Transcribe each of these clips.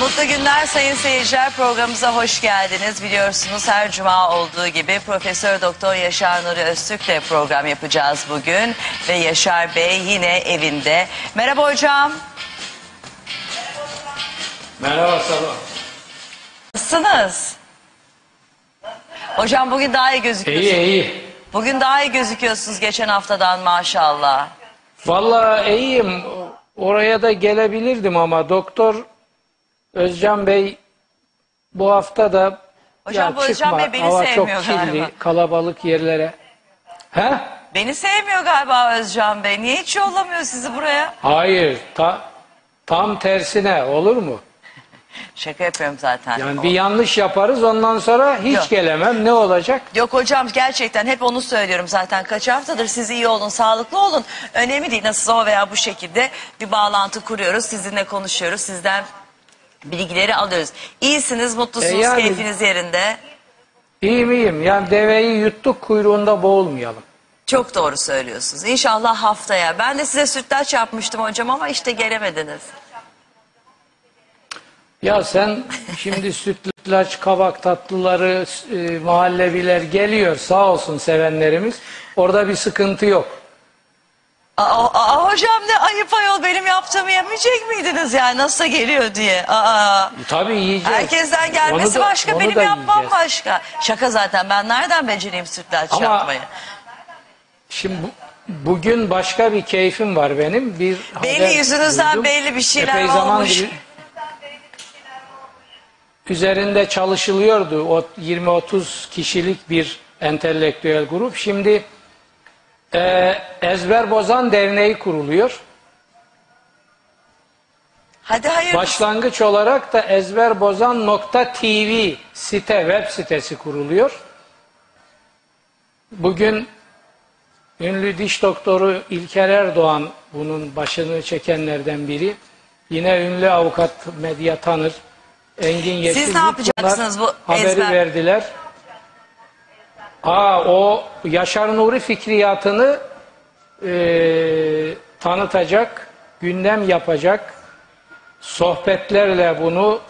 Mutlu günler sayın seyirciler programımıza hoş geldiniz. Biliyorsunuz her cuma olduğu gibi Profesör Doktor Yaşar Nuri Öztürk'le program yapacağız bugün ve Yaşar Bey yine evinde. Merhaba hocam. Merhaba sabah. Nasılsınız? Hocam bugün daha iyi gözüküyorsunuz. İyi iyi. Bugün daha iyi gözüküyorsunuz geçen haftadan maşallah. Vallahi iyiyim. Oraya da gelebilirdim ama doktor Özcan Bey bu hafta da Hocam bu Özcan çıkma, Bey beni hava sevmiyor çok kirli, galiba. kalabalık yerlere. He? Beni sevmiyor galiba Özcan Bey. Niye hiç yollamıyor sizi buraya? Hayır, ta, tam tersine olur mu? Şaka yapıyorum zaten. Yani bir yanlış yaparız ondan sonra hiç Yok. gelemem. Ne olacak? Yok hocam gerçekten hep onu söylüyorum zaten kaç haftadır siz iyi olun sağlıklı olun önemli değil nasıl o veya bu şekilde bir bağlantı kuruyoruz sizinle konuşuyoruz sizden bilgileri alıyoruz. İyisiniz mutlusunuz E yani- keyfiniz yerinde İyi miyim? Yani deveyi yuttuk kuyruğunda boğulmayalım. çok doğru söylüyorsunuz İnşallah haftaya ben de size sütlaç yapmıştım hocam ama işte gelemediniz. Ya sen şimdi sütlaç, kabak tatlıları, e, mahallebiler geliyor sağ olsun sevenlerimiz. Orada bir sıkıntı yok. Aa, aa, hocam ne ayıp ayol benim yaptığımı yemeyecek miydiniz yani nasıl geliyor diye. Aa, Tabii yiyeceğiz. herkesten gelmesi Onu da- başka onu benim da yapmam yiyeceğiz. başka. Şaka zaten ben nereden becereyim sütlaç Ama- yapmayı. Şimdi bu- bugün başka bir keyfim var benim. Bir Belli haber yüzünüzden duydum. belli bir şeyler Epey olmuş. üzerinde çalışılıyordu. O 20-30 kişilik bir entelektüel grup. Şimdi e, Ezber Bozan Derneği kuruluyor. Hadi hayır. Başlangıç olarak da ezberbozan.tv site, web sitesi kuruluyor. Bugün ünlü diş doktoru İlker Erdoğan bunun başını çekenlerden biri. Yine ünlü avukat Medya Tanır, Engin Yeşillik. ne yapacaksınız bu haberi ezber- verdiler. Aa, o Yaşar Nuri fikriyatını eee, tanıtacak, gündem yapacak, sohbetlerle bunu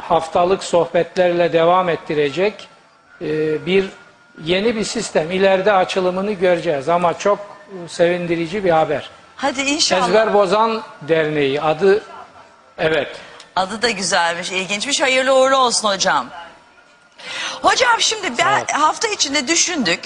haftalık sohbetlerle devam ettirecek e, bir yeni bir sistem. İleride açılımını göreceğiz ama çok sevindirici bir haber. Hadi inşallah. Ezber Bozan Derneği adı evet. Adı da güzelmiş, ilginçmiş. Hayırlı uğurlu olsun hocam. Hocam şimdi ben hafta içinde düşündük.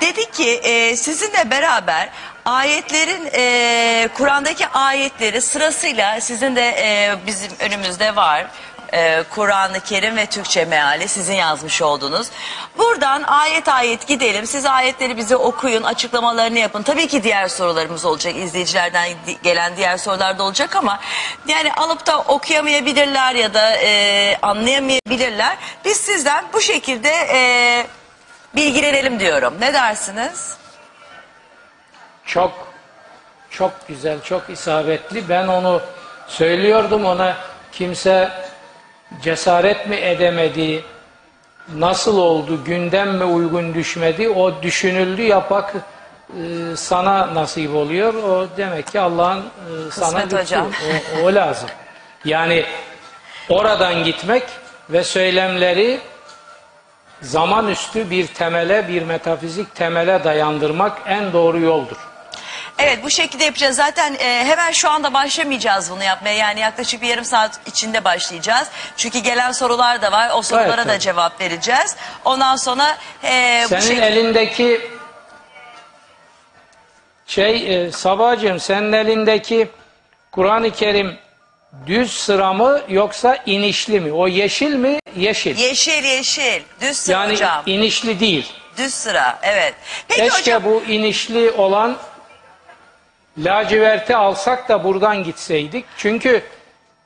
Dedik ki e, sizinle beraber ayetlerin e, Kur'an'daki ayetleri sırasıyla sizin de e, bizim önümüzde var. E, Kur'an-ı Kerim ve Türkçe meali sizin yazmış olduğunuz. Buradan ayet ayet gidelim. Siz ayetleri bize okuyun, açıklamalarını yapın. Tabii ki diğer sorularımız olacak. izleyicilerden gelen diğer sorular da olacak ama yani alıp da okuyamayabilirler ya da e, anlayamayabilirler. Biz sizden bu şekilde e, bilgilenelim diyorum. Ne dersiniz? Çok çok güzel, çok isabetli. Ben onu söylüyordum ona kimse cesaret mi edemedi, nasıl oldu, gündem mi uygun düşmedi, o düşünüldü yapak e, sana nasip oluyor. O demek ki Allah'ın e, sana lütfu. O, o lazım. Yani oradan gitmek ve söylemleri zaman üstü bir temele, bir metafizik temele dayandırmak en doğru yoldur. Evet bu şekilde yapacağız. Zaten e, hemen şu anda başlamayacağız bunu yapmaya. Yani yaklaşık bir yarım saat içinde başlayacağız. Çünkü gelen sorular da var. O sorulara Evet, da evet. cevap vereceğiz. Ondan sonra e, bu Senin şekilde... elindeki şey e, Sabahcığım senin elindeki Kur'an-ı Kerim düz sıra mı yoksa inişli mi? O yeşil mi? Yeşil. Yeşil yeşil. Düz sıra yani hocam. inişli değil. Düz sıra. Evet. Peki Keşke hocam. bu inişli olan laciverti alsak da buradan gitseydik. Çünkü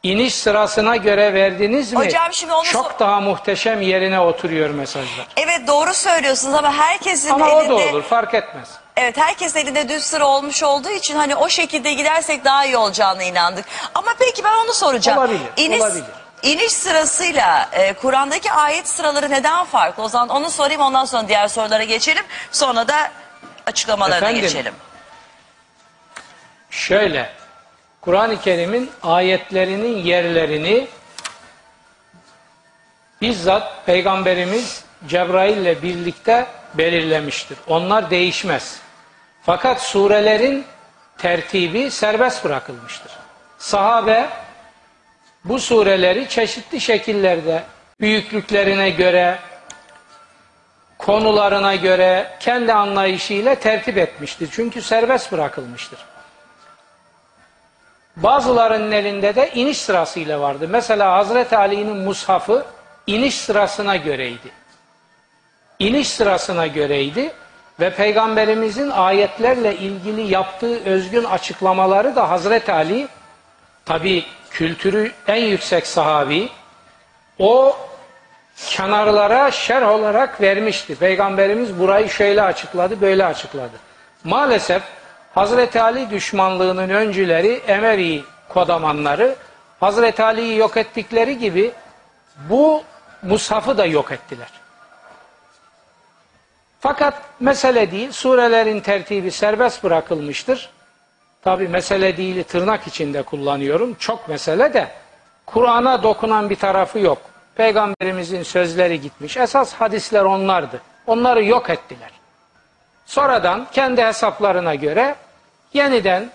iniş sırasına göre verdiniz mi? Hocam şimdi onu çok daha muhteşem yerine oturuyor mesajlar. Evet doğru söylüyorsunuz ama herkesin Ama o elinde... da olur fark etmez. Evet herkes elinde düz sıra olmuş olduğu için hani o şekilde gidersek daha iyi olacağına inandık. Ama peki ben onu soracağım. Olabilir, İniş, olabilir. iniş sırasıyla e, Kur'an'daki ayet sıraları neden farklı? O zaman onu sorayım ondan sonra diğer sorulara geçelim. Sonra da açıklamalarına Efendim? geçelim. Şöyle, Kur'an-ı Kerim'in ayetlerinin yerlerini bizzat Peygamberimiz Cebrail ile birlikte belirlemiştir. Onlar değişmez. Fakat surelerin tertibi serbest bırakılmıştır. Sahabe bu sureleri çeşitli şekillerde büyüklüklerine göre, konularına göre kendi anlayışıyla tertip etmiştir. Çünkü serbest bırakılmıştır. Bazılarının elinde de iniş sırasıyla vardı. Mesela Hazreti Ali'nin mushafı iniş sırasına göreydi. İniş sırasına göreydi ve Peygamberimizin ayetlerle ilgili yaptığı özgün açıklamaları da Hazreti Ali tabi kültürü en yüksek sahabi o kenarlara şerh olarak vermişti. Peygamberimiz burayı şöyle açıkladı, böyle açıkladı. Maalesef Hazreti Ali düşmanlığının öncüleri Emevi kodamanları Hazreti Ali'yi yok ettikleri gibi bu mushafı da yok ettiler. Fakat mesele değil, surelerin tertibi serbest bırakılmıştır. Tabi mesele değili tırnak içinde kullanıyorum. Çok mesele de Kur'an'a dokunan bir tarafı yok. Peygamberimizin sözleri gitmiş. Esas hadisler onlardı. Onları yok ettiler. Sonradan kendi hesaplarına göre yeniden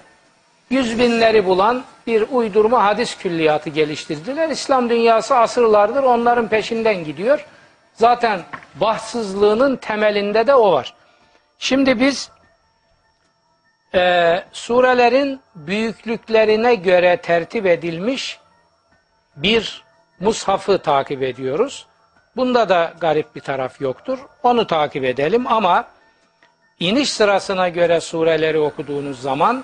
yüz binleri bulan bir uydurma hadis külliyatı geliştirdiler. İslam dünyası asırlardır onların peşinden gidiyor. Zaten bahtsızlığının temelinde de o var. Şimdi biz e, surelerin büyüklüklerine göre tertip edilmiş bir mushafı takip ediyoruz. Bunda da garip bir taraf yoktur. Onu takip edelim ama iniş sırasına göre sureleri okuduğunuz zaman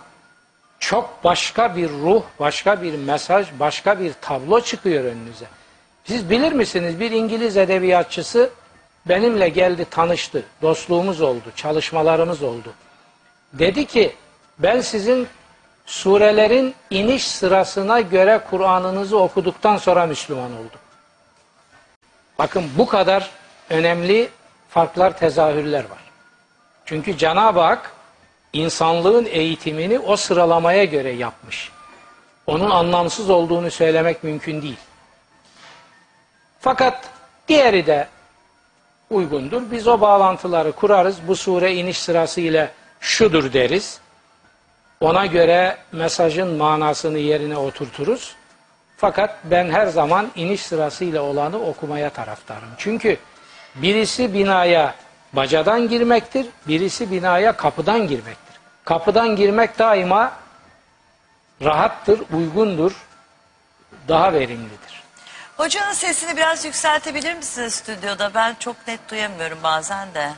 çok başka bir ruh, başka bir mesaj, başka bir tablo çıkıyor önünüze. Siz bilir misiniz bir İngiliz edebiyatçısı benimle geldi tanıştı. Dostluğumuz oldu, çalışmalarımız oldu. Dedi ki ben sizin surelerin iniş sırasına göre Kur'an'ınızı okuduktan sonra Müslüman oldum. Bakın bu kadar önemli farklar, tezahürler var. Çünkü Cenab-ı Hak insanlığın eğitimini o sıralamaya göre yapmış. Onun anlamsız olduğunu söylemek mümkün değil. Fakat diğeri de uygundur. Biz o bağlantıları kurarız. Bu sure iniş sırası ile şudur deriz. Ona göre mesajın manasını yerine oturturuz. Fakat ben her zaman iniş sırasıyla olanı okumaya taraftarım. Çünkü birisi binaya bacadan girmektir, birisi binaya kapıdan girmektir. Kapıdan girmek daima rahattır, uygundur, daha verimlidir. Hocanın sesini biraz yükseltebilir misiniz stüdyoda? Ben çok net duyamıyorum bazen de.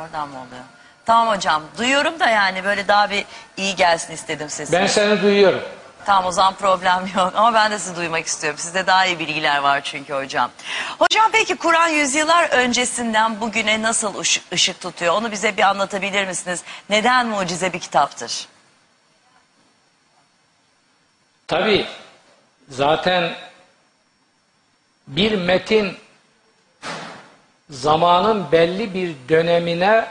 Oradan mı oluyor? Tamam hocam. Duyuyorum da yani böyle daha bir iyi gelsin istedim sesiniz. Ben seni duyuyorum. Tamam o zaman problem yok ama ben de sizi duymak istiyorum. Sizde daha iyi bilgiler var çünkü hocam. Hocam peki Kur'an yüzyıllar öncesinden bugüne nasıl ışık, ışık tutuyor? Onu bize bir anlatabilir misiniz? Neden mucize bir kitaptır? Tabi zaten bir metin zamanın belli bir dönemine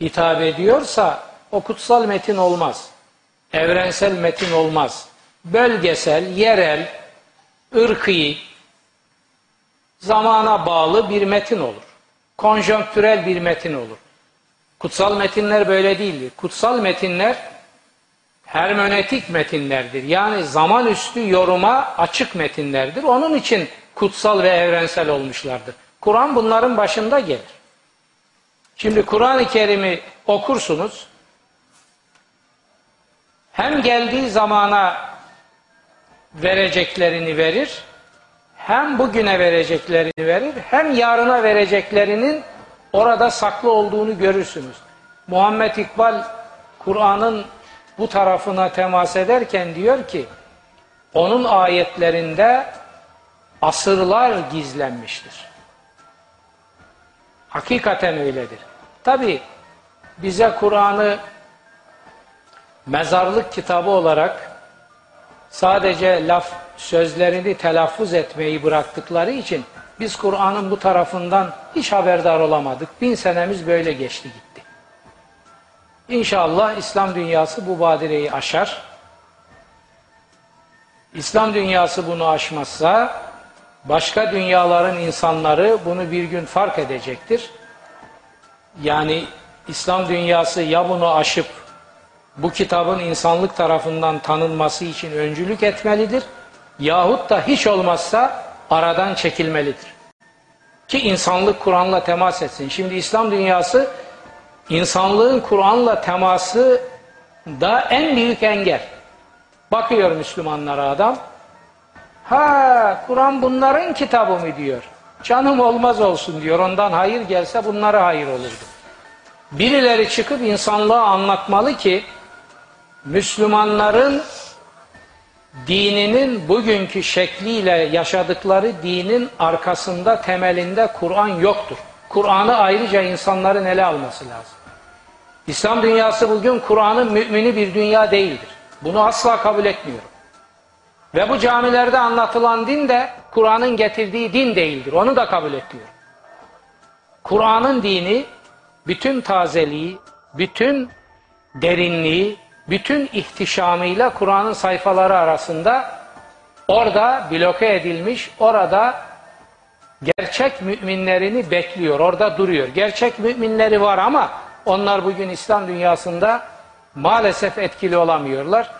hitap ediyorsa o kutsal metin olmaz. Evrensel metin olmaz. Bölgesel, yerel, ırkı, zamana bağlı bir metin olur. Konjonktürel bir metin olur. Kutsal metinler böyle değildir. Kutsal metinler hermeneutik metinlerdir. Yani zaman üstü yoruma açık metinlerdir. Onun için kutsal ve evrensel olmuşlardır. Kur'an bunların başında gelir. Şimdi Kur'an-ı Kerim'i okursunuz. Hem geldiği zamana vereceklerini verir, hem bugüne vereceklerini verir, hem yarına vereceklerinin orada saklı olduğunu görürsünüz. Muhammed İkbal Kur'an'ın bu tarafına temas ederken diyor ki onun ayetlerinde asırlar gizlenmiştir. Hakikaten öyledir. Tabi bize Kur'an'ı mezarlık kitabı olarak sadece laf sözlerini telaffuz etmeyi bıraktıkları için biz Kur'an'ın bu tarafından hiç haberdar olamadık. Bin senemiz böyle geçti gitti. İnşallah İslam dünyası bu badireyi aşar. İslam dünyası bunu aşmazsa Başka dünyaların insanları bunu bir gün fark edecektir. Yani İslam dünyası ya bunu aşıp bu kitabın insanlık tarafından tanınması için öncülük etmelidir yahut da hiç olmazsa aradan çekilmelidir. Ki insanlık Kur'an'la temas etsin. Şimdi İslam dünyası insanlığın Kur'an'la teması da en büyük engel. Bakıyor Müslümanlara adam. Ha Kur'an bunların kitabı mı diyor. Canım olmaz olsun diyor. Ondan hayır gelse bunlara hayır olurdu. Birileri çıkıp insanlığa anlatmalı ki Müslümanların dininin bugünkü şekliyle yaşadıkları dinin arkasında temelinde Kur'an yoktur. Kur'an'ı ayrıca insanların ele alması lazım. İslam dünyası bugün Kur'an'ın mümini bir dünya değildir. Bunu asla kabul etmiyorum. Ve bu camilerde anlatılan din de Kur'an'ın getirdiği din değildir. Onu da kabul etmiyorum. Kur'an'ın dini bütün tazeliği, bütün derinliği, bütün ihtişamıyla Kur'an'ın sayfaları arasında orada bloke edilmiş, orada gerçek müminlerini bekliyor, orada duruyor. Gerçek müminleri var ama onlar bugün İslam dünyasında maalesef etkili olamıyorlar.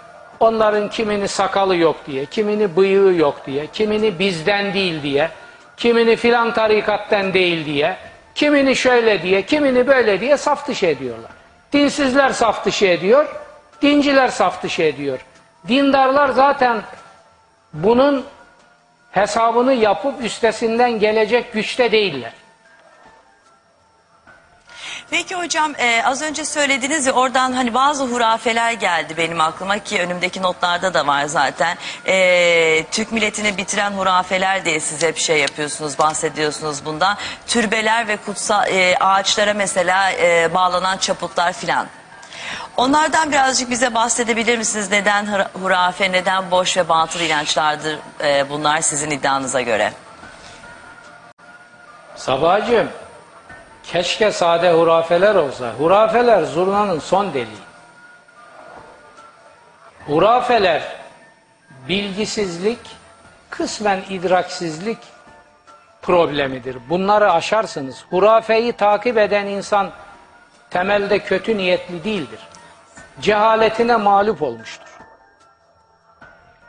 Onların kimini sakalı yok diye, kimini bıyığı yok diye, kimini bizden değil diye, kimini filan tarikattan değil diye, kimini şöyle diye, kimini böyle diye saf dışı ediyorlar. Dinsizler saf dışı ediyor, dinciler saf dışı ediyor. Dindarlar zaten bunun hesabını yapıp üstesinden gelecek güçte değiller. Peki hocam e, az önce söylediniz ya oradan hani bazı hurafeler geldi benim aklıma ki önümdeki notlarda da var zaten. E, Türk milletini bitiren hurafeler diye siz hep şey yapıyorsunuz bahsediyorsunuz bundan. Türbeler ve kutsal e, ağaçlara mesela e, bağlanan çaputlar filan. Onlardan birazcık bize bahsedebilir misiniz? Neden hura- hurafe, neden boş ve batıl inançlardır e, bunlar sizin iddianıza göre? Sabahcığım, keşke sade hurafeler olsa. Hurafeler zurnanın son deliği. Hurafeler bilgisizlik, kısmen idraksizlik problemidir. Bunları aşarsınız. Hurafeyi takip eden insan temelde kötü niyetli değildir. Cehaletine mağlup olmuştur.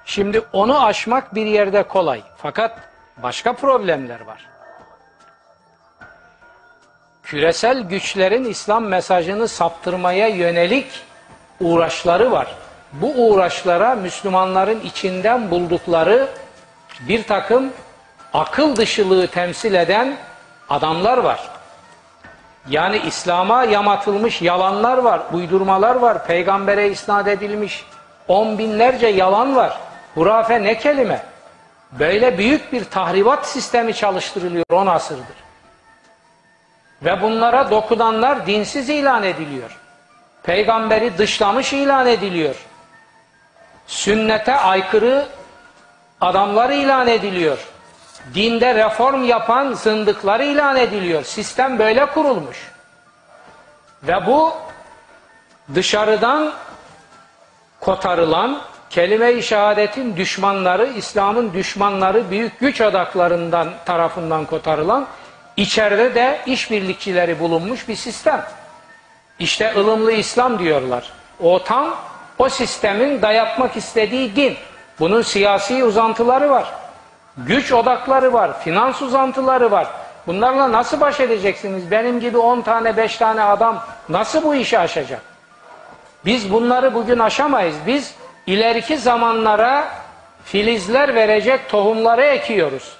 Şimdi onu aşmak bir yerde kolay. Fakat başka problemler var. Küresel güçlerin İslam mesajını saptırmaya yönelik uğraşları var. Bu uğraşlara Müslümanların içinden buldukları bir takım akıl dışılığı temsil eden adamlar var. Yani İslam'a yamatılmış yalanlar var, uydurmalar var, peygambere isnat edilmiş on binlerce yalan var. Hurafe ne kelime? Böyle büyük bir tahribat sistemi çalıştırılıyor on asırdır. Ve bunlara dokunanlar dinsiz ilan ediliyor. Peygamberi dışlamış ilan ediliyor. Sünnete aykırı adamlar ilan ediliyor. Dinde reform yapan zındıklar ilan ediliyor. Sistem böyle kurulmuş. Ve bu dışarıdan kotarılan kelime-i şehadetin düşmanları, İslam'ın düşmanları, büyük güç odaklarından tarafından kotarılan içeride de işbirlikçileri bulunmuş bir sistem. İşte ılımlı İslam diyorlar. O tam o sistemin dayatmak istediği din. Bunun siyasi uzantıları var. Güç odakları var, finans uzantıları var. Bunlarla nasıl baş edeceksiniz? Benim gibi 10 tane 5 tane adam nasıl bu işi aşacak? Biz bunları bugün aşamayız. Biz ileriki zamanlara filizler verecek tohumları ekiyoruz.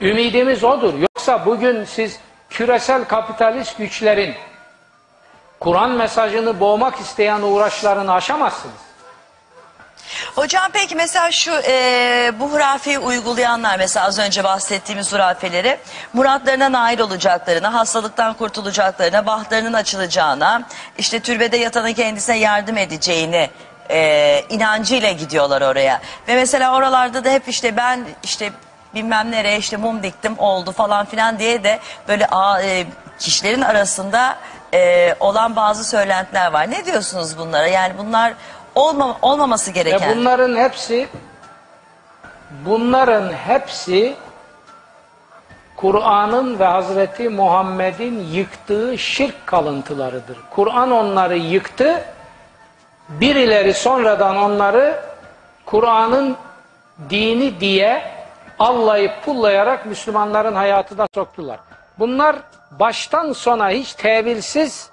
Ümidimiz odur. Yoksa bugün siz küresel kapitalist güçlerin Kur'an mesajını boğmak isteyen uğraşlarını aşamazsınız. Hocam peki mesela şu e, bu hurafeyi uygulayanlar mesela az önce bahsettiğimiz hurafeleri muratlarına nail olacaklarına, hastalıktan kurtulacaklarına, bahtlarının açılacağına, işte türbede yatanın kendisine yardım edeceğini e, inancıyla gidiyorlar oraya. Ve mesela oralarda da hep işte ben işte bilmem nereye işte mum diktim oldu falan filan diye de böyle a, e, kişilerin arasında e, olan bazı söylentiler var. Ne diyorsunuz bunlara? Yani bunlar olma, olmaması gereken. Ve bunların hepsi bunların hepsi Kur'an'ın ve Hazreti Muhammed'in yıktığı şirk kalıntılarıdır. Kur'an onları yıktı, birileri sonradan onları Kur'an'ın dini diye allayıp pullayarak Müslümanların hayatına soktular. Bunlar baştan sona hiç tevilsiz,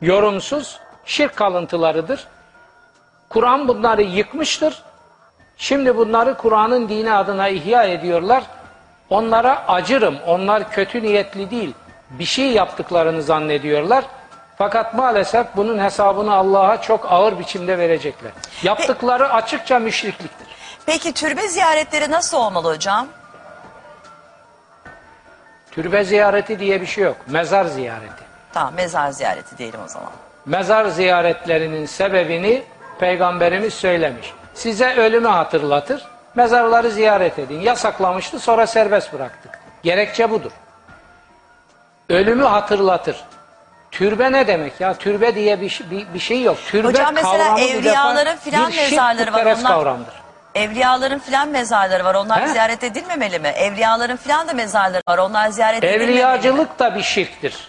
yorumsuz şirk kalıntılarıdır. Kur'an bunları yıkmıştır. Şimdi bunları Kur'an'ın dini adına ihya ediyorlar. Onlara acırım. Onlar kötü niyetli değil. Bir şey yaptıklarını zannediyorlar. Fakat maalesef bunun hesabını Allah'a çok ağır biçimde verecekler. Yaptıkları açıkça müşrikliktir. Peki türbe ziyaretleri nasıl olmalı hocam? Türbe ziyareti diye bir şey yok. Mezar ziyareti. Tamam mezar ziyareti diyelim o zaman. Mezar ziyaretlerinin sebebini Peygamberimiz söylemiş. Size ölümü hatırlatır, mezarları ziyaret edin. Yasaklamıştı sonra serbest bıraktık. Gerekçe budur. Ölümü hatırlatır. Türbe ne demek ya? Türbe diye bir, şey- bir, bir şey yok. Türbe Hocam mesela evliyaların filan mezarları var. Onlar, kavramdır. evliyaların filan mezarları var. Onlar He? ziyaret edilmemeli mi? Evliyaların filan da mezarları var. Onlar ziyaret edilmemeli? Evliyacılık da bir şirktir.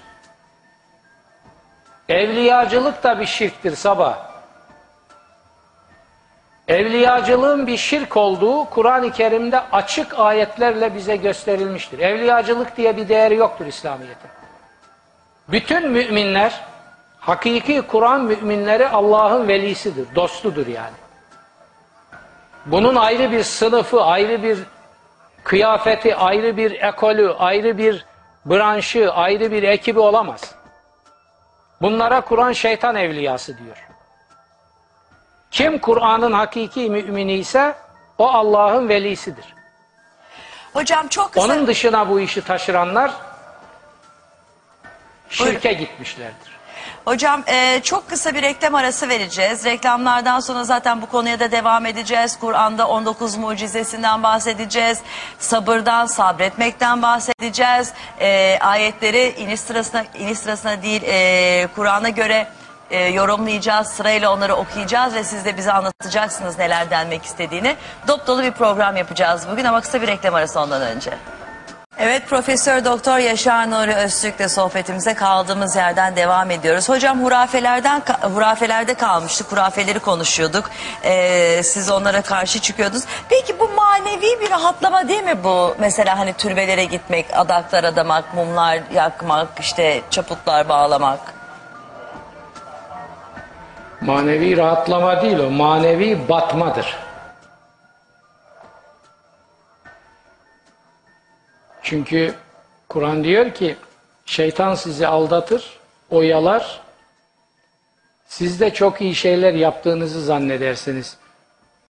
Evliyacılık da bir şirktir sabah. Evliyacılığın bir şirk olduğu Kur'an-ı Kerim'de açık ayetlerle bize gösterilmiştir. Evliyacılık diye bir değeri yoktur İslamiyet'in. Bütün müminler, hakiki Kur'an müminleri Allah'ın velisidir, dostudur yani. Bunun ayrı bir sınıfı, ayrı bir kıyafeti, ayrı bir ekolü, ayrı bir branşı, ayrı bir ekibi olamaz. Bunlara Kur'an şeytan evliyası diyor. Kim Kur'an'ın hakiki mümini ise o Allah'ın velisidir. Hocam çok kısa. Onun dışına bu işi taşıranlar şirke gitmişlerdir. Hocam e, çok kısa bir reklam arası vereceğiz. Reklamlardan sonra zaten bu konuya da devam edeceğiz. Kur'an'da 19 mucizesinden bahsedeceğiz. Sabırdan, sabretmekten bahsedeceğiz. E, ayetleri iniş sırasına, iniş sırasına değil e, Kur'an'a göre e, yorumlayacağız. Sırayla onları okuyacağız ve siz de bize anlatacaksınız neler denmek istediğini. Dop dolu bir program yapacağız bugün ama kısa bir reklam arası ondan önce. Evet Profesör Doktor Yaşar Nuri Öztürk'le sohbetimize kaldığımız yerden devam ediyoruz. Hocam hurafelerden hurafelerde kalmıştık. Hurafeleri konuşuyorduk. Ee, siz onlara karşı çıkıyordunuz. Peki bu manevi bir rahatlama değil mi bu? Mesela hani türbelere gitmek, adaklar adamak, mumlar yakmak, işte çaputlar bağlamak. Manevi rahatlama değil o, manevi batmadır. Çünkü Kur'an diyor ki şeytan sizi aldatır, oyalar, siz de çok iyi şeyler yaptığınızı zannedersiniz.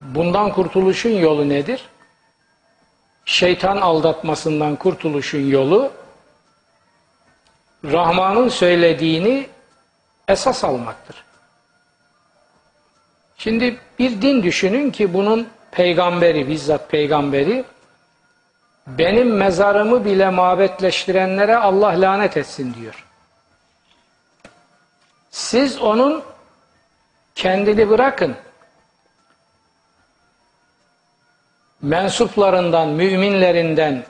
Bundan kurtuluşun yolu nedir? Şeytan aldatmasından kurtuluşun yolu Rahman'ın söylediğini esas almaktır. Şimdi bir din düşünün ki bunun peygamberi, bizzat peygamberi benim mezarımı bile mabetleştirenlere Allah lanet etsin diyor. Siz onun kendini bırakın. Mensuplarından, müminlerinden,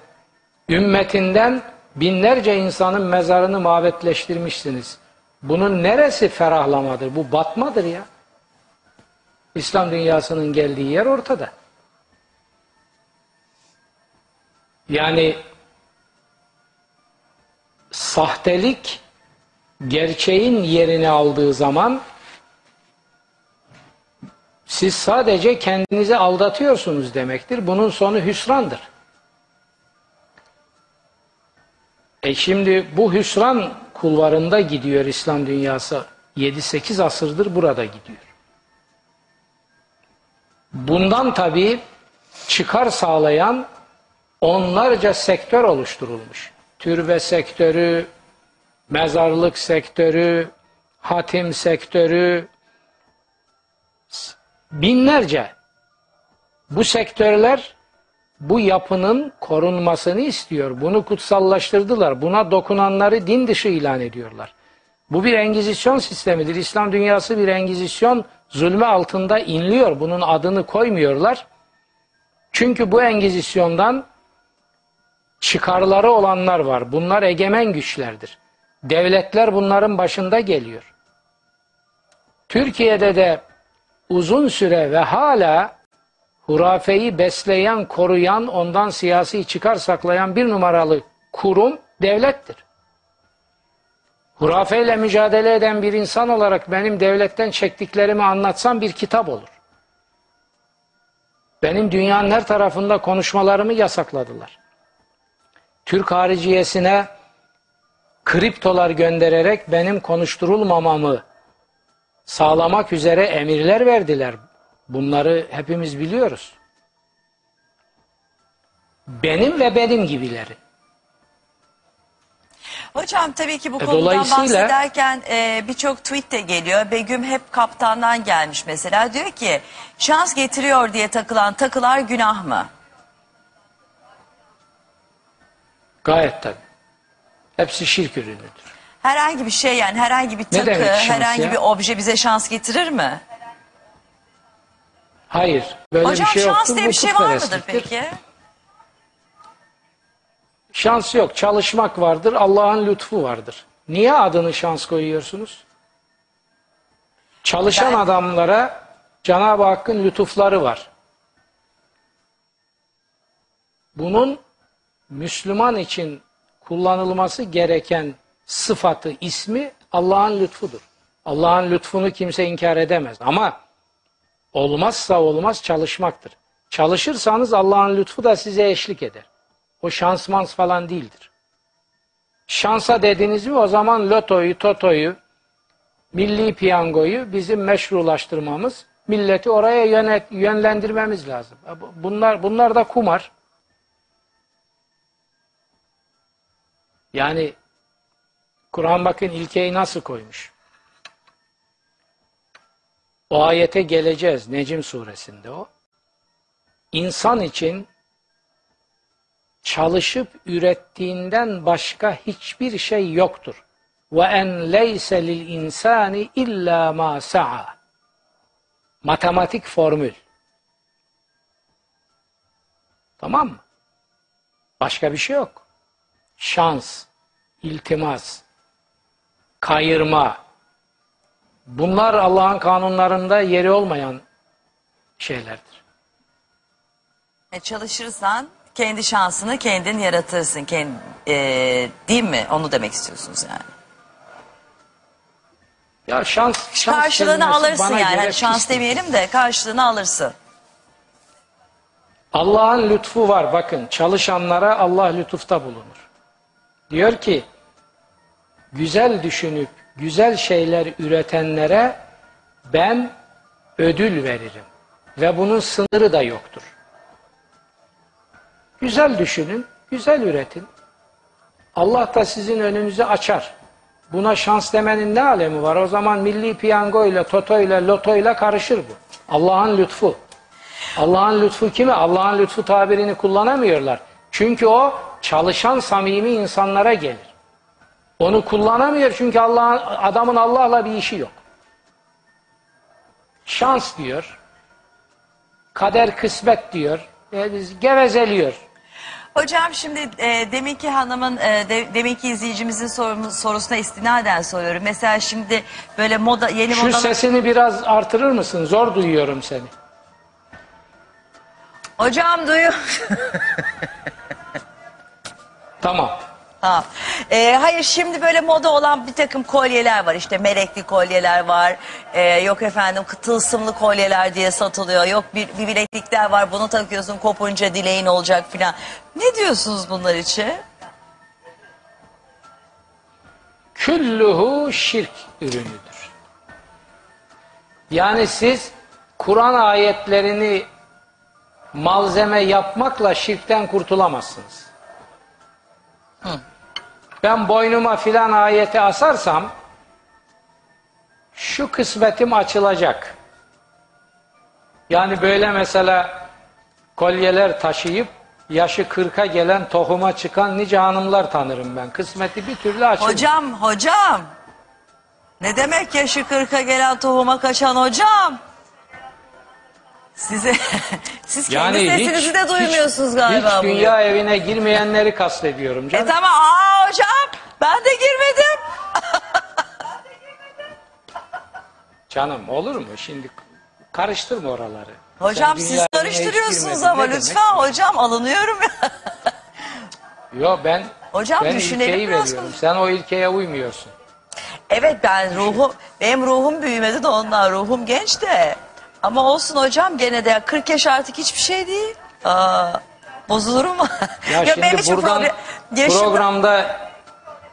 ümmetinden binlerce insanın mezarını mabetleştirmişsiniz. Bunun neresi ferahlamadır? Bu batmadır ya. İslam dünyasının geldiği yer ortada. Yani sahtelik gerçeğin yerini aldığı zaman siz sadece kendinizi aldatıyorsunuz demektir. Bunun sonu hüsrandır. E şimdi bu hüsran kulvarında gidiyor İslam dünyası. 7-8 asırdır burada gidiyor. Bundan tabii çıkar sağlayan onlarca sektör oluşturulmuş. Türbe sektörü, mezarlık sektörü, hatim sektörü, binlerce. Bu sektörler bu yapının korunmasını istiyor. Bunu kutsallaştırdılar. Buna dokunanları din dışı ilan ediyorlar. Bu bir engizisyon sistemidir. İslam dünyası bir engizisyon zulmü altında inliyor. Bunun adını koymuyorlar. Çünkü bu engizisyondan çıkarları olanlar var. Bunlar egemen güçlerdir. Devletler bunların başında geliyor. Türkiye'de de uzun süre ve hala hurafeyi besleyen, koruyan, ondan siyasi çıkar saklayan bir numaralı kurum devlettir. Hurafeyle mücadele eden bir insan olarak benim devletten çektiklerimi anlatsam bir kitap olur. Benim dünyanın her tarafında konuşmalarımı yasakladılar. Türk hariciyesine kriptolar göndererek benim konuşturulmamamı sağlamak üzere emirler verdiler. Bunları hepimiz biliyoruz. Benim ve benim gibileri. Hocam tabii ki bu E, konudan dolayısıyla- bahsederken e, birçok tweet de geliyor. Begüm hep kaptandan gelmiş mesela. Diyor ki şans getiriyor diye takılan takılar günah mı? Gayet tabii. Hepsi şirk ürünüdür. Herhangi bir şey yani herhangi bir takı, herhangi ya? bir obje bize şans getirir mi? Hayır. Böyle Hocam bir şey şans yoktur. diye bir şey var mıdır peki? Şans yok. Çalışmak vardır. Allah'ın lütfu vardır. Niye adını şans koyuyorsunuz? Çalışan Ben- adamlara Cenab-ı Hakk'ın lütufları var. Bunun Müslüman için kullanılması gereken sıfatı, ismi Allah'ın lütfudur. Allah'ın lütfunu kimse inkar edemez. Ama olmazsa olmaz çalışmaktır. Çalışırsanız Allah'ın lütfu da size eşlik eder. O şansmans falan değildir. Şansa dediniz mi o zaman lotoyu, totoyu, milli piyangoyu bizim meşrulaştırmamız, milleti oraya yönet, yönlendirmemiz lazım. Bunlar, bunlar da kumar. Yani Kur'an bakın ilkeyi nasıl koymuş. O ayete geleceğiz Necim suresinde o. İnsan için çalışıp ürettiğinden başka hiçbir şey yoktur. Ve en leyse lil insani illa ma sa'a. Matematik formül. Tamam mı? Başka bir şey yok. Şans, iltimas, kayırma. Bunlar Allah'ın kanunlarında yeri olmayan şeylerdir. E, çalışırsan kendi şansını kendin yaratırsın. Kendi, e, değil mi? Onu demek istiyorsunuz yani. Ya şans, şans Karşılığını kelimesi alırsın bana yani. göre Hani şans pistir. demeyelim de karşılığını alırsın. Allah'ın lütfu var. Bakın çalışanlara Allah lütufta bulunur. Diyor ki güzel düşünüp güzel şeyler üretenlere ben ödül veririm. Ve bunun sınırı da yoktur. Güzel düşünün, güzel üretin. Allah da sizin önünüzü açar. Buna şans demenin ne alemi var? O zaman milli piyango ile, toto ile, loto ile karışır bu. Allah'ın lütfu. Allah'ın lütfu kime? Allah'ın lütfu tabirini kullanamıyorlar. Çünkü o çalışan samimi insanlara gelir. Onu kullanamıyor çünkü Allah'ın adamın Allah'la bir işi yok. Şans diyor. Kader kısmet diyor. E, biz gevezeliyor. Hocam şimdi e, deminki hanımın, e, de, deminki izleyicimizin soru, sorusuna istinaden soruyorum. Mesela şimdi böyle moda, yeni Şu moda... sesini biraz artırır mısın? Zor duyuyorum seni. Hocam duyuyor. Tamam. Ha. Ee, hayır şimdi böyle moda olan bir takım kolyeler var işte melekli kolyeler var Ee, yok efendim tılsımlı kolyeler diye satılıyor yok bir, bir bileklikler var bunu takıyorsun kopunca dileğin olacak filan ne diyorsunuz bunlar için? Külluhu şirk ürünüdür. Yani siz Kur'an ayetlerini malzeme yapmakla şirkten kurtulamazsınız. Ben boynuma filan ayeti asarsam şu kısmetim açılacak. Yani böyle mesela kolyeler taşıyıp yaşı 40'a gelen tohuma çıkan nice hanımlar tanırım ben. Kısmeti bir türlü açılmıyor. Hocam hocam ne demek yaşı kırka gelen tohuma kaçan hocam? Size siz kendi Yani hiç, sesinizi de duymuyorsunuz hiç, galiba. Hiç bugün. dünya evine girmeyenleri kastediyorum E canım. tamam aa hocam ben de girmedim. Canım olur mu? Şimdi karıştırma oraları. Hocam Sen siz dünya evine hiç karıştırıyorsunuz girmedin. ama Ne demek? lütfen hocam alınıyorum. Yok ben Hocam ben düşünelim ilkeyi biraz veriyorum. konuş- Sen o ilkeye uymuyorsun. evet ben ruhum benim ruhum büyümedi de ondan ruhum genç de. Ama olsun hocam gene de 40 yaş artık hiçbir şey değil. Aa, bozulurum. Ya Yok, şimdi buradan problem- programda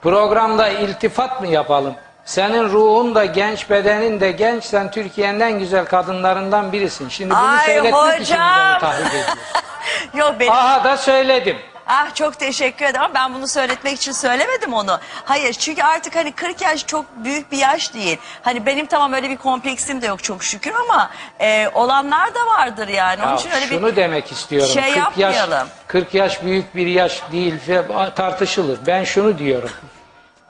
programda iltifat mı yapalım? Senin ruhun da genç, bedenin de genç. Sen Türkiye'nin en güzel kadınlarından birisin. Şimdi bunu Ay söyletmek için hocam. beni tahrip ediyorsun. Yok benim Aha da söyledim. Ah çok teşekkür ederim ama ben bunu söyletmek için söylemedim onu. Hayır çünkü artık hani 40 yaş çok büyük bir yaş değil. Hani benim tamam öyle bir kompleksim de yok çok şükür ama e, olanlar da vardır yani. Onun Ya için öyle şunu bir demek istiyorum. şey 40 yaş, yapmayalım. 40 yaş büyük bir yaş değil tartışılır. Ben şunu diyorum.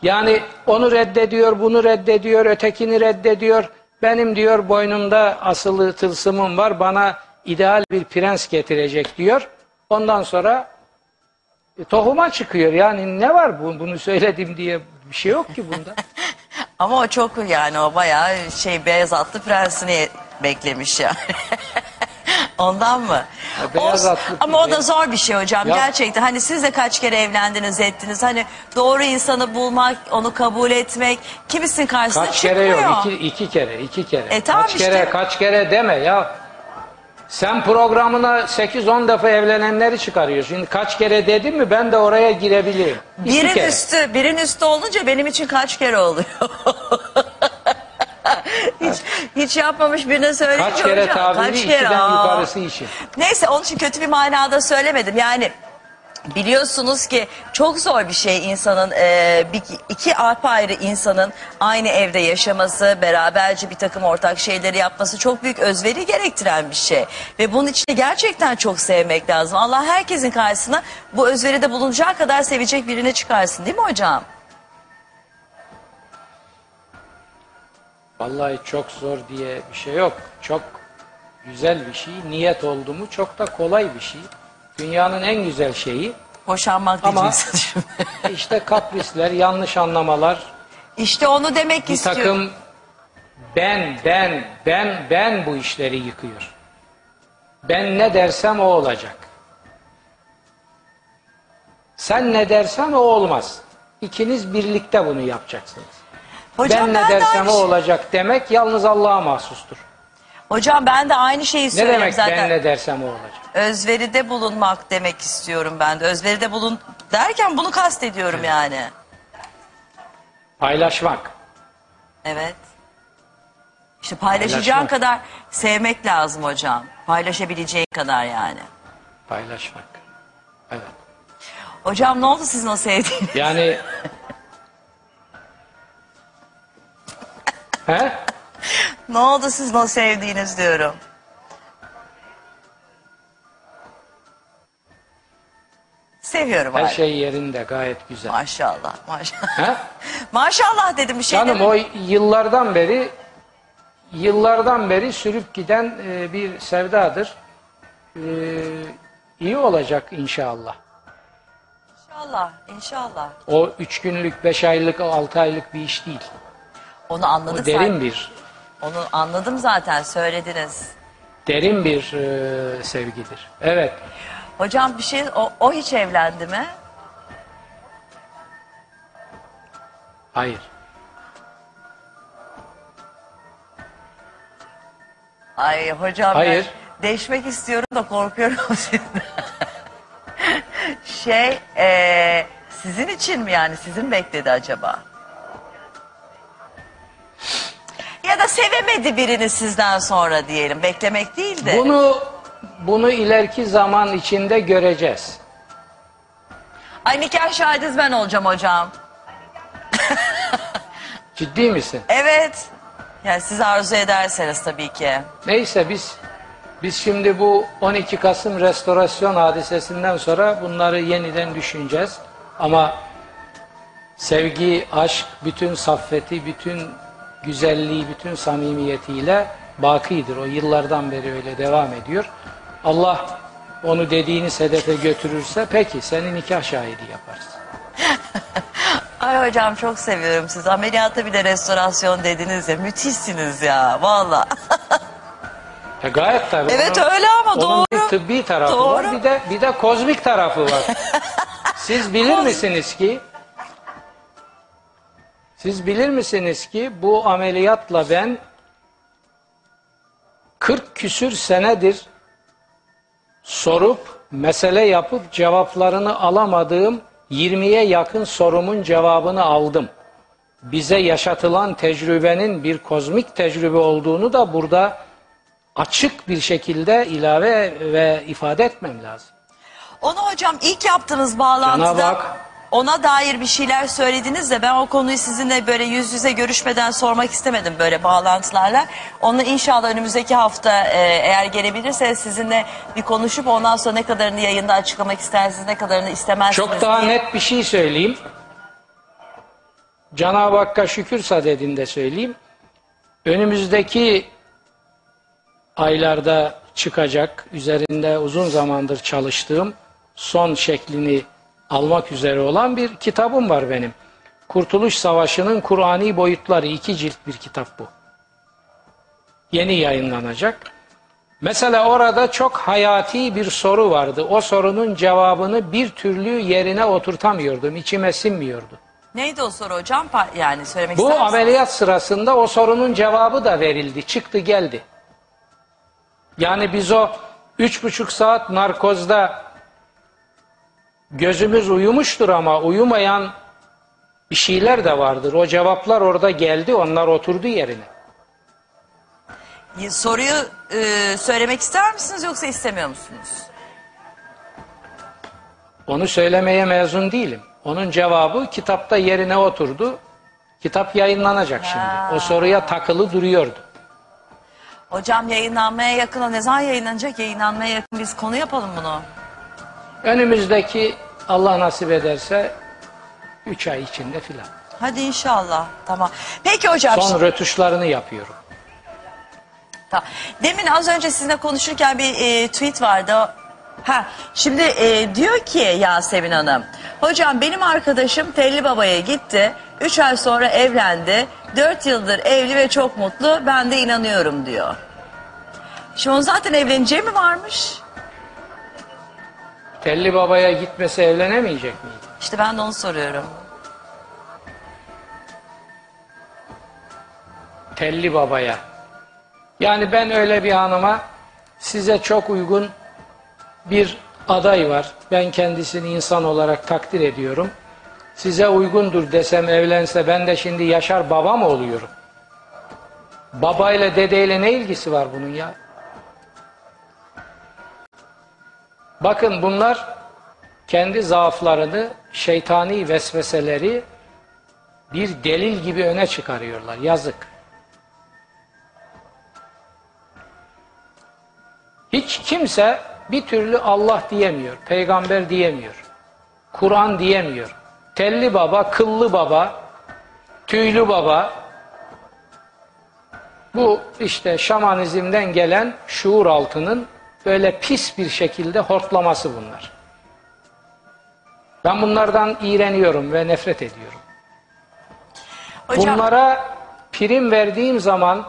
Yani onu reddediyor, bunu reddediyor, ötekini reddediyor. Benim diyor boynumda asılı tılsımım var. Bana ideal bir prens getirecek diyor. Ondan sonra e, tohuma çıkıyor. Yani ne var bu, bunu söyledim diye bir şey yok ki bunda. ama o çok yani o bayağı şey beyaz atlı prensini beklemiş yani. Ondan mı? Ya beyaz Olsun. atlı Ama o da zor bir şey hocam Ya- gerçekten. Hani siz de kaç kere evlendiniz ettiniz. Hani doğru insanı bulmak, onu kabul etmek kimisin karşısına Kaç çıkmıyor. kere yok? İki, iki kere, iki kere. E tamam kaç işte. kere, kaç kere deme ya. Sen programına 8-10 defa evlenenleri çıkarıyorsun. Şimdi kaç kere dedim mi ben de oraya girebilirim. İki Birin kere. üstü, birin üstü olunca benim için kaç kere oluyor? hiç, hiç yapmamış birine söyleyince Kaç kere hocam, tabiri kaç kere? ikiden Aa. yukarısı için. Neyse onun için kötü bir manada söylemedim. Yani biliyorsunuz ki çok zor bir şey insanın e, bir, iki apayrı insanın aynı evde yaşaması, beraberce bir takım ortak şeyleri yapması çok büyük özveri gerektiren bir şey. Ve bunun için gerçekten çok sevmek lazım. Allah herkesin karşısına bu özveride bulunacağı kadar sevecek birini çıkarsın değil mi hocam? Vallahi çok zor diye bir şey yok. Çok güzel bir şey. Niyet oldu mu çok da kolay bir şey. Dünyanın en güzel şeyi. Boşanmak Ama- diyeceksin şimdi. işte kaprisler, yanlış anlamalar, İşte onu demek bir istiyorum. takım ben, ben, ben, ben bu işleri yıkıyor. Ben ne dersem o olacak. Sen ne dersen o olmaz. İkiniz birlikte bunu yapacaksınız. Hocam ben ben, ne de dersem o şey- olacak demek yalnız Allah'a mahsustur. Hocam ben de aynı şeyi Ne söylüyorum demek zaten. ben ne dersem o olacak? Özveride bulunmak demek istiyorum ben de. Özveride bulun derken bunu kastediyorum yani. Paylaşmak. Evet. İşte paylaşacağın Paylaşmak. kadar sevmek lazım hocam. Paylaşabileceğin kadar yani. Paylaşmak. Evet. Hocam ne oldu sizin o sevdiğiniz? Yani He? Ne oldu sizin o sevdiğiniz diyorum. Seviyorum Her abi. şey yerinde gayet güzel. Maşallah. Maşallah. Maşallah dedim bir şey Canım o yıllardan beri yıllardan beri sürüp giden e, bir sevdadır. E, iyi olacak inşallah. İnşallah. İnşallah. O üç günlük, beş aylık, altı aylık bir iş değil. Onu anladık O derin zaten. bir, Onu anladım zaten söylediniz. derin bir e, sevgidir. Evet. Hocam bir şey o, o hiç evlendi mi? Hayır. Ay hocam Hayır. ben değişmek istiyorum da korkuyorum sizden. şey eee, sizin için mi yani sizin bekledi acaba? Ya da sevemedi birini sizden sonra diyelim. Beklemek değil de. Bunu bunu ileriki zaman içinde göreceğiz. Ay nikah şahidiniz ben olacağım hocam. Ciddi misin? Evet. Yani siz arzu ederseniz tabii ki. Neyse biz biz şimdi bu 12 Kasım restorasyon hadisesinden sonra bunları yeniden düşüneceğiz. Ama sevgi, aşk, bütün saffeti, bütün güzelliği, bütün samimiyetiyle bakidir. O yıllardan beri öyle devam ediyor. Allah onu dediğiniz hedefe götürürse peki seni nikah şahidi yaparız. Ay hocam çok seviyorum sizi. Ameliyatta bir de restorasyon dediniz ya. Müthişsiniz ya valla. E gayet tabii. Evet, Onun- öyle ama onun doğru. bir tıbbi tarafı var Doğru. bir de bir de kozmik tarafı var. Siz bilir misiniz ki siz bilir misiniz ki bu ameliyatla ben 40 küsür senedir sorup mesele yapıp cevaplarını alamadığım 20'ye yakın sorumun cevabını aldım. Bize yaşatılan tecrübenin bir kozmik tecrübe olduğunu da burada açık bir şekilde ilave ve ifade etmem lazım. Onu hocam ilk yaptığınız bağlantıda Cenab-ı Hak- ona dair bir şeyler söylediniz de ben o konuyu sizinle böyle yüz yüze görüşmeden sormak istemedim böyle bağlantılarla. Onu inşallah önümüzdeki hafta e, eğer gelebilirse sizinle bir konuşup ondan sonra ne kadarını yayında açıklamak istersiniz ne kadarını istemezsiniz Çok daha diye. net bir şey söyleyeyim. Cenab-ı Hakk'a şükür sadedinde söyleyeyim. Önümüzdeki aylarda çıkacak, üzerinde uzun zamandır çalıştığım son şeklini almak üzere olan bir kitabım var benim. Kurtuluş Savaşı'nın Kur'ani boyutları iki cilt bir kitap bu. Yeni yayınlanacak. Mesela orada çok hayati bir soru vardı. O sorunun cevabını bir türlü yerine oturtamıyordum. içime sinmiyordu. Neydi o soru hocam? Pa- Yani söylemek Bu ister ameliyat sırasında o sorunun cevabı da verildi. Çıktı geldi. Yani biz o üç buçuk saat narkozda gözümüz uyumuştur ama uyumayan bir şeyler de vardır. O cevaplar orada geldi. Onlar oturdu yerine. Soruyu e, söylemek ister misiniz yoksa istemiyor musunuz? Onu söylemeye mezun değilim. Onun cevabı kitapta yerine oturdu. Kitap yayınlanacak şimdi. O soruya takılı duruyordu. Hocam yayınlanmaya yakın o ne zaman yayınlanacak? Yayınlanmaya yakın biz konu yapalım bunu. Önümüzdeki Allah nasip ederse 3 ay içinde filan. Hadi inşallah. Tamam. Peki hocam. Son rötuşlarını yapıyorum. Tamam. Demin az önce sizinle konuşurken bir e, tweet vardı. Ha, şimdi e, diyor ki Yasemin Hanım. Hocam benim arkadaşım Telli Baba'ya gitti. 3 ay sonra evlendi. 4 yıldır evli ve çok mutlu. Ben de inanıyorum diyor. Şimdi onun zaten evleneceği mi varmış? Telli babaya gitmese evlenemeyecek miydi? İşte ben de onu soruyorum. Telli babaya. Yani ben öyle bir hanıma size çok uygun bir aday var. Ben kendisini insan olarak takdir ediyorum. Size uygundur desem evlense ben de şimdi Yaşar baba mı oluyorum? Babayla dedeyle ne ilgisi var bunun ya? Bakın bunlar kendi zaaflarını, şeytani vesveseleri bir delil gibi öne çıkarıyorlar. Yazık. Hiç kimse bir türlü Allah diyemiyor, peygamber diyemiyor, Kur'an diyemiyor. Telli baba, kıllı baba, tüylü baba, bu işte şamanizmden gelen şuur altının böyle pis bir şekilde hortlaması bunlar. Ben bunlardan iğreniyorum ve nefret ediyorum. Hocam Bunlara prim verdiğim zaman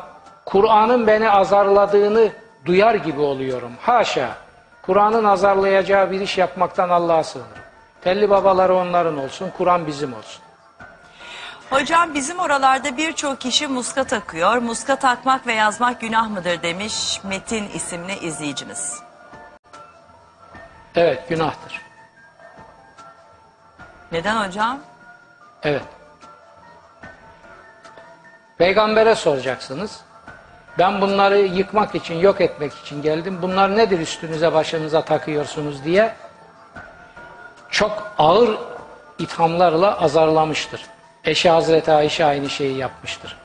Kur'an'ın beni azarladığını duyar gibi oluyorum. Haşa. Kur'an'ın azarlayacağı bir iş yapmaktan Allah'a sığınırım. Telli babaları onların olsun, Kur'an bizim olsun. Hocam bizim oralarda birçok kişi muska takıyor. Muska takmak ve yazmak günah mıdır demiş Metin isimli izleyicimiz. Evet, günahtır. Neden hocam? Evet. Peygambere soracaksınız. Ben bunları yıkmak için, yok etmek için geldim. Bunlar nedir üstünüze, başınıza takıyorsunuz diye çok ağır ithamlarla azarlamıştır. Eşi Hazreti Ayşe aynı şeyi yapmıştır.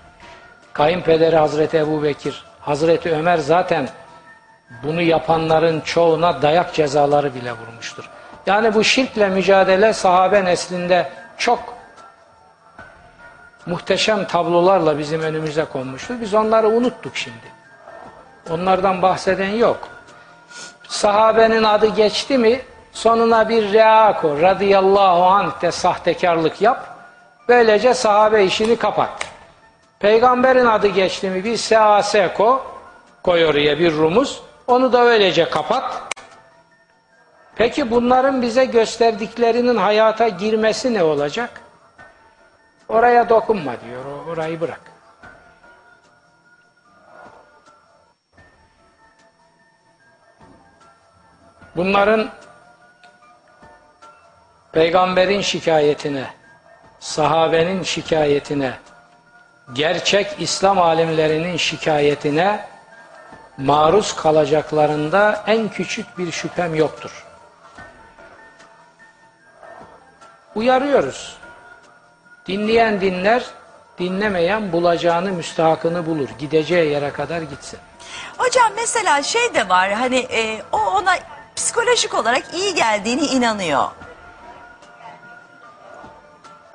Kayınpederi Hazreti Ebu Bekir, Hazreti Ömer zaten bunu yapanların çoğuna dayak cezaları bile vurmuştur. Yani bu şirkle mücadele sahabe neslinde çok muhteşem tablolarla bizim önümüze konmuştur. Biz onları unuttuk şimdi. Onlardan bahseden yok. Sahabenin adı geçti mi sonuna bir rea koy. Radıyallahu anh de sahtekarlık yap. Böylece sahabe işini kapat. Peygamberin adı geçti mi bir sease ko. Koy oraya bir rumuz. Onu da öylece kapat. Peki bunların bize gösterdiklerinin hayata girmesi ne olacak? Oraya dokunma diyor. Orayı bırak. Bunların peygamberin şikayetine, sahabenin şikayetine, gerçek İslam alimlerinin şikayetine maruz kalacaklarında en küçük bir şüphem yoktur. Uyarıyoruz. Dinleyen dinler, dinlemeyen bulacağını, müstahakını bulur. Gideceği yere kadar gitsin. Hocam mesela şey de var hani e, o ona psikolojik olarak iyi geldiğini inanıyor.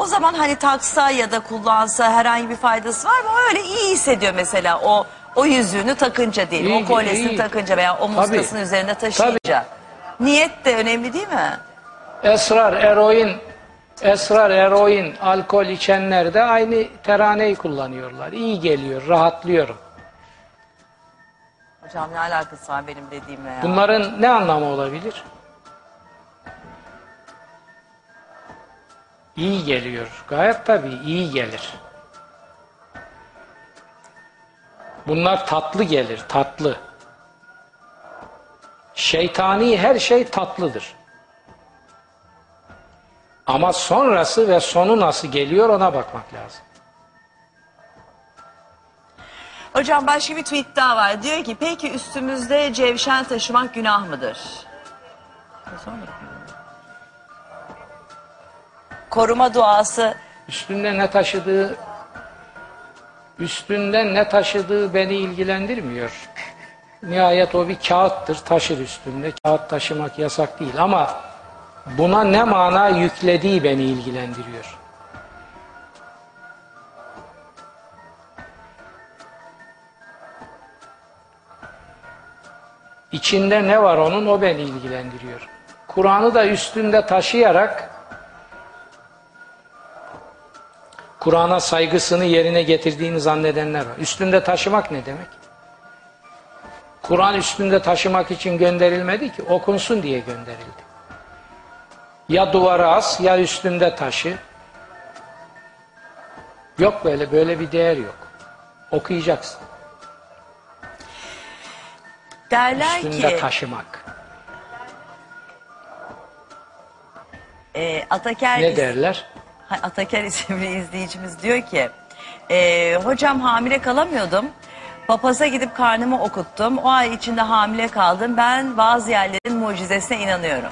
O zaman hani taksa ya da kullansa herhangi bir faydası var mı? O öyle iyi hissediyor mesela o o yüzüğünü takınca değil, İyi, o kolyesini iyi. takınca veya o muskasını üzerinde taşıyınca. Niyet de önemli değil mi? Esrar, eroin, esrar, eroin, alkol içenler de aynı teraneyi kullanıyorlar. İyi geliyor, rahatlıyorum. Hocam ne alakası var benim dediğimle ya? Bunların ne anlamı olabilir? İyi geliyor. Gayet tabii iyi gelir. Bunlar tatlı gelir, tatlı. Şeytani her şey tatlıdır. Ama sonrası ve sonu nasıl geliyor ona bakmak lazım. Hocam başka bir tweet daha var. Diyor ki peki üstümüzde cevşen taşımak günah mıdır? Koruma duası Üstünde ne taşıdığı üstünde ne taşıdığı beni ilgilendirmiyor. Nihayet o bir kağıttır, taşır üstünde. Kağıt taşımak yasak değil ama buna ne mana yüklediği beni ilgilendiriyor. İçinde ne var onun o beni ilgilendiriyor. Kur'an'ı da üstünde taşıyarak Kur'an'a saygısını yerine getirdiğini zannedenler var. Üstünde taşımak ne demek? Kur'an üstünde taşımak için gönderilmedi ki, okunsun diye gönderildi. Ya duvara as, ya üstünde taşı. Yok böyle, böyle bir değer yok. Okuyacaksın. derler Üstünde ki taşımak. e, Ataker, Ne derler? Ataker isimli izleyicimiz diyor ki e, hocam hamile kalamıyordum. Papaza gidip karnımı okuttum. O ay içinde hamile kaldım. Ben bazı yerlerin mucizesine inanıyorum.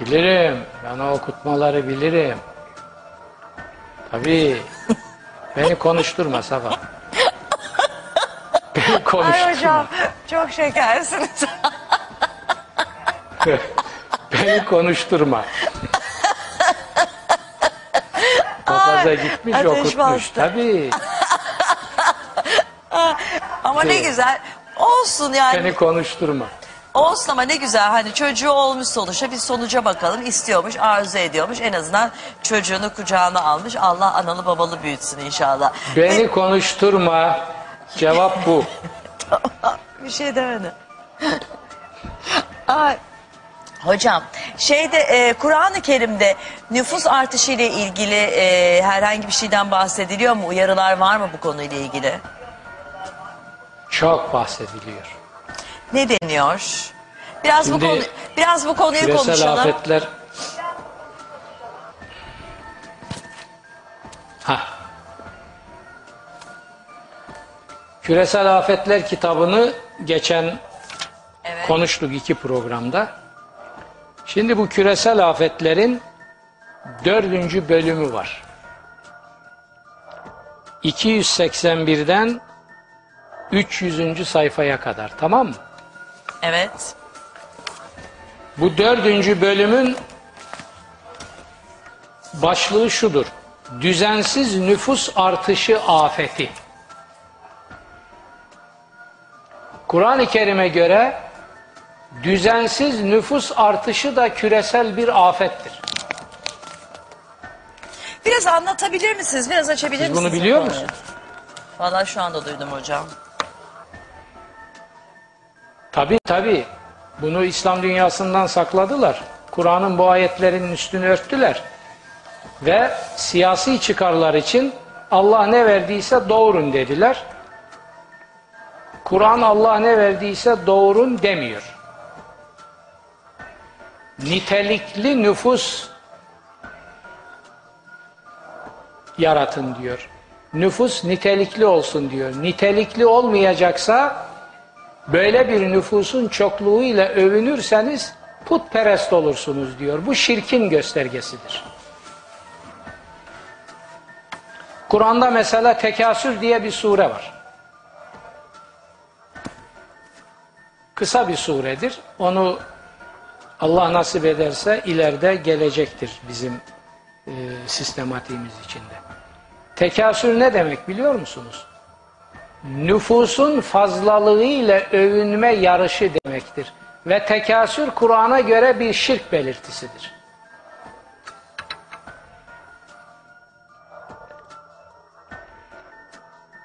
Bilirim. Ben o okutmaları bilirim. Tabii. Beni konuşturma Safa. Beni konuşturma. Ay hocam çok şekersiniz. Beni konuşturma. Papaza gitmiş ateş okutmuş. bastı. Tabii. ama ne güzel. Olsun yani. Beni konuşturma. Olsun ama ne güzel hani çocuğu olmuş sonuçta bir sonuca bakalım istiyormuş arzu ediyormuş en azından çocuğunu kucağına almış Allah analı babalı büyütsün inşallah. Beni konuşturma. Cevap bu. Bir şey demedi. Ay. Hocam şeyde e, Kur'an-ı Kerim'de nüfus artışı ile ilgili e, herhangi bir şeyden bahsediliyor mu? Uyarılar var mı bu konuyla ilgili? Çok bahsediliyor. Ne deniyor? Biraz bu Şimdi konu biraz bu konuyu Küresel konuşalım. afetler ha. Küresel Afetler kitabını geçen Evet. konuştuk iki programda. Şimdi bu küresel afetlerin dördüncü bölümü var. 281'den 300. sayfaya kadar tamam mı? Evet. Bu dördüncü bölümün başlığı şudur. Düzensiz nüfus artışı afeti. Kur'an-ı Kerim'e göre düzensiz nüfus artışı da küresel bir afettir. Biraz anlatabilir misiniz? Biraz açabilir Siz misiniz? bunu biliyor bu konuyu? musunuz? Vallahi şu anda duydum hocam. Tabi tabi. Bunu İslam dünyasından sakladılar. Kur'an'ın bu ayetlerinin üstünü örttüler. Ve siyasi çıkarlar için Allah ne verdiyse doğurun dediler. Kur'an Allah ne verdiyse doğurun demiyor. Nitelikli nüfus yaratın diyor. Nüfus nitelikli olsun diyor. Nitelikli olmayacaksa böyle bir nüfusun çokluğuyla övünürseniz putperest olursunuz diyor. Bu şirkin göstergesidir. Kur'an'da mesela tekasür diye bir sure var. Kısa bir suredir. Onu Allah nasip ederse ileride gelecektir bizim e, sistematiğimiz içinde. Tekasür ne demek biliyor musunuz? Nüfusun fazlalığıyla övünme yarışı demektir. Ve tekasür Kur'an'a göre bir şirk belirtisidir.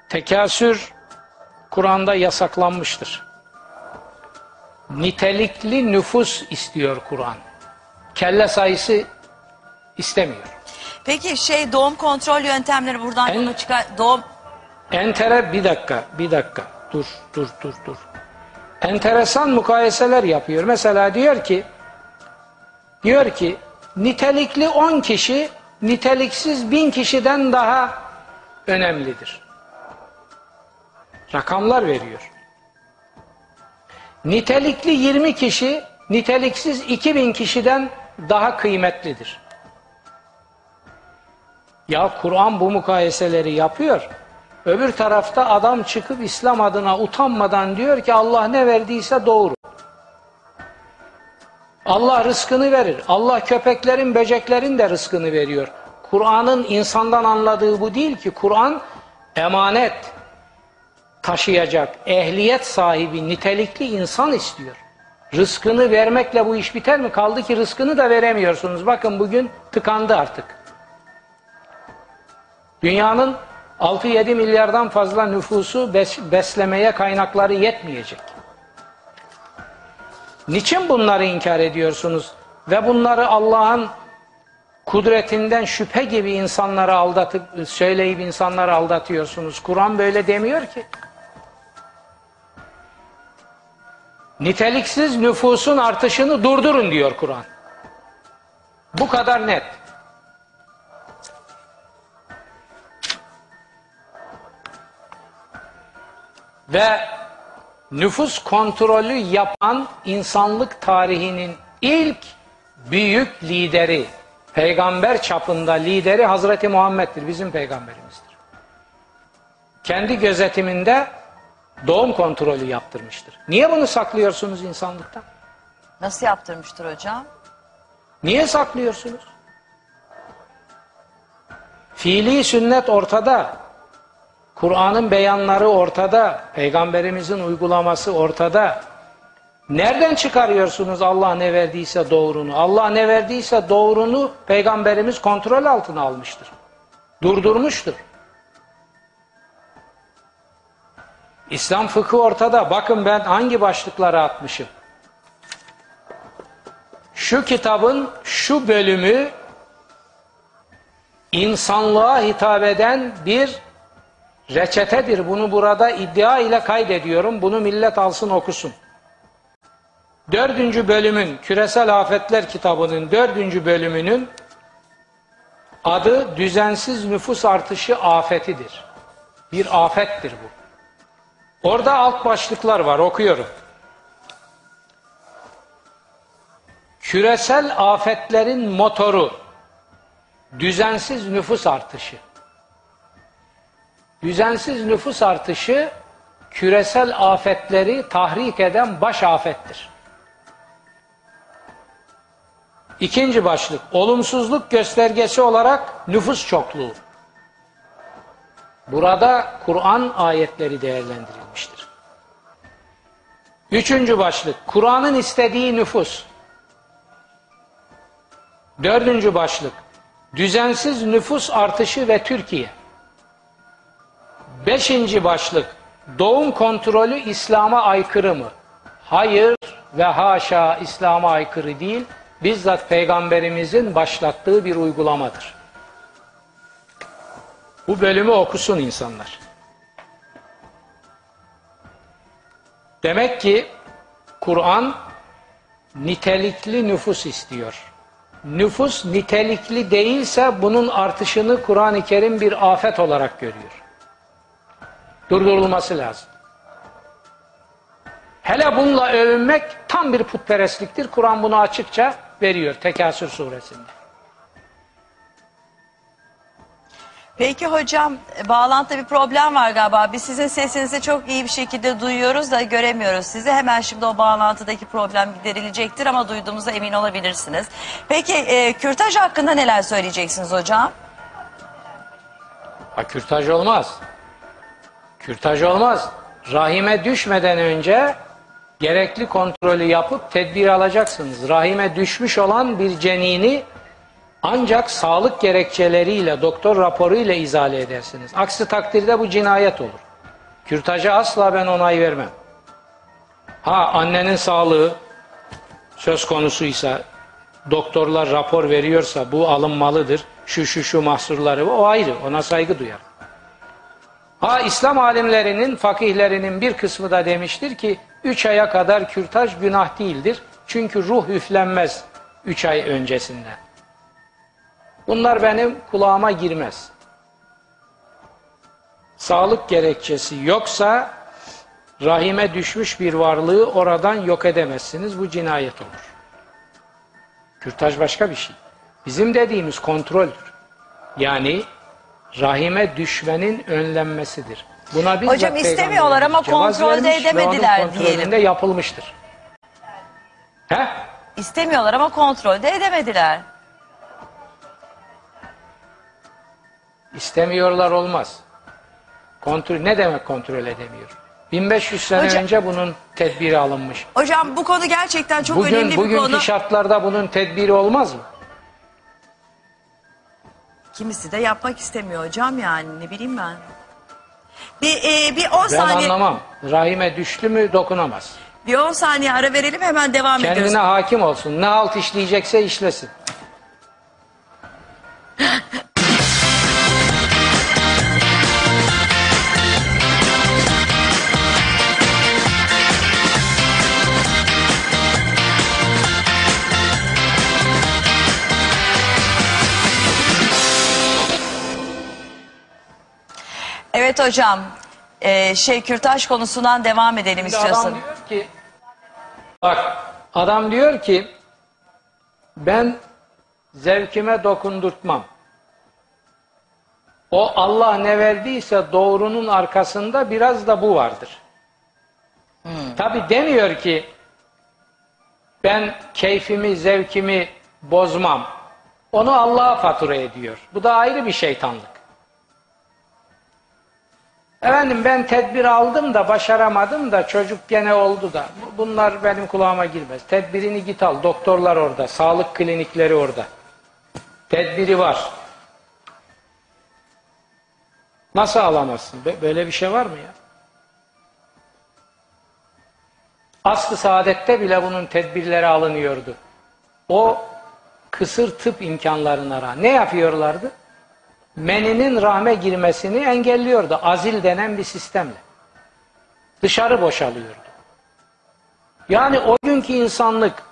Tekasür Kur'an'da yasaklanmıştır. Nitelikli nüfus istiyor Kur'an. Kelle sayısı istemiyor. Peki şey doğum kontrol yöntemleri buradan En- yola çıkar. Doğum Entere bir dakika, bir dakika. Dur, dur, dur, dur. Enteresan mukayeseler yapıyor. Mesela diyor ki diyor ki nitelikli 10 kişi niteliksiz bin kişiden daha önemlidir. Rakamlar veriyor. Nitelikli 20 kişi niteliksiz 2000 kişiden daha kıymetlidir. Ya Kur'an bu mukayeseleri yapıyor. Öbür tarafta adam çıkıp İslam adına utanmadan diyor ki Allah ne verdiyse doğru. Allah rızkını verir. Allah köpeklerin, böceklerin de rızkını veriyor. Kur'an'ın insandan anladığı bu değil ki. Kur'an emanet taşıyacak, ehliyet sahibi, nitelikli insan istiyor. Rızkını vermekle bu iş biter mi? Kaldı ki rızkını da veremiyorsunuz. Bakın bugün tıkandı artık. Dünyanın 6-7 milyardan fazla nüfusu bes- beslemeye kaynakları yetmeyecek. Niçin bunları inkar ediyorsunuz? Ve bunları Allah'ın kudretinden şüphe gibi insanları aldatıp söyleyip insanları aldatıyorsunuz. Kur'an böyle demiyor ki. Niteliksiz nüfusun artışını durdurun diyor Kur'an. Bu kadar net. ve nüfus kontrolü yapan insanlık tarihinin ilk büyük lideri, peygamber çapında lideri Hazreti Muhammed'dir, bizim peygamberimizdir. Kendi gözetiminde doğum kontrolü yaptırmıştır. Niye bunu saklıyorsunuz insanlıktan? nasıl yaptırmıştır hocam? Niye saklıyorsunuz? Fiili sünnet ortada. Kur'an'ın beyanları ortada. Peygamberimizin uygulaması ortada. Nereden çıkarıyorsunuz Allah ne verdiyse doğrunu? Allah ne verdiyse doğrunu Peygamberimiz kontrol altına almıştır. Durdurmuştur. İslam fıkhı ortada. Bakın ben hangi başlıkları atmışım. Şu kitabın şu bölümü insanlığa hitap eden bir reçetedir. Bunu burada iddia ile kaydediyorum. Bunu millet alsın okusun. Dördüncü bölümün Küresel Afetler kitabının dördüncü bölümünün adı düzensiz nüfus artışı afetidir. Bir afettir bu. Orada alt başlıklar var okuyorum. Küresel afetlerin motoru düzensiz nüfus artışı. Düzensiz nüfus artışı küresel afetleri tahrik eden baş afettir. İkinci başlık, olumsuzluk göstergesi olarak nüfus çokluğu. Burada Kur'an ayetleri değerlendirilmiştir. Üçüncü başlık, Kur'an'ın istediği nüfus. Dördüncü başlık, düzensiz nüfus artışı ve Türkiye. Beşinci başlık, doğum kontrolü İslam'a aykırı mı? Hayır ve haşa İslam'a aykırı değil, bizzat Peygamberimizin başlattığı bir uygulamadır. Bu bölümü okusun insanlar. Demek ki Kur'an nitelikli nüfus istiyor. Nüfus nitelikli değilse bunun artışını Kur'an-ı Kerim bir afet olarak görüyor. Durdurulması lazım. Hele bununla övünmek tam bir putperestliktir. Kur'an bunu açıkça veriyor Tekasür suresinde. Peki hocam bağlantıda bir problem var galiba. Biz sizin sesinizi çok iyi bir şekilde duyuyoruz da göremiyoruz sizi. Hemen şimdi o bağlantıdaki problem giderilecektir ama duyduğumuza emin olabilirsiniz. Peki e, kürtaj hakkında neler söyleyeceksiniz hocam? Ha kürtaj olmaz. Kürtaj olmaz. Rahime düşmeden önce gerekli kontrolü yapıp tedbir alacaksınız. Rahime düşmüş olan bir cenini ancak sağlık gerekçeleriyle, doktor raporuyla izale edersiniz. Aksi takdirde bu cinayet olur. Kürtaja asla ben onay vermem. Ha annenin sağlığı söz konusuysa, doktorlar rapor veriyorsa bu alınmalıdır, şu şu şu mahsurları o ayrı, ona saygı duyar. Ha İslam alimlerinin, fakihlerinin bir kısmı da demiştir ki üç aya kadar kürtaj günah değildir. Çünkü ruh üflenmez üç ay öncesinden. Bunlar benim kulağıma girmez. Sağlık gerekçesi yoksa rahime düşmüş bir varlığı oradan yok edemezsiniz. Bu cinayet olur. Kürtaj başka bir şey. Bizim dediğimiz kontroldür. Yani rahime düşmenin önlenmesidir. Buna bizzat Hocam istemiyorlar ama kontrolde edemediler diyelim. yapılmıştır. He? İstemiyorlar ama kontrolde edemediler. İstemiyorlar olmaz. Kontrol ne demek kontrol edemiyor? 1500 sene Hocam- önce bunun tedbiri alınmış. Hocam bu konu gerçekten çok Bugün önemli bir bugünkü konu. şartlarda bunun tedbiri olmaz mı? Kimisi de yapmak istemiyor hocam yani ne bileyim ben. Bir, e, bir 10 Ben saniye anlamam. Rahime düştü mü dokunamaz. bir 10 saniye ara verelim hemen devam ediyoruz. Kendine hakim olsun. Ne halt işleyecekse işlesin. Evet hocam. E, şey kürtaj konusundan devam edelim Şimdi istiyorsun. adam diyor ki bak adam diyor ki ben zevkime dokundurtmam. O Allah ne verdiyse doğrunun arkasında biraz da bu vardır. Tabi demiyor ki ben keyfimi, zevkimi bozmam. Onu Allah'a fatura ediyor. Bu da ayrı bir şeytanlık. Efendim ben tedbir aldım da başaramadım da çocuk gene oldu da. Bunlar benim kulağıma girmez. Tedbirini git al. Doktorlar orada. Sağlık klinikleri orada. Tedbiri var. Nasıl alamazsın? Bö- Böyle bir şey var mı ya? Aslı saadette bile bunun tedbirleri alınıyordu. O kısır tıp imkanlarına ne yapıyorlardı? Meninin rahme girmesini engelliyordu. Azil denen bir sistemle. Dışarı boşalıyordu. Yani o günkü insanlık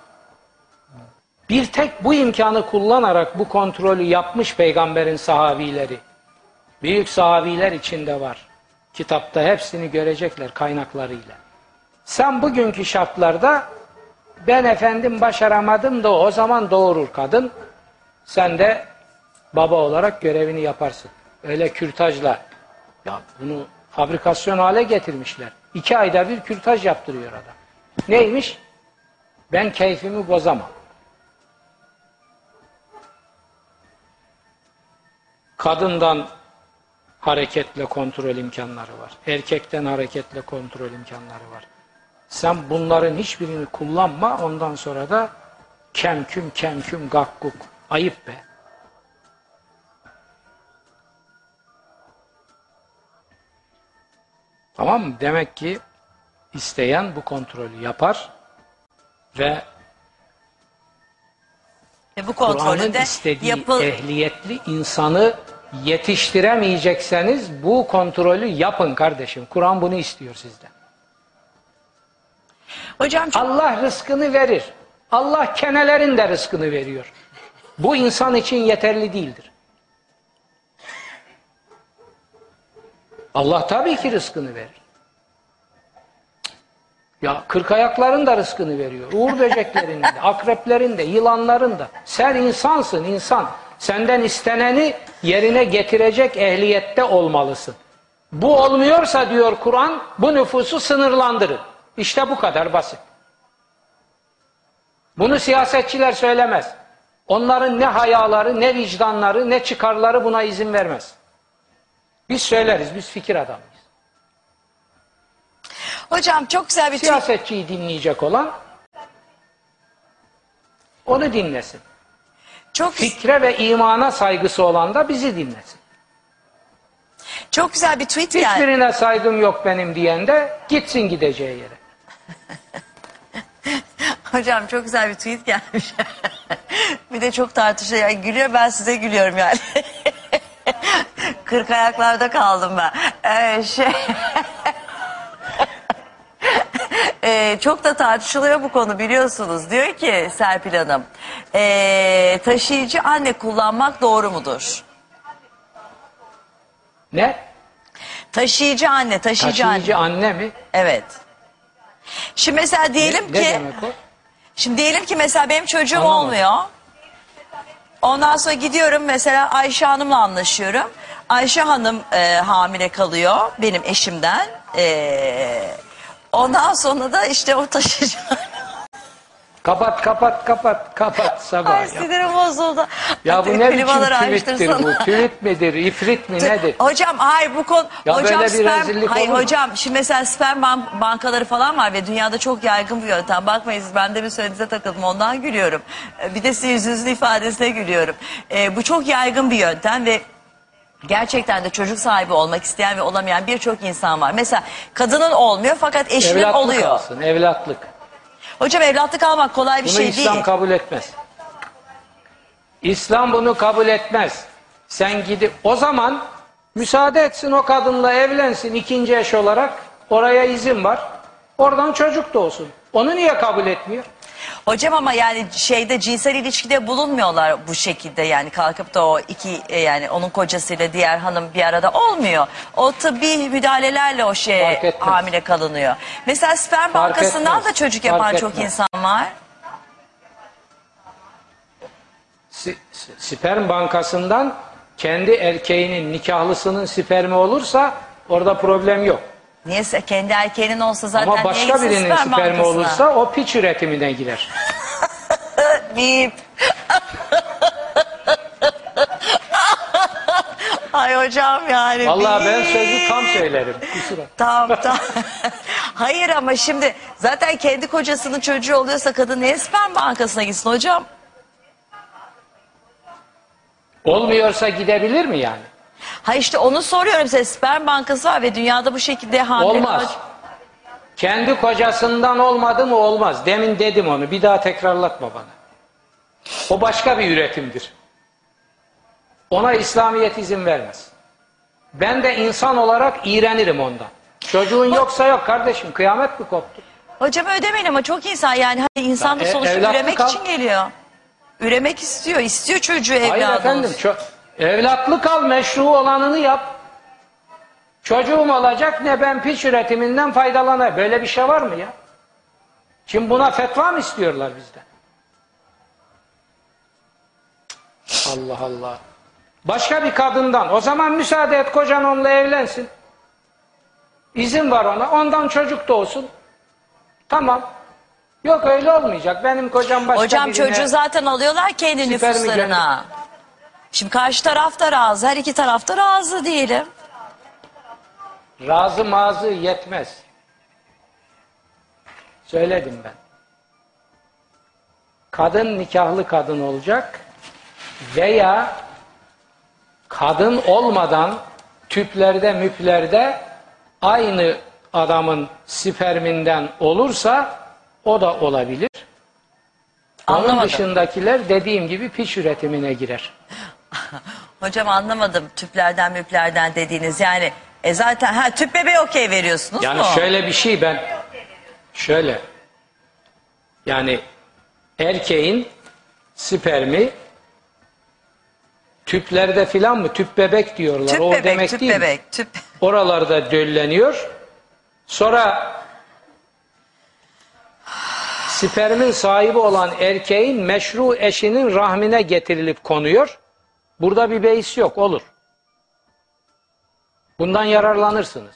bir tek bu imkanı kullanarak bu kontrolü yapmış peygamberin sahabileri. Büyük sahabiler içinde var. Kitapta hepsini görecekler kaynaklarıyla. Sen bugünkü şartlarda ben efendim başaramadım da o zaman doğurur kadın. Sen de baba olarak görevini yaparsın. Öyle kürtajla. Ya bunu fabrikasyon hale getirmişler. İki ayda bir kürtaj yaptırıyor adam. Neymiş? Ben keyfimi bozamam. Kadından hareketle kontrol imkanları var. Erkekten hareketle kontrol imkanları var. Sen bunların hiçbirini kullanma ondan sonra da kemküm kemküm gakkuk. Ayıp be. Tamam mı? Demek ki isteyen bu kontrolü yapar ve Ve bu Kur'an'ın kontrolü de istediği yapıl... ehliyetli insanı yetiştiremeyecekseniz bu kontrolü yapın kardeşim. Kur'an bunu istiyor sizden. Hocam çok... Allah rızkını verir. Allah kenelerin de rızkını veriyor. Bu insan için yeterli değildir. Allah tabii ki rızkını verir. Ya kırk ayakların da rızkını veriyor. Uğur böceklerinin de, akreplerin de, yılanların da. Sen insansın insan. Senden isteneni yerine getirecek ehliyette olmalısın. Bu olmuyorsa diyor Kur'an, bu nüfusu sınırlandırın. İşte bu kadar basit. Bunu siyasetçiler söylemez. Onların ne hayaları, ne vicdanları, ne çıkarları buna izin vermez. Biz söyleriz, biz fikir adamıyız. Hocam çok güzel bir. Siyasetçiyi dinleyecek olan onu dinlesin. Çok, Fikre ve imana saygısı olan da bizi dinlesin. çok güzel bir tweet geldi. Hiçbirine saygım yok benim diyen de gitsin gideceği yere. Hocam çok güzel bir tweet gelmiş. bir de çok tartışıyor. Yani gülüyor ben size gülüyorum yani. Kırk ayaklarda kaldım ben. Ee, şey... Ee, çok da tartışılıyor bu konu biliyorsunuz. Diyor ki Serpil Hanım, ee, taşıyıcı anne kullanmak doğru mudur? Ne? Taşıyıcı anne, taşıyıcı, Taşıyıcı anne. anne mi? Evet. Şimdi mesela diyelim ne, ki... demek o? Şimdi diyelim ki mesela benim çocuğum Anlamadım. olmuyor. Ondan sonra gidiyorum mesela Ayşe Hanım'la anlaşıyorum. Ayşe Hanım e, hamile kalıyor benim eşimden. E, ondan sonra da işte o taşıyıcı. Kapat kapat kapat kapat sabah. Ay ya. sinirim bozuldu. Ya bu ne biçim Klimaları tweettir açtırsana. bu? Tweet midir, ifrit mi nedir? Hocam hayır bu konu Ya hocam böyle bir sperm rezillik hayır olur mu? hocam şimdi mesela sperm ban- bankaları falan var ve dünyada çok yaygın bir yöntem. Bakmayın siz ben de bir söylediğinize takıldım ondan gülüyorum. Ee, Bir de sizin yüzünüzün ifadesine gülüyorum. Ee, bu çok yaygın bir yöntem ve Gerçekten de çocuk sahibi olmak isteyen ve olamayan birçok insan var. Mesela kadının olmuyor fakat eşinin Evlatlık oluyor. alsın, evlatlık. Hocam evlatlık almak kolay bir Bunu şey İslam değil. kabul etmez. İslam bunu kabul etmez. Sen gidip o zaman müsaade etsin o kadınla evlensin ikinci eş olarak. Oraya izin var. Oradan çocuk doğsun. Onu niye kabul etmiyor? Hocam ama yani şeyde cinsel ilişkide bulunmuyorlar bu şekilde yani kalkıp da o iki e, yani onun kocasıyla diğer hanım bir arada olmuyor. O tıbbi müdahalelerle o Fark şeye etmez. hamile kalınıyor. Mesela sperm Fark bankasından etmez. da çocuk Fark yapan çok etmez. insan var. Si- si- Sperm bankasından kendi erkeğinin nikahlısının spermi olursa orada problem yok. Niyeyse kendi erkeğinin olsa zaten Ama niye başka birinin sperm spermi bankasına? olursa o piç üretimine girer. Bip. Ay hocam yani. Vallahi ben bip. sözü tam söylerim. Kusura. Tamam tamam. Hayır ama şimdi zaten kendi kocasının çocuğu oluyorsa kadın niye sperm bankasına gitsin hocam? Olmuyorsa gidebilir mi yani? Ha işte onu soruyorum size sperm bankası var ve dünyada bu şekilde hamile Olmaz. Kendi kocasından olmadı mı olmaz. Demin dedim onu. Bir daha tekrarlatma bana. O başka bir üretimdir. Ona İslamiyet izin vermez. Ben de insan olarak iğrenirim ondan. Çocuğun yoksa yok kardeşim. Kıyamet mi koptu? Hocam öyle demeyin ama çok insan yani hani insan da Ya, e- sonuçta evlatlık üremek al. için geliyor. Üremek istiyor, istiyor çocuğu evladı Hayır efendim. olsun. Evlatlık al meşru olanını yap. Çocuğum olacak ne ben piç üretiminden faydalanayım. Böyle bir şey var mı ya? Şimdi buna fetva mı istiyorlar bizden? Allah Allah. Başka bir kadından. O zaman müsaade et kocan onunla evlensin. İzin var ona. Ondan çocuk doğsun. Tamam. Yok öyle olmayacak. Benim kocam başka Hocam birine... çocuğu zaten alıyorlar kendi nüfuslarına. Şimdi karşı taraf da razı, her iki taraf da razı diyelim. Razı mazı yetmez. Söyledim ben. Kadın nikahlı kadın olacak veya kadın olmadan tüplerde müplerde aynı adamın sperminden olursa o da olabilir. Onun Anlamadım. dışındakiler dediğim gibi piş üretimine girer. Hocam anlamadım tüplerden müplerden dediğiniz yani e zaten ha tüp bebeği okey veriyorsunuz Yani mu? şöyle bir şey ben şöyle yani erkeğin spermi tüplerde filan mı tüp bebek diyorlar. tüp o bebek demek tüp değil mi? bebek tüp. Oralarda dölleniyor. Sonra spermin sahibi olan erkeğin meşru eşinin rahmine getirilip konuyor. Burada bir beis yok olur. Bundan yararlanırsınız.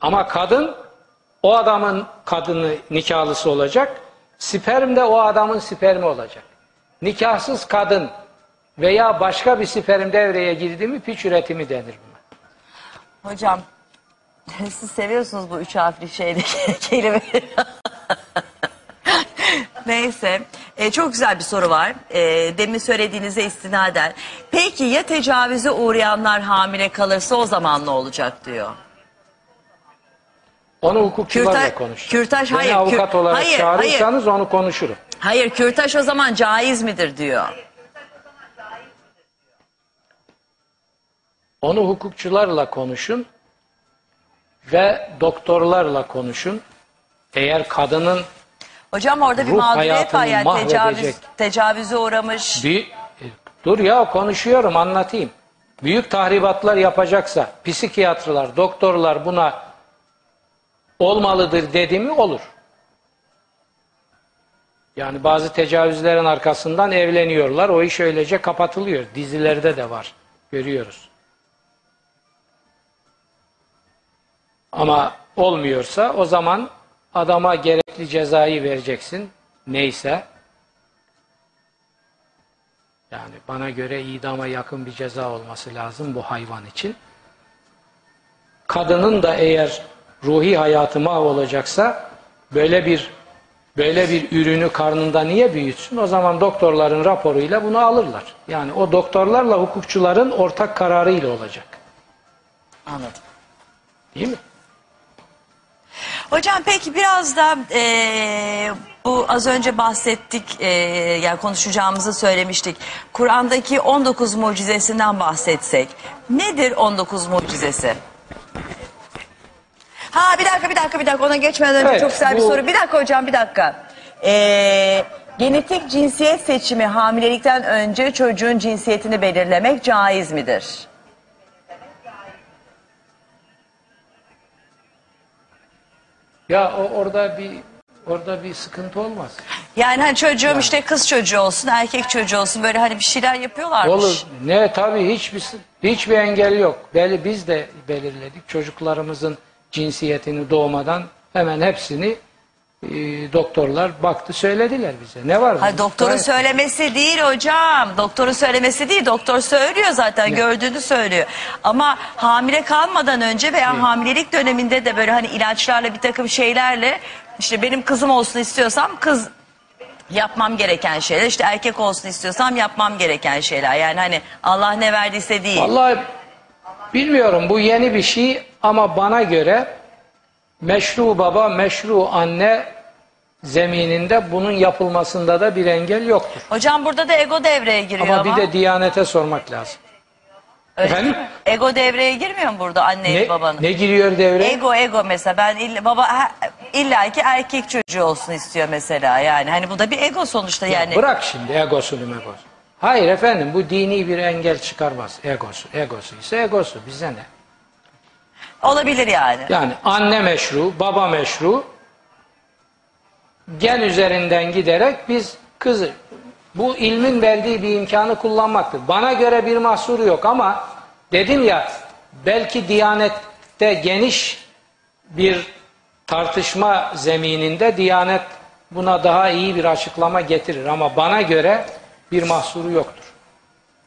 Ama kadın o adamın kadını nikahlısı olacak. Sperm de o adamın spermi olacak. Nikahsız kadın veya başka bir sperm devreye girdi mi piç üretimi denir buna. Hocam siz seviyorsunuz bu üç harfli şeydeki kelimeleri. Neyse. E, çok güzel bir soru var. E, demin söylediğinize istinaden. Peki ya tecavüze uğrayanlar hamile kalırsa o zaman ne olacak diyor. Onu hukukçularla konuşacağım. Kürtaj, Beni hayır, avukat kür- olarak hayır, çağırırsanız onu konuşurum. Hayır kürtaj o zaman caiz midir diyor. Onu hukukçularla konuşun ve doktorlarla konuşun. Eğer kadının Hocam orada bir Ruh mağduriyet var hayatını yani tecavüz, mahvedecek. tecavüze uğramış. bir dur ya konuşuyorum anlatayım. Büyük tahribatlar yapacaksa psikiyatrlar, doktorlar buna olmalıdır dedi mi olur. Yani bazı tecavüzlerin arkasından evleniyorlar. O iş öylece kapatılıyor. Dizilerde de var. Görüyoruz. Ama olmuyorsa o zaman adama gerekli cezayı vereceksin. Neyse. Yani bana göre idama yakın bir ceza olması lazım bu hayvan için. Kadının da eğer ruhi hayatı mahvolacaksa böyle bir böyle bir ürünü karnında niye büyütsün? O zaman doktorların raporuyla bunu alırlar. Yani o doktorlarla hukukçuların ortak kararıyla olacak. Anladım. Değil mi? Hocam peki biraz da eee, bu az önce bahsettik eee, yani konuşacağımızı söylemiştik. Kur'an'daki 19 mucizesinden bahsetsek. Nedir 19 mucizesi? Ha bir dakika bir dakika bir dakika ona geçmeden önce Evet, çok güzel bir bu- soru. Bir dakika hocam bir dakika. Eee, genetik cinsiyet seçimi hamilelikten önce çocuğun cinsiyetini belirlemek caiz midir? Ya o orada bir orada bir sıkıntı olmaz. Yani hani çocuğum işte kız çocuğu olsun erkek çocuğu olsun böyle hani bir şeyler yapıyorlarmış. Olur. Ne tabii hiçbir hiçbir engel yok. Belli biz de belirledik çocuklarımızın cinsiyetini doğmadan hemen hepsini e, doktorlar baktı söylediler bize. Ne var? Hayır, doktorun Gayet- söylemesi değil hocam. Doktorun söylemesi değil. Doktor söylüyor zaten. Gördüğünü söylüyor. Ama hamile kalmadan önce veya hamilelik döneminde de böyle hani ilaçlarla bir takım şeylerle işte benim kızım olsun istiyorsam kız yapmam gereken şeyler. işte erkek olsun istiyorsam yapmam gereken şeyler. Yani hani Allah ne verdiyse değil. Vallahi bilmiyorum bu yeni bir şey ama bana göre meşru baba, meşru anne zemininde bunun yapılmasında da bir engel yoktur. Hocam burada da ego devreye giriyor ama. Ama bir de Diyanete sormak lazım. Öyle Efendim? değil mi? Ego devreye girmiyor mu burada annenin Ne, babanın? ne giriyor devreye? Ego ego mesela ben illa, baba ha- illa ki erkek çocuğu olsun istiyor mesela yani hani bu da bir ego sonuçta yani. Bırak şimdi egosunu megosunu. Hayır efendim bu dini bir engel çıkarmaz. Egosu. Egosu ise egosu. Bize ne? Olabilir yani. Yani anne meşru, baba meşru. Gen üzerinden giderek biz kızı bu ilmin verdiği bir imkanı kullanmaktır. Bana göre bir mahsuru yok ama dedim ya belki Diyanet'te geniş bir tartışma zemininde Diyanet buna daha iyi bir açıklama getirir ama bana göre bir mahsuru yoktur.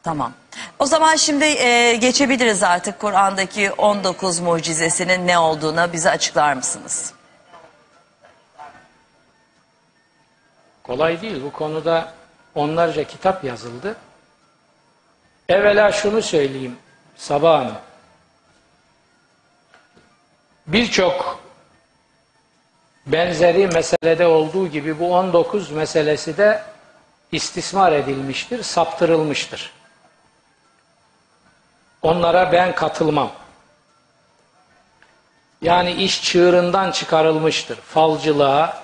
Tamam. O zaman şimdi e, geçebiliriz artık Kur'an'daki 19 mucizesinin ne olduğuna bize açıklar mısınız? Kolay değil bu konuda onlarca kitap yazıldı. Evvela şunu söyleyeyim Sabah Hanım. Birçok benzeri meselede olduğu gibi bu 19 meselesi de istismar edilmiştir, saptırılmıştır. Onlara ben katılmam. Yani iş çığırından çıkarılmıştır. Falcılığa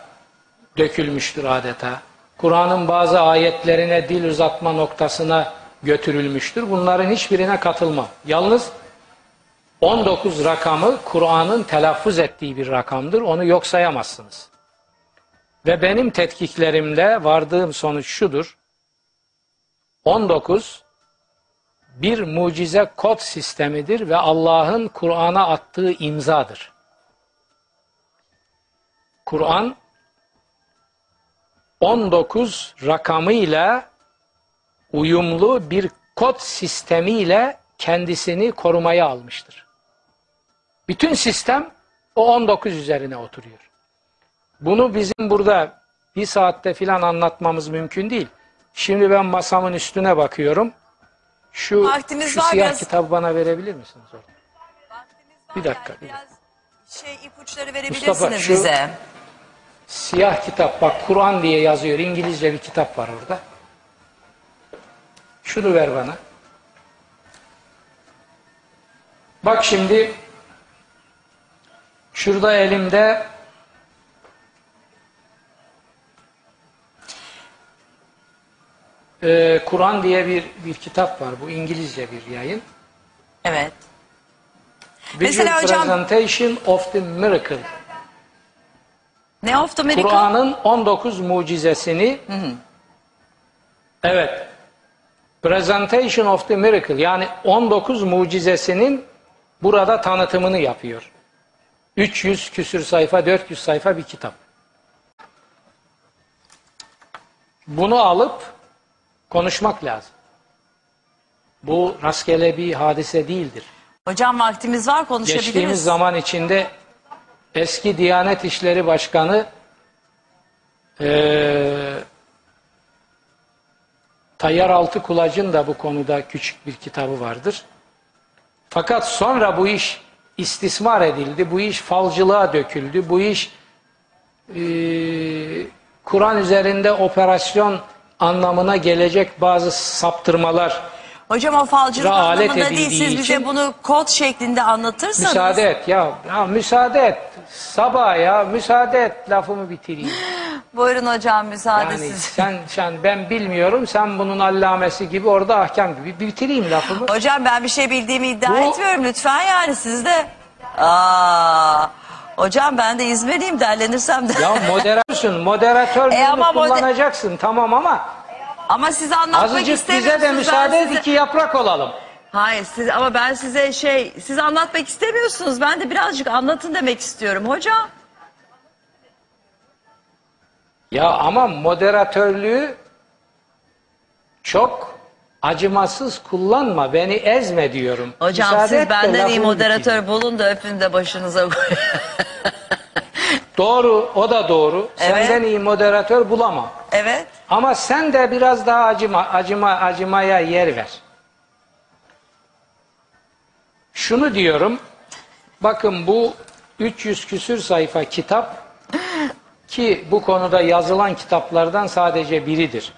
dökülmüştür adeta. Kur'an'ın bazı ayetlerine dil uzatma noktasına götürülmüştür. Bunların hiçbirine katılmam. Yalnız 19 rakamı Kur'an'ın telaffuz ettiği bir rakamdır. Onu yok sayamazsınız. Ve benim tetkiklerimde vardığım sonuç şudur. 19 bir mucize kod sistemidir ve Allah'ın Kur'an'a attığı imzadır. Kur'an 19 rakamıyla uyumlu bir kod sistemiyle kendisini korumaya almıştır. Bütün sistem o 19 üzerine oturuyor. Bunu bizim burada bir saatte filan anlatmamız mümkün değil. Şimdi ben masamın üstüne bakıyorum. Şu, Vaktimiz şu var, siyah biraz- kitabı bana verebilir misiniz orada? Bir dakika, bir biraz şey ipuçları Mustafa, verebilirsiniz şu- bize. Siyah kitap bak Kur'an diye yazıyor. İngilizce bir kitap var orada. Şunu ver bana. Bak şimdi şurada elimde e, Kur'an diye bir bir kitap var. Bu İngilizce bir yayın. Evet. Visual Mesela hocam- Presentation of the Miracle. Ne of the Miracle? Kur'an'ın 19 mucizesini evet Presentation of the Miracle yani 19 mucizesinin burada tanıtımını yapıyor. 300 küsür sayfa, 400 sayfa bir kitap. Bunu alıp konuşmak lazım. Bu rastgele bir hadise değildir. Hocam vaktimiz var konuşabiliriz. Geçtiğimiz zaman içinde eski Diyanet İşleri Başkanı eee Tayyar Altı Kulac'ın da bu konuda küçük bir kitabı vardır. Fakat sonra bu iş istismar edildi, bu iş falcılığa döküldü, bu iş eee, Kur'an üzerinde operasyon anlamına gelecek bazı saptırmalar Hocam o falcılık alet anlamında değil edildiği siz bize için- bunu kod şeklinde anlatırsanız. Müsaade et ya. ya müsaade et. Sabah ya müsaade et lafımı bitireyim. Buyurun hocam Yani müsaadesiz. sen, sen ben bilmiyorum sen bunun allamesi gibi orada ahkam gibi bitireyim lafımı. Hocam ben bir şey bildiğimi iddia Bu- etmiyorum lütfen yani siz de. Aa, hocam ben de İzmirliyim derlenirsem de. Ya moderatörsün moderatörlüğünü E ama kullanacaksın tamam ama ama siz anlatmak azıcık bize istemiyorsunuz. de ben müsaade et size- iki yaprak olalım. Hayır siz ama ben size şey siz anlatmak istemiyorsunuz. Ben de birazcık anlatın demek istiyorum hocam. Ya ama moderatörlüğü çok acımasız kullanma beni ezme diyorum. Hocam Müsaade siz et de benden iyi lafımı moderatör bitireyim. bulun da öpün de başınıza koyun. Doğru o da doğru. Evet. Senden iyi moderatör bulamam. evet. Ama sen de biraz daha acıma, acıma, acımaya yer ver. Şunu diyorum, bakın bu 300 küsür sayfa kitap ki bu konuda yazılan kitaplardan sadece biridir.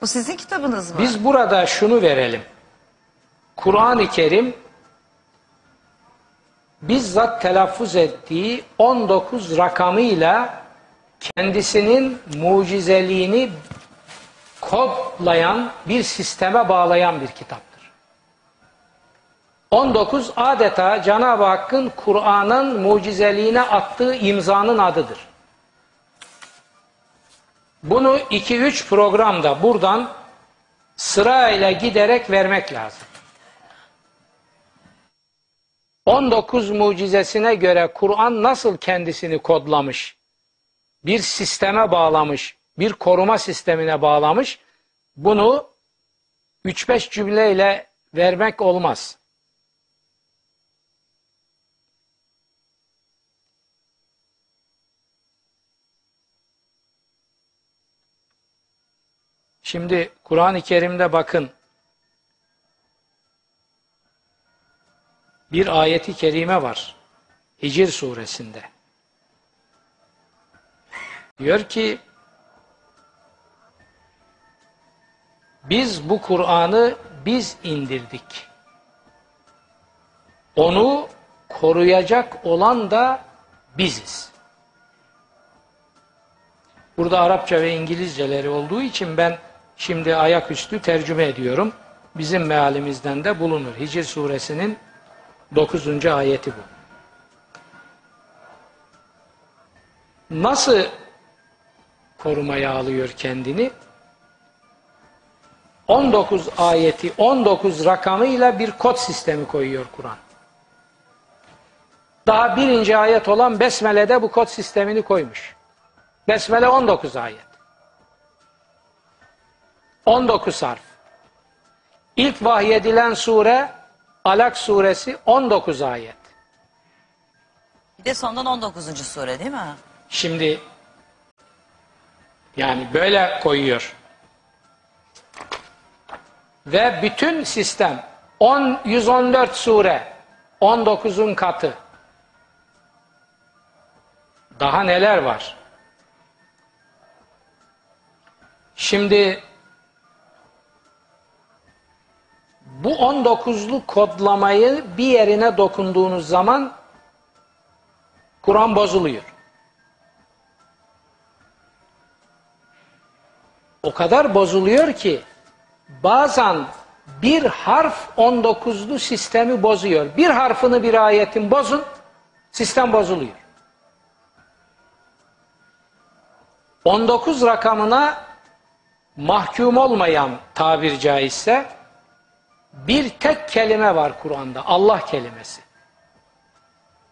Bu sizin kitabınız mı? Biz burada şunu verelim. Kur'an-ı Kerim bizzat telaffuz ettiği 19 rakamıyla kendisinin mucizeliğini kodlayan bir sisteme bağlayan bir kitaptır. 19 adeta Cenab-ı Hakk'ın Kur'an'ın mucizeliğine attığı imzanın adıdır. Bunu 2-3 programda buradan sırayla giderek vermek lazım. 19 mucizesine göre Kur'an nasıl kendisini kodlamış, bir sisteme bağlamış, bir koruma sistemine bağlamış, bunu 3-5 cümleyle vermek olmaz. Şimdi Kur'an-ı Kerim'de bakın bir ayeti kerime var. Hicr suresinde. Diyor ki biz bu Kur'an'ı biz indirdik. Onu koruyacak olan da biziz. Burada Arapça ve İngilizceleri olduğu için ben şimdi ayaküstü tercüme ediyorum. Bizim mealimizden de bulunur. Hicr suresinin 9. ayeti bu. Nasıl korumaya alıyor kendini? 19 ayeti, 19 rakamıyla bir kod sistemi koyuyor Kur'an. Daha birinci ayet olan Besmele'de bu kod sistemini koymuş. Besmele 19 ayet. 19 harf. İlk vahyedilen sure Alak suresi 19 ayet. Bir de sondan 19. sure değil mi? Şimdi yani böyle koyuyor. Ve bütün sistem 10 114 sure 19'un katı. Daha neler var? Şimdi bu 19'lu kodlamayı bir yerine dokunduğunuz zaman Kur'an bozuluyor. O kadar bozuluyor ki bazen bir harf 19'lu sistemi bozuyor. Bir harfini bir ayetin bozun, sistem bozuluyor. 19 rakamına mahkum olmayan tabir caizse bir tek kelime var Kur'an'da. Allah kelimesi.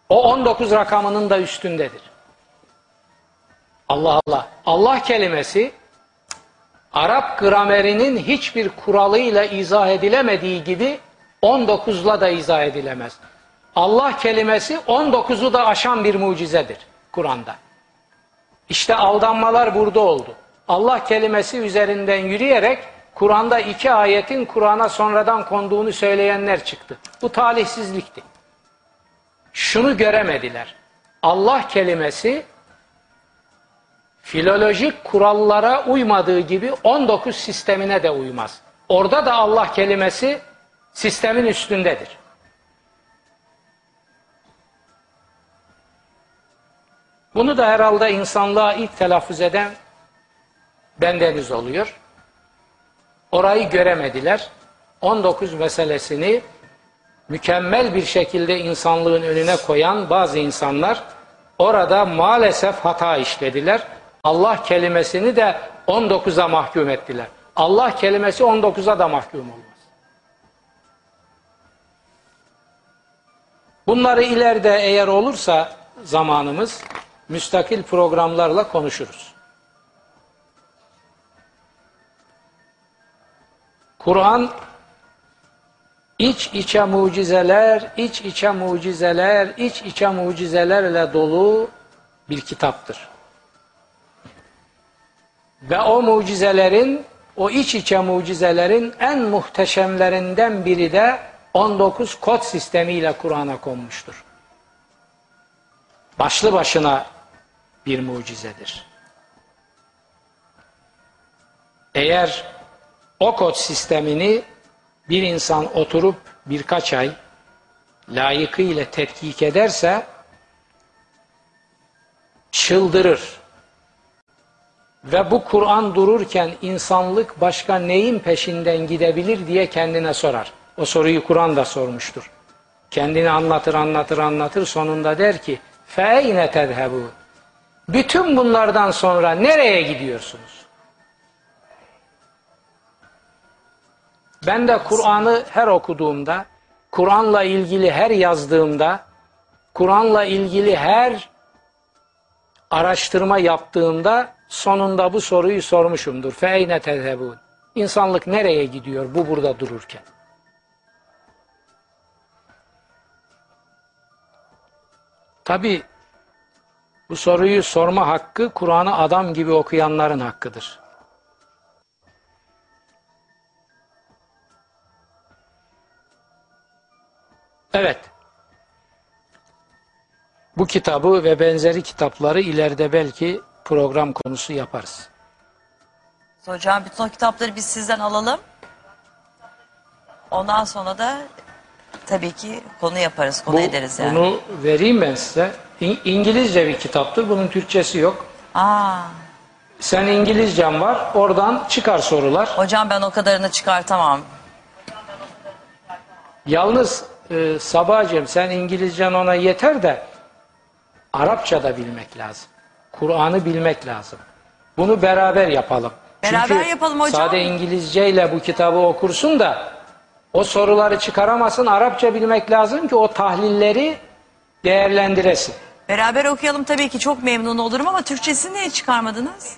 O 19 rakamının da üstündedir. Allah Allah. Allah kelimesi Arap gramerinin hiçbir kuralıyla izah edilemediği gibi 19'la da izah edilemez. Allah kelimesi 19'u da aşan bir mucizedir Kur'an'da. İşte aldanmalar burada oldu. Allah kelimesi üzerinden yürüyerek Kur'an'da iki ayetin Kur'an'a sonradan konduğunu söyleyenler çıktı. Bu talihsizlikti. Şunu göremediler. Allah kelimesi filolojik kurallara uymadığı gibi 19 sistemine de uymaz. Orada da Allah kelimesi sistemin üstündedir. Bunu da herhalde insanlığa ilk telaffuz eden bendeniz oluyor. Orayı göremediler. 19 meselesini mükemmel bir şekilde insanlığın önüne koyan bazı insanlar orada maalesef hata işlediler. Allah kelimesini de 19'a mahkum ettiler. Allah kelimesi 19'a da mahkum olmaz. Bunları ileride eğer olursa zamanımız müstakil programlarla konuşuruz. Kur'an iç içe mucizeler, iç içe mucizeler, iç içe mucizelerle dolu bir kitaptır. Ve o mucizelerin, o iç içe mucizelerin en muhteşemlerinden biri de 19 kod sistemiyle Kur'an'a konmuştur. Başlı başına bir mucizedir. Eğer o kod sistemini bir insan oturup birkaç ay layıkıyla tetkik ederse çıldırır. Ve bu Kur'an dururken insanlık başka neyin peşinden gidebilir diye kendine sorar. O soruyu Kur'an da sormuştur. Kendini anlatır anlatır anlatır sonunda der ki فَاَيْنَ تَذْهَبُونَ Bütün bunlardan sonra nereye gidiyorsunuz? Ben de Kur'an'ı her okuduğumda, Kur'an'la ilgili her yazdığımda, Kur'an'la ilgili her araştırma yaptığımda sonunda bu soruyu sormuşumdur. Feyne tezhebun. İnsanlık nereye gidiyor bu burada dururken? Tabi bu soruyu sorma hakkı Kur'an'ı adam gibi okuyanların hakkıdır. Evet. Bu kitabı ve benzeri kitapları ileride belki program konusu yaparız. Hocam bütün o kitapları biz sizden alalım. Ondan sonra da tabii ki konu yaparız, konu Bu- ederiz yani. Bunu vereyim ben size. İng- İngilizce bir kitaptır. Bunun Türkçesi yok. Aa, Sen İngilizcen var. Oradan çıkar sorular. hocam ben o kadarını çıkartamam. Yalnız e, Sabahcığım sen İngilizcen ona yeter de Arapça da bilmek lazım. Kur'an'ı bilmek lazım. Bunu beraber yapalım. Beraber Çünkü yapalım hocam. Sade İngilizceyle bu kitabı okursun da o soruları çıkaramasın. Arapça bilmek lazım ki o tahlilleri değerlendiresin. Beraber okuyalım tabii ki çok memnun olurum ama Türkçesini niye çıkarmadınız?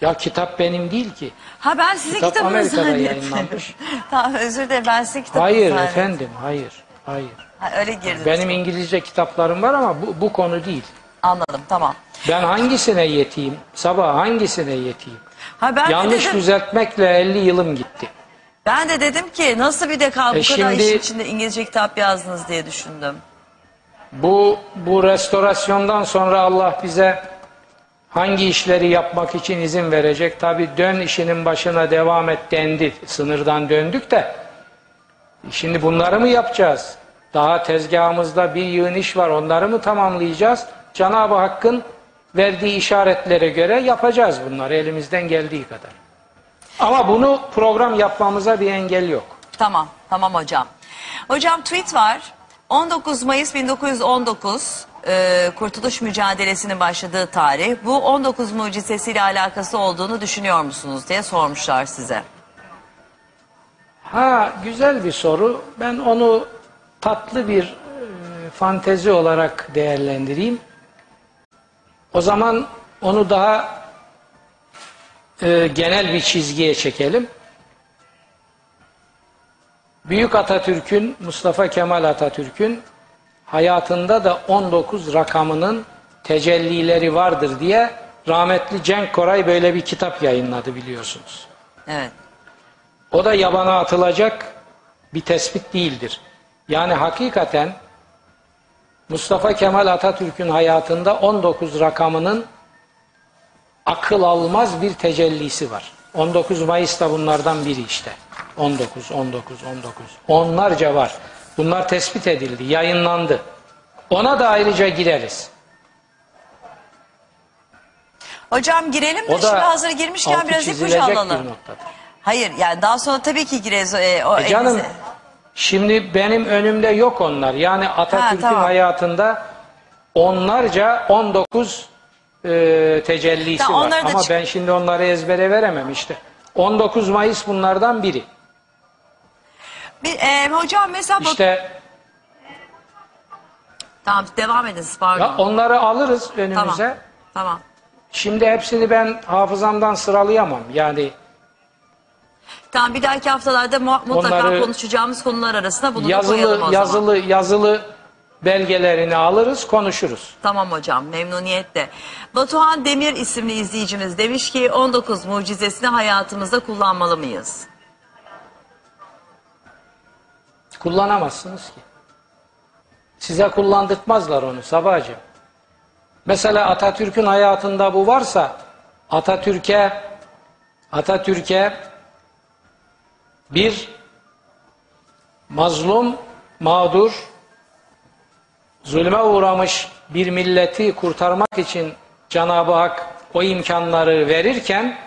Ya kitap benim değil ki. Ha ben sizin Kitap kitabınızı Amerika'da zannettim. yayınlanmış. tamam özür dilerim ben sizin kitabınızı Hayır zannettim. efendim, hayır, hayır. Ha, öyle girdiniz. Benim İngilizce kitaplarım var ama bu, bu konu değil. Anladım tamam. Ben hangisine yeteyim? Sabah hangisine yeteyim? Ha ben Yanlış de dedim, düzeltmekle 50 yılım gitti. ben de dedim ki nasıl bir deka bu E kadar şimdi- işin içinde İngilizce kitap yazdınız diye düşündüm. Bu bu restorasyondan sonra Allah bize hangi işleri yapmak için izin verecek? Tabi dön işinin başına devam et dendi. Sınırdan döndük de. Şimdi bunları mı yapacağız? Daha tezgahımızda bir yığın iş var. Onları mı tamamlayacağız? Cenab-ı Hakk'ın verdiği işaretlere göre yapacağız bunları elimizden geldiği kadar. Ama bunu program yapmamıza bir engel yok. Tamam, tamam hocam. Hocam tweet var. 19 Mayıs 1919 e, Kurtuluş Mücadelesi'nin başladığı tarih. Bu 19 mucizesiyle alakası olduğunu düşünüyor musunuz diye sormuşlar size. Ha güzel bir soru. Ben onu tatlı bir e, fantezi olarak değerlendireyim. O zaman onu daha e, genel bir çizgiye çekelim. Büyük Atatürk'ün, Mustafa Kemal Atatürk'ün hayatında da 19 rakamının tecellileri vardır diye rahmetli Cenk Koray böyle bir kitap yayınladı biliyorsunuz. Evet. O da yabana atılacak bir tespit değildir. Yani hakikaten Mustafa Kemal Atatürk'ün hayatında 19 rakamının akıl almaz bir tecellisi var. 19 Mayıs da bunlardan biri işte. 19, 19, 19. Onlarca var. Bunlar tespit edildi, yayınlandı. Ona da ayrıca gireriz. Hocam girelim de O da şimdi hazır girmişken altı biraz ipucu çizilecek alalım. noktadır. Hayır yani daha sonra tabii ki gireriz. E, o E canım elinize- şimdi benim önümde yok onlar. Yani Atatürk'ün tamam. hayatında onlarca 19 e, tecellisi Tamam, var. onları da Ama çık- ben şimdi onları ezbere veremem işte. 19 Mayıs bunlardan biri. Bir, e, hocam mesela bak- İşte Tamam devam edin siz, pardon. ya onları alırız önümüze. tamam. Tamam. Şimdi hepsini ben hafızamdan sıralayamam. Yani Tamam bir dahaki haftalarda mu- mutlaka Onları- konuşacağımız konular arasında bunu da koyalım o yazılı zaman. yazılı yazılı belgelerini alırız, konuşuruz. Tamam hocam memnuniyetle. Batuhan Demir isimli izleyicimiz demiş ki 19 mucizesini hayatımızda kullanmalı mıyız? Kullanamazsınız ki. Size kullandırtmazlar onu Sabahcığım. Mesela Atatürk'ün hayatında bu varsa Atatürk'e Atatürk'e bir mazlum, mağdur, zulme uğramış bir milleti kurtarmak için Cenab-ı Hak o imkanları verirken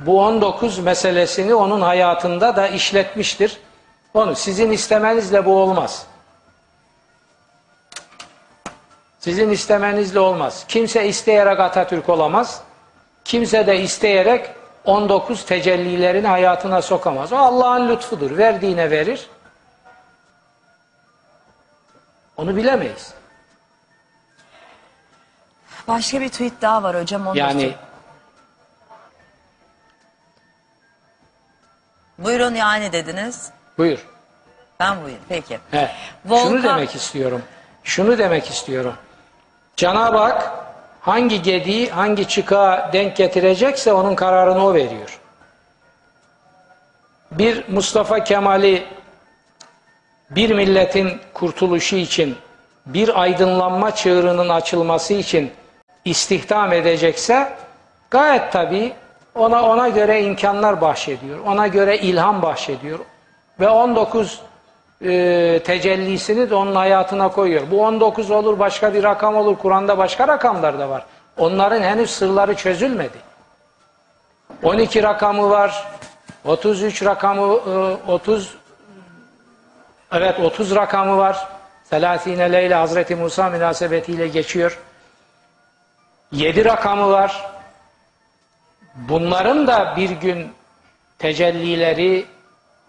bu 19 meselesini onun hayatında da işletmiştir. Onu sizin istemenizle bu olmaz. Sizin istemenizle olmaz. Kimse isteyerek Atatürk olamaz. Kimse de isteyerek 19 tecellilerini hayatına sokamaz. O Allah'ın lütfudur. Verdiğine verir. Onu bilemeyiz. Başka bir tweet daha var hocam. Onu Yani Buyurun yani dediniz. Buyur. Ben buyur peki. He. Volkan- Şunu demek istiyorum. Şunu demek istiyorum. Cenab-ı Hak hangi gediği hangi çıkağa denk getirecekse onun kararını o veriyor. Bir Mustafa Kemal'i bir milletin kurtuluşu için, bir aydınlanma çığırının açılması için istihdam edecekse gayet tabii ona ona göre imkanlar bahşediyor. Ona göre ilham bahşediyor. Ve 19 e, tecellisini de onun hayatına koyuyor. Bu 19 olur, başka bir rakam olur. Kur'an'da başka rakamlar da var. Onların henüz sırları çözülmedi. 12 rakamı var. 33 rakamı e, 30 Evet 30 rakamı var. Selasine Leyla Hazreti Musa münasebetiyle geçiyor. 7 rakamı var. Bunların da bir gün tecellileri,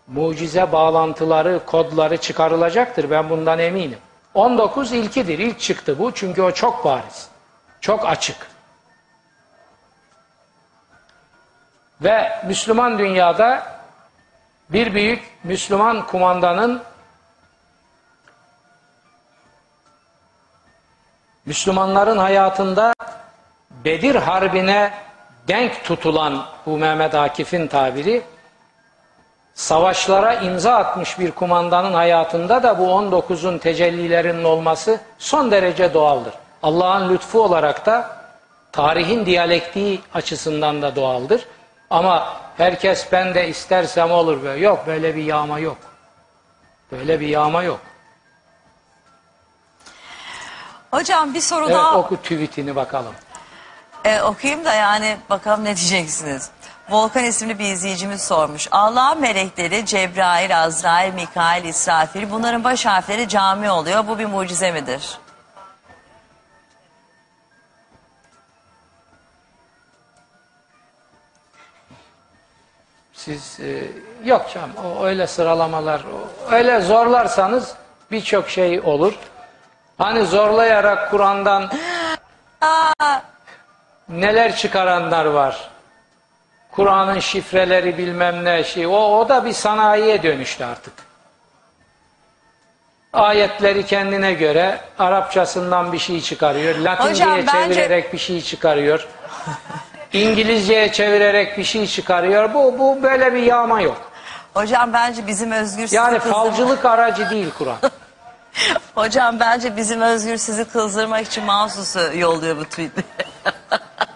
mucize bağlantıları, kodları çıkarılacaktır. Ben bundan eminim. 19 ilkidir. İlk çıktı bu. Çünkü o çok bariz. Çok açık. Ve Müslüman dünyada bir büyük Müslüman kumandanın Müslümanların hayatında Bedir Harbi'ne denk tutulan bu Mehmet Akif'in tabiri savaşlara imza atmış bir kumandanın hayatında da bu 19'un tecellilerinin olması son derece doğaldır. Allah'ın lütfu olarak da tarihin diyalektiği açısından da doğaldır. Ama herkes ben de istersem olur böyle. Yok böyle bir yağma yok. Böyle bir yağma yok. Hocam bir soru Evet daha oku tweetini bakalım. e, okuyayım da yani bakalım ne diyeceksiniz. Volkan isimli bir izleyicimiz sormuş. Allah'ın melekleri Cebrail, Azrail, Mikail, İsrafil bunların baş harfleri cami oluyor. Bu bir mucize midir? Siz e, yok canım o öyle sıralamalar o- öyle zorlarsanız birçok şey olur. Hani zorlayarak Kur'an'dan neler çıkaranlar var. Kur'an'ın şifreleri bilmem ne şey. O, o da bir sanayiye dönüştü artık. Ayetleri kendine göre Arapçasından bir şey çıkarıyor. Latince'ye Hocam, bence- çevirerek bir şey çıkarıyor. İngilizceye çevirerek bir şey çıkarıyor. Bu, bu böyle bir yağma yok. Hocam bence bizim Özgür sizi Yani kızdırmak- falcılık aracı değil Kur'an. Hocam bence bizim Özgür sizi kızdırmak için mahsusu yolluyor bu tweet'i.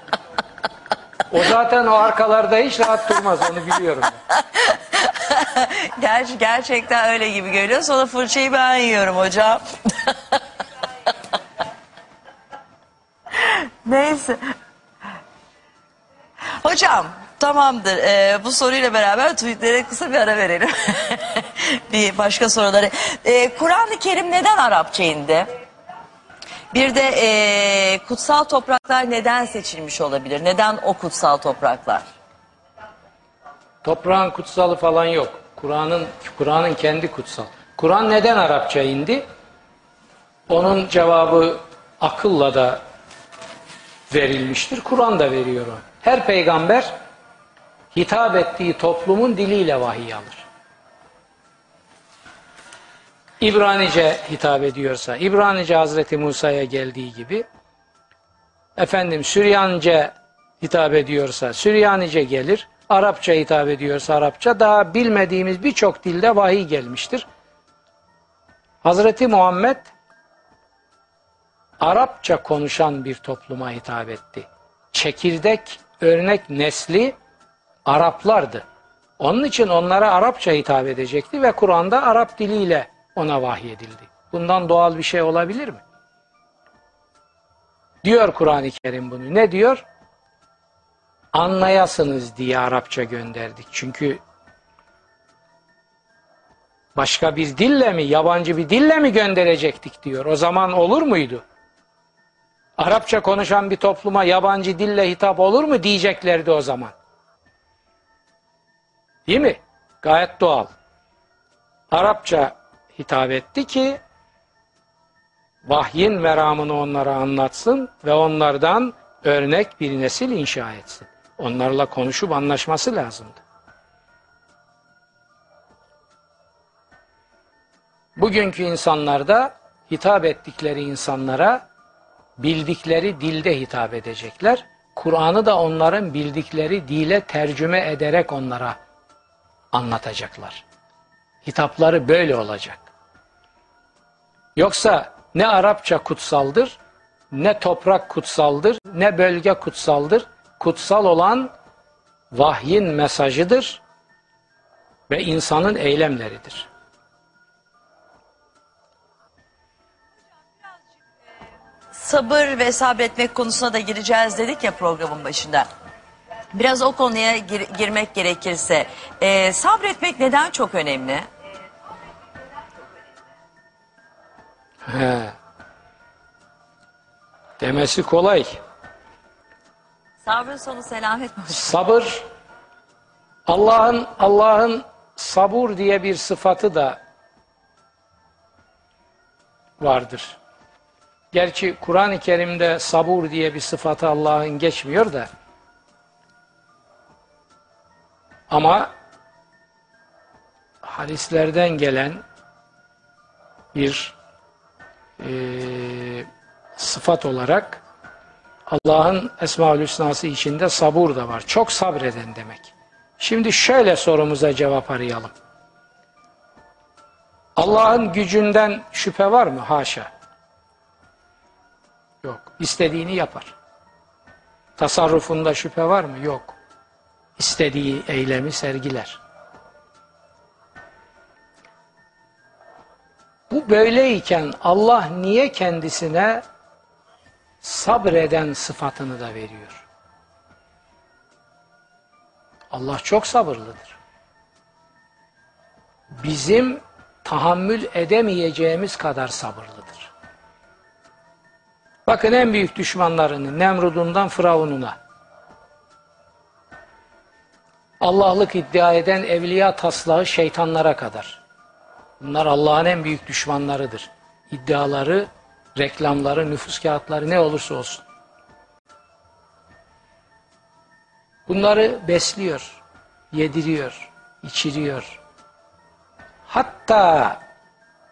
O zaten o arkalarda hiç rahat durmaz onu biliyorum. Gerçi gerçekten öyle gibi görünüyor. Sonra fırçayı ben yiyorum hocam. Neyse. Hocam tamamdır. Ee, bu soruyla beraber tweetlere kısa bir ara verelim. bir başka soruları. Ee, Kur'an-ı Kerim neden Arapça indi? Bir de ee, kutsal topraklar neden seçilmiş olabilir? Neden o kutsal topraklar? Toprağın kutsalı falan yok. Kur'an'ın Kur'an'ın kendi kutsal. Kur'an neden Arapça indi? Onun cevabı akılla da verilmiştir. Kur'an da veriyor o. Her peygamber hitap ettiği toplumun diliyle vahiy alır. İbranice hitap ediyorsa, İbranice Hazreti Musa'ya geldiği gibi, efendim Süryanice hitap ediyorsa Süryanice gelir, Arapça hitap ediyorsa Arapça, daha bilmediğimiz birçok dilde vahiy gelmiştir. Hazreti Muhammed Arapça konuşan bir topluma hitap etti. Çekirdek, örnek nesli Araplardı. Onun için onlara Arapça hitap edecekti ve Kur'an'da Arap diliyle ona vahiy edildi. Bundan doğal bir şey olabilir mi? Diyor Kur'an-ı Kerim bunu. Ne diyor? Anlayasınız diye Arapça gönderdik. Çünkü başka bir dille mi, yabancı bir dille mi gönderecektik diyor. O zaman olur muydu? Arapça konuşan bir topluma yabancı dille hitap olur mu diyeceklerdi o zaman. Değil mi? Gayet doğal. Arapça hitap etti ki vahyin meramını onlara anlatsın ve onlardan örnek bir nesil inşa etsin. Onlarla konuşup anlaşması lazımdı. Bugünkü insanlarda hitap ettikleri insanlara bildikleri dilde hitap edecekler. Kur'an'ı da onların bildikleri dile tercüme ederek onlara anlatacaklar. Hitapları böyle olacak. Yoksa ne Arapça kutsaldır, ne toprak kutsaldır, ne bölge kutsaldır. Kutsal olan vahyin mesajıdır ve insanın eylemleridir. Sabır ve sabretmek konusuna da gireceğiz dedik ya programın başında. Biraz o konuya gir- girmek gerekirse e, sabretmek neden çok önemli? He. Demesi kolay. Sabrın sonu selamet mi? Sabır Allah'ın Allah'ın sabur diye bir sıfatı da vardır. Gerçi Kur'an-ı Kerim'de sabur diye bir sıfatı Allah'ın geçmiyor da ama hadislerden gelen bir eee, sıfat olarak Allah'ın Esma-ül Hüsnası içinde sabur da var. Çok sabreden demek. Şimdi şöyle sorumuza cevap arayalım. Allah'ın gücünden şüphe var mı? Haşa. Yok. İstediğini yapar. Tasarrufunda şüphe var mı? Yok. İstediği eylemi sergiler. Bu böyleyken Allah niye kendisine sabreden sıfatını da veriyor. Allah çok sabırlıdır. Bizim tahammül edemeyeceğimiz kadar sabırlıdır. Bakın en büyük düşmanlarını Nemrud'undan Firavun'una Allah'lık iddia eden evliya taslağı şeytanlara kadar. Bunlar Allah'ın en büyük düşmanlarıdır. İddiaları reklamları, nüfus kağıtları ne olursa olsun. Bunları besliyor, yediriyor, içiriyor. Hatta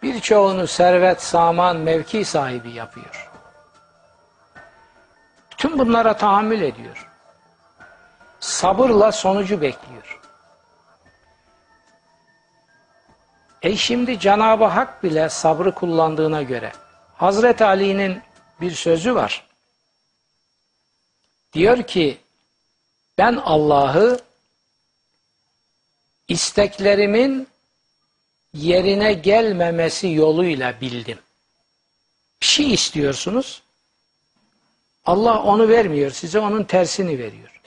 birçoğunu servet, saman, mevki sahibi yapıyor. Tüm bunlara tahammül ediyor. Sabırla sonucu bekliyor. E şimdi Cenab-ı Hak bile sabrı kullandığına göre Hazreti Ali'nin bir sözü var. Diyor ki ben Allah'ı isteklerimin yerine gelmemesi yoluyla bildim. Bir şey istiyorsunuz. Allah onu vermiyor. Size onun tersini veriyor.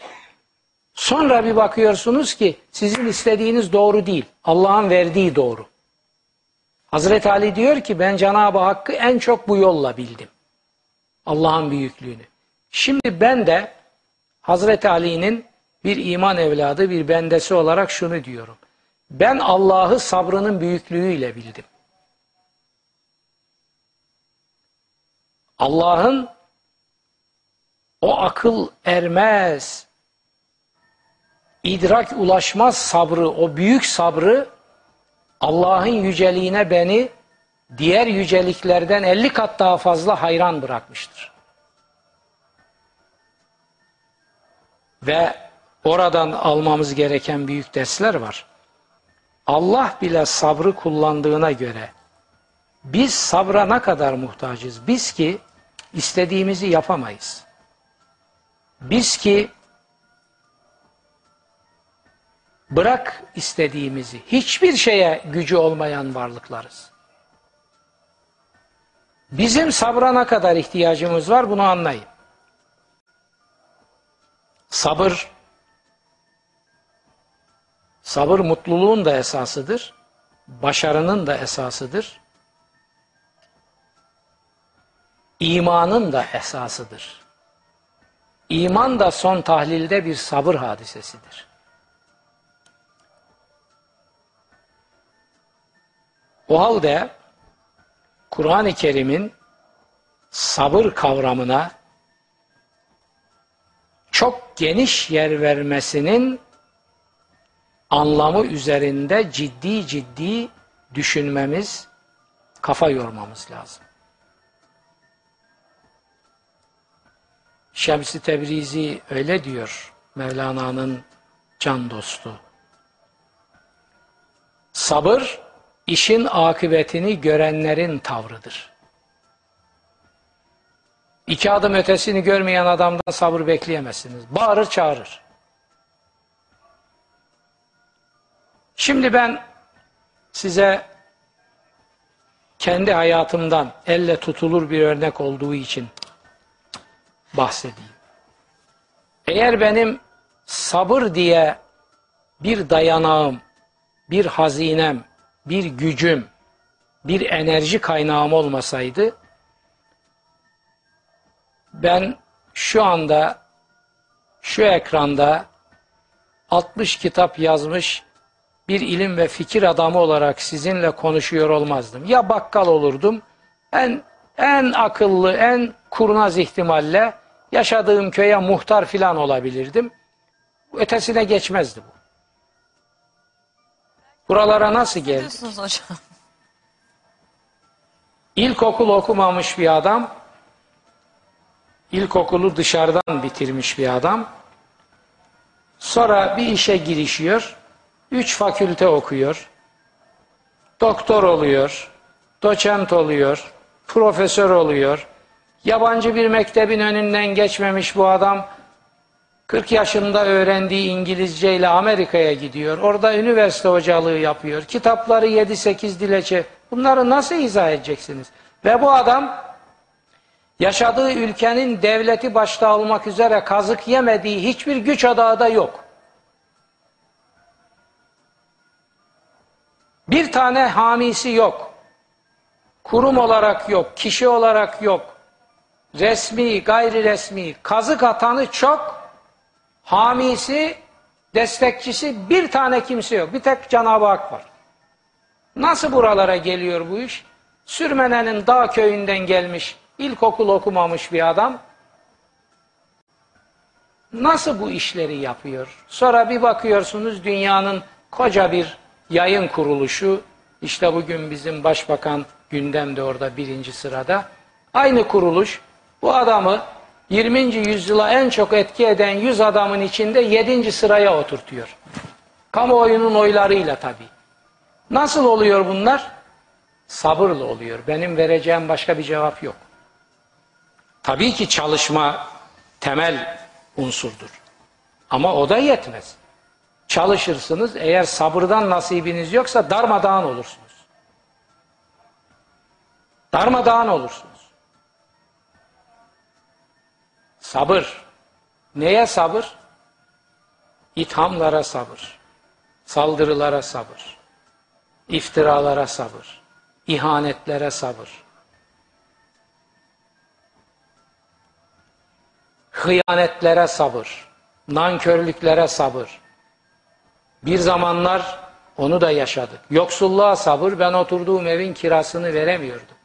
Sonra bir bakıyorsunuz ki sizin istediğiniz doğru değil. Allah'ın verdiği doğru. Hazreti Ali diyor ki ben Cenab-ı Hakk'ı en çok bu yolla bildim. Allah'ın büyüklüğünü. Şimdi ben de Hazreti Ali'nin bir iman evladı, bir bendesi olarak şunu diyorum. Ben Allah'ı sabrının büyüklüğüyle bildim. Allah'ın o akıl ermez, idrak ulaşmaz sabrı, o büyük sabrı Allah'ın yüceliğine beni diğer yüceliklerden 50 kat daha fazla hayran bırakmıştır. Ve oradan almamız gereken büyük dersler var. Allah bile sabrı kullandığına göre biz sabra ne kadar muhtacız? Biz ki istediğimizi yapamayız. Biz ki bırak istediğimizi, hiçbir şeye gücü olmayan varlıklarız. Bizim sabra ne kadar ihtiyacımız var bunu anlayın. Sabır, sabır mutluluğun da esasıdır, başarının da esasıdır, imanın da esasıdır. İman da son tahlilde bir sabır hadisesidir. O halde Kur'an-ı Kerim'in sabır kavramına çok geniş yer vermesinin anlamı üzerinde ciddi ciddi düşünmemiz, kafa yormamız lazım. Şems-i Tebrizi öyle diyor Mevlana'nın can dostu. Sabır işin akıbetini görenlerin tavrıdır. İki adım ötesini görmeyen adamdan sabır bekleyemezsiniz. Bağırır çağırır. Şimdi ben size kendi hayatımdan elle tutulur bir örnek olduğu için bahsedeyim. Eğer benim sabır diye bir dayanağım, bir hazinem, bir gücüm, bir enerji kaynağım olmasaydı ben şu anda şu ekranda 60 kitap yazmış bir ilim ve fikir adamı olarak sizinle konuşuyor olmazdım. Ya bakkal olurdum, en en akıllı, en kurnaz ihtimalle yaşadığım köye muhtar filan olabilirdim. Ötesine geçmezdi bu. Buralara nasıl geldik? Diyorsunuz hocam. İlkokul okumamış bir adam, ilkokulu dışarıdan bitirmiş bir adam, sonra bir işe girişiyor, üç fakülte okuyor, doktor oluyor, doçent oluyor, profesör oluyor, yabancı bir mektebin önünden geçmemiş bu adam, 40 yaşında öğrendiği İngilizce ile Amerika'ya gidiyor. Orada üniversite hocalığı yapıyor. Kitapları 7-8 dilece. Bunları nasıl izah edeceksiniz? Ve bu adam yaşadığı ülkenin devleti başta almak üzere kazık yemediği hiçbir güç adağı da yok. Bir tane hamisi yok. Kurum olarak yok, kişi olarak yok. Resmi, gayri resmi, kazık atanı çok, hamisi, destekçisi bir tane kimse yok. Bir tek Cenab-ı Hak var. Nasıl buralara geliyor bu iş? Sürmene'nin dağ köyünden gelmiş, ilkokul okumamış bir adam. Nasıl bu işleri yapıyor? Sonra bir bakıyorsunuz dünyanın koca bir yayın kuruluşu, işte bugün bizim başbakan gündemde orada birinci sırada. Aynı kuruluş bu adamı 20. yüzyıla en çok etki eden 100 adamın içinde 7. sıraya oturtuyor. Kamuoyunun oylarıyla tabii. Nasıl oluyor bunlar? Sabırla oluyor. Benim vereceğim başka bir cevap yok. Tabii ki çalışma temel unsurdur. Ama o da yetmez. Çalışırsınız. Eğer sabırdan nasibiniz yoksa darmadağın olursunuz. Darmadağın olursunuz. Sabır. Neye sabır? İthamlara sabır. Saldırılara sabır. İftiralara sabır. İhanetlere sabır. Hıyanetlere sabır. Nankörlüklere sabır. Bir zamanlar onu da yaşadık. Yoksulluğa sabır. Ben oturduğum evin kirasını veremiyordum.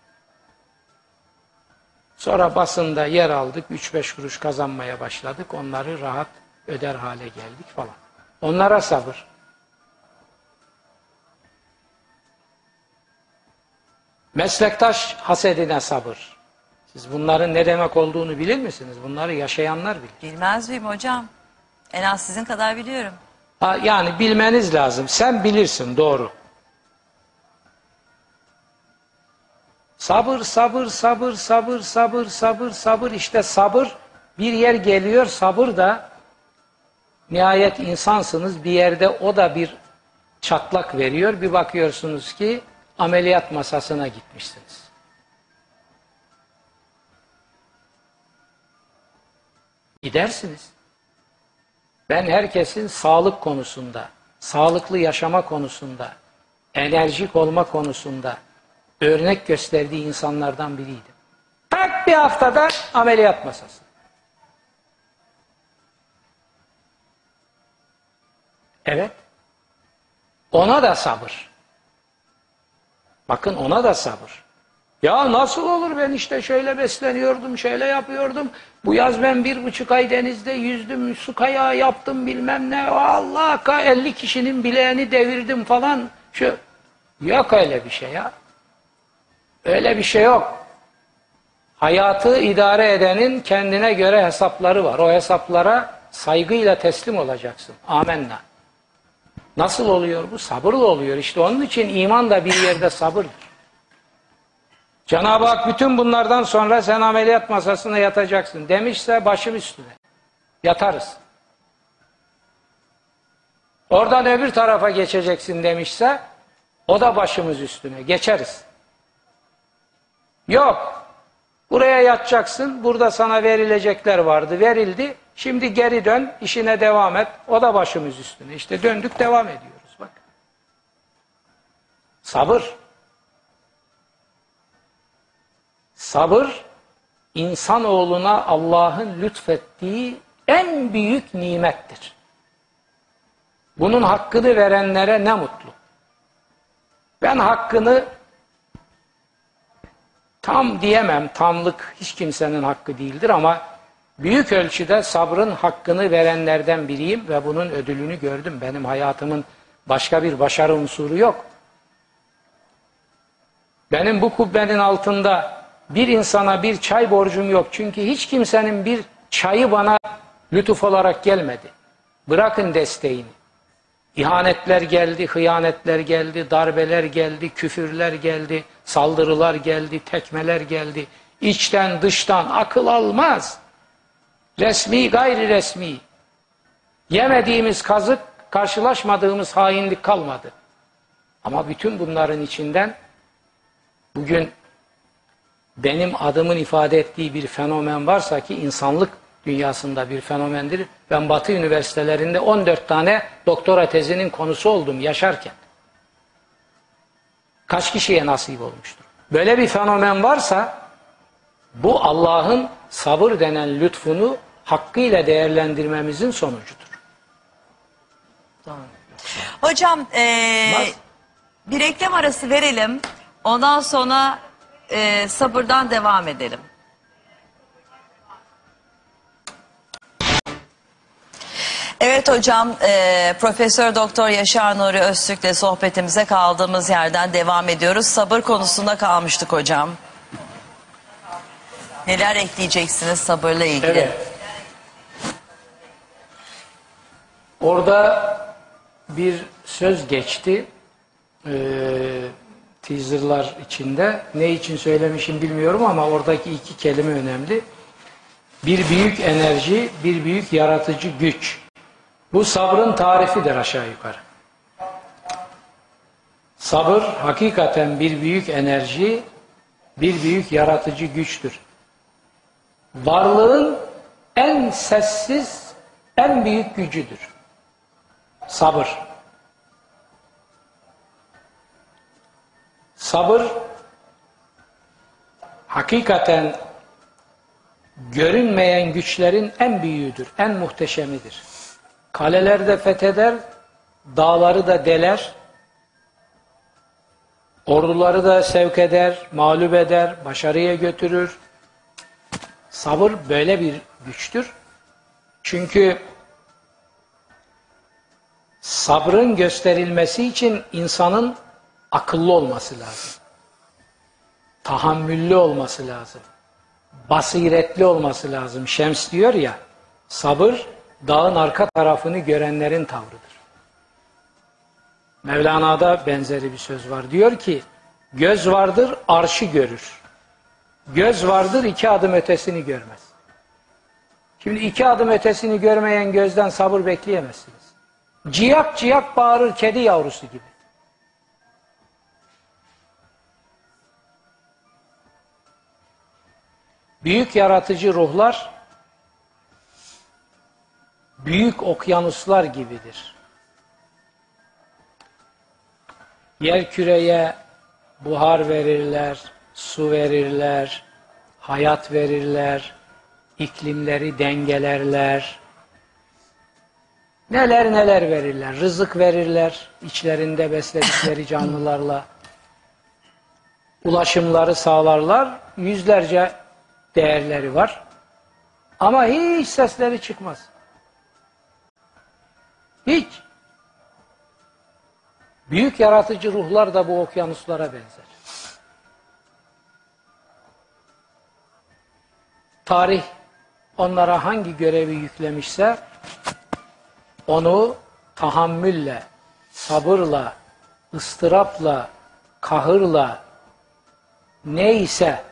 Sonra basında yer aldık. 3-5 kuruş kazanmaya başladık. Onları rahat öder hale geldik falan. Onlara sabır. Meslektaş hasedine sabır. Siz bunların ne demek olduğunu bilir misiniz? Bunları yaşayanlar bilir. Bilmez miyim hocam? En az sizin kadar biliyorum. Ha, yani bilmeniz lazım. Sen bilirsin doğru. Sabır, sabır, sabır, sabır, sabır, sabır, sabır. İşte sabır bir yer geliyor. Sabır da nihayet insansınız. Bir yerde o da bir çatlak veriyor. Bir bakıyorsunuz ki ameliyat masasına gitmişsiniz. Gidersiniz. Ben herkesin sağlık konusunda, sağlıklı yaşama konusunda, enerjik olma konusunda örnek gösterdiği insanlardan biriydim. Tak bir haftada ameliyat masası. Evet. Ona da sabır. Bakın ona da sabır. Ya nasıl olur ben işte şöyle besleniyordum, şöyle yapıyordum. Bu yaz ben bir buçuk ay denizde yüzdüm, su kayağı yaptım bilmem ne. Allah 50 kişinin bileğini devirdim falan. Şu Yok öyle bir şey ya. Öyle bir şey yok. Hayatı idare edenin kendine göre hesapları var. O hesaplara saygıyla teslim olacaksın. Amenna. Nasıl oluyor bu? Sabırla oluyor. İşte onun için iman da bir yerde sabırdır. Cenab-ı Hak bütün bunlardan sonra sen ameliyat masasına yatacaksın demişse başım üstüne. Yatarız. Oradan öbür tarafa geçeceksin demişse o da başımız üstüne. Geçeriz. Yok. Buraya yatacaksın. Burada sana verilecekler vardı. Verildi. Şimdi geri dön. işine devam et. O da başımız üstüne. İşte döndük devam ediyoruz. Bak. Sabır. Sabır insanoğluna Allah'ın lütfettiği en büyük nimettir. Bunun hakkını verenlere ne mutlu. Ben hakkını tam diyemem. Tamlık hiç kimsenin hakkı değildir ama büyük ölçüde sabrın hakkını verenlerden biriyim ve bunun ödülünü gördüm. Benim hayatımın başka bir başarı unsuru yok. Benim bu kubbenin altında bir insana bir çay borcum yok. Çünkü hiç kimsenin bir çayı bana lütuf olarak gelmedi. Bırakın desteğini. İhanetler geldi, hıyanetler geldi, darbeler geldi, küfürler geldi, saldırılar geldi, tekmeler geldi. İçten dıştan akıl almaz. Resmi gayri resmi. Yemediğimiz kazık, karşılaşmadığımız hainlik kalmadı. Ama bütün bunların içinden bugün benim adımın ifade ettiği bir fenomen varsa ki insanlık dünyasında bir fenomendir. Ben Batı üniversitelerinde 14 tane doktora tezinin konusu oldum yaşarken. Kaç kişiye nasip olmuştur? Böyle bir fenomen varsa bu Allah'ın sabır denen lütfunu hakkıyla değerlendirmemizin sonucudur. Hocam e, Bas. bir reklam arası verelim. Ondan sonra e, sabırdan devam edelim. Evet hocam, e, Profesör Doktor Yaşar Nuri Öztürk'le sohbetimize kaldığımız yerden devam ediyoruz. Sabır konusunda kalmıştık hocam. Neler ekleyeceksiniz sabırla ilgili? Evet. Orada bir söz geçti. Ee, teaserlar içinde. Ne için söylemişim bilmiyorum ama oradaki iki kelime önemli. Bir büyük enerji, bir büyük yaratıcı güç. Bu sabrın tarifidir aşağı yukarı. Sabır hakikaten bir büyük enerji, bir büyük yaratıcı güçtür. Varlığın en sessiz, en büyük gücüdür. Sabır. Sabır hakikaten görünmeyen güçlerin en büyüğüdür, en muhteşemidir. Kalelerde fetheder, dağları da deler, orduları da sevk eder, mağlup eder, başarıya götürür. Sabır böyle bir güçtür. Çünkü sabrın gösterilmesi için insanın akıllı olması lazım. Tahammüllü olması lazım. Basiretli olması lazım. Şems diyor ya, sabır dağın arka tarafını görenlerin tavrıdır. Mevlana'da benzeri bir söz var. Diyor ki, göz vardır arşı görür. Göz vardır iki adım ötesini görmez. Şimdi iki adım ötesini görmeyen gözden sabır bekleyemezsiniz. Ciyak ciyak bağırır kedi yavrusu gibi. Büyük yaratıcı ruhlar büyük okyanuslar gibidir. Yer küreye buhar verirler, su verirler, hayat verirler, iklimleri dengelerler. Neler neler verirler, rızık verirler içlerinde besledikleri canlılarla. Ulaşımları sağlarlar, yüzlerce değerleri var. Ama hiç sesleri çıkmaz. Hiç. Büyük yaratıcı ruhlar da bu okyanuslara benzer. Tarih onlara hangi görevi yüklemişse onu tahammülle, sabırla, ıstırapla, kahırla neyse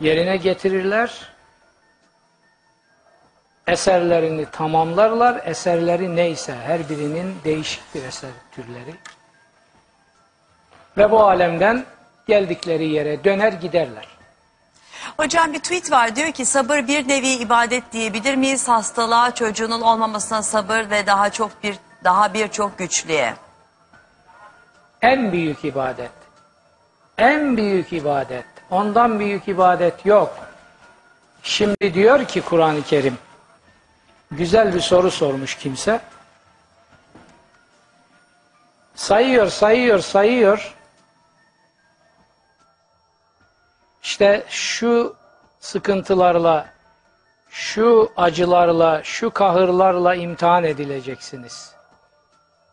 yerine getirirler. Eserlerini tamamlarlar. Eserleri neyse her birinin değişik bir eser türleri. Ve bu alemden geldikleri yere döner giderler. Hocam bir tweet var diyor ki sabır bir nevi ibadet diyebilir miyiz? Hastalığa çocuğunun olmamasına sabır ve daha çok bir daha birçok güçlüğe. En büyük ibadet. En büyük ibadet. Ondan büyük ibadet yok. Şimdi diyor ki Kur'an-ı Kerim, güzel bir soru sormuş kimse. Sayıyor, sayıyor, sayıyor. İşte şu sıkıntılarla, şu acılarla, şu kahırlarla imtihan edileceksiniz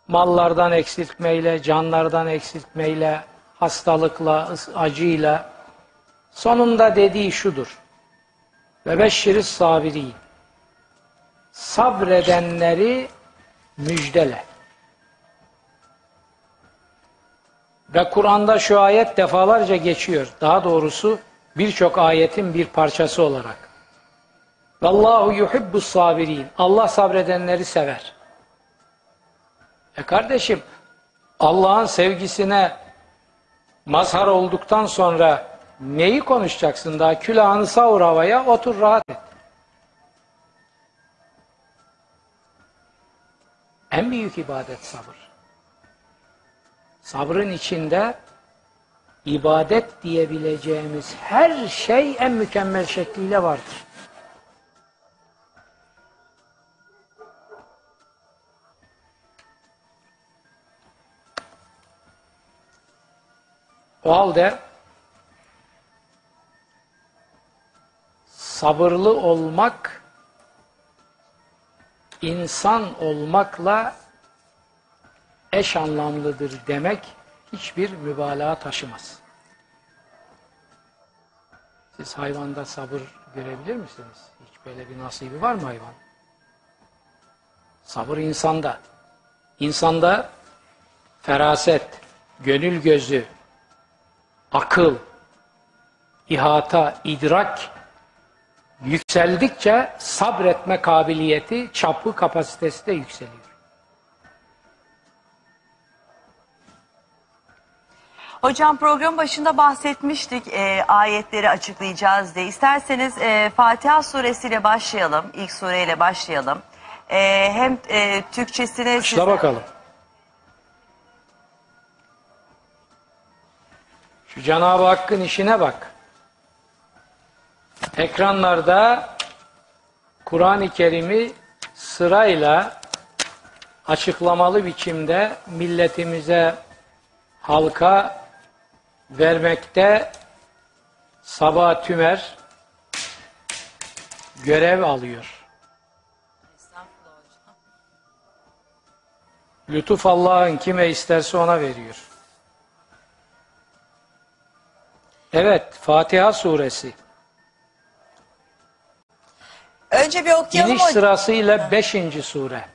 mallardan eksiltmeyle, canlardan eksiltmeyle, hastalıkla, acıyla. Sonunda dediği şudur. Ve beşşiriz sabirin. Sabredenleri müjdele. Ve Kur'an'da şu ayet defalarca geçiyor. Daha doğrusu birçok ayetin bir parçası olarak. Vallahu yuhibbus sabirin. Allah sabredenleri sever. E kardeşim Allah'ın sevgisine mazhar olduktan sonra neyi konuşacaksın daha külahını savur havaya otur rahat et. En büyük ibadet sabır. Sabrın içinde ibadet diyebileceğimiz her şey en mükemmel şekliyle vardır. O halde sabırlı olmak insan olmakla eş anlamlıdır demek hiçbir mübalağa taşımaz. Siz hayvanda sabır görebilir misiniz? Hiç böyle bir nasibi var mı hayvan? Sabır insanda. İnsanda feraset, gönül gözü, akıl, ihata, idrak yükseldikçe sabretme kabiliyeti, çapı, kapasitesi de yükseliyor. Hocam program başında bahsetmiştik e, ayetleri açıklayacağız diye. İsterseniz e, Fatiha suresiyle başlayalım. İlk sureyle başlayalım. E, hem e, Türkçesini Başla size- bakalım. Şu Cenab-ı Hakk'ın işine bak. Ekranlarda Kur'an-ı Kerim'i sırayla açıklamalı biçimde milletimize, halka vermekte Sabah Tümer görev alıyor. Lütuf Allah'ın kime isterse ona veriyor. Evet, Fatiha suresi. Önce bir okuyalım İniş hocam. sırasıyla 5. sure.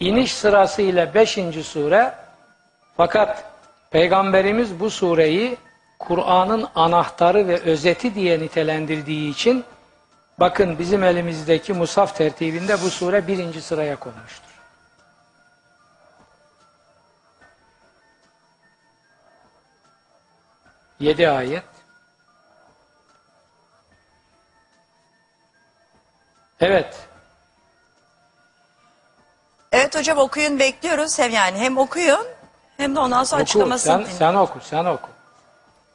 İniş sırasıyla 5. sure. Fakat Peygamberimiz bu sureyi Kur'an'ın anahtarı ve özeti diye nitelendirdiği için bakın bizim elimizdeki musaf tertibinde bu sure birinci sıraya konmuştur. Yedi ayet. Evet. Evet hocam okuyun bekliyoruz. Hem yani hem okuyun hem de ondan sonra Oku, açıklamasını sen, dinleyin. sen oku, sen oku.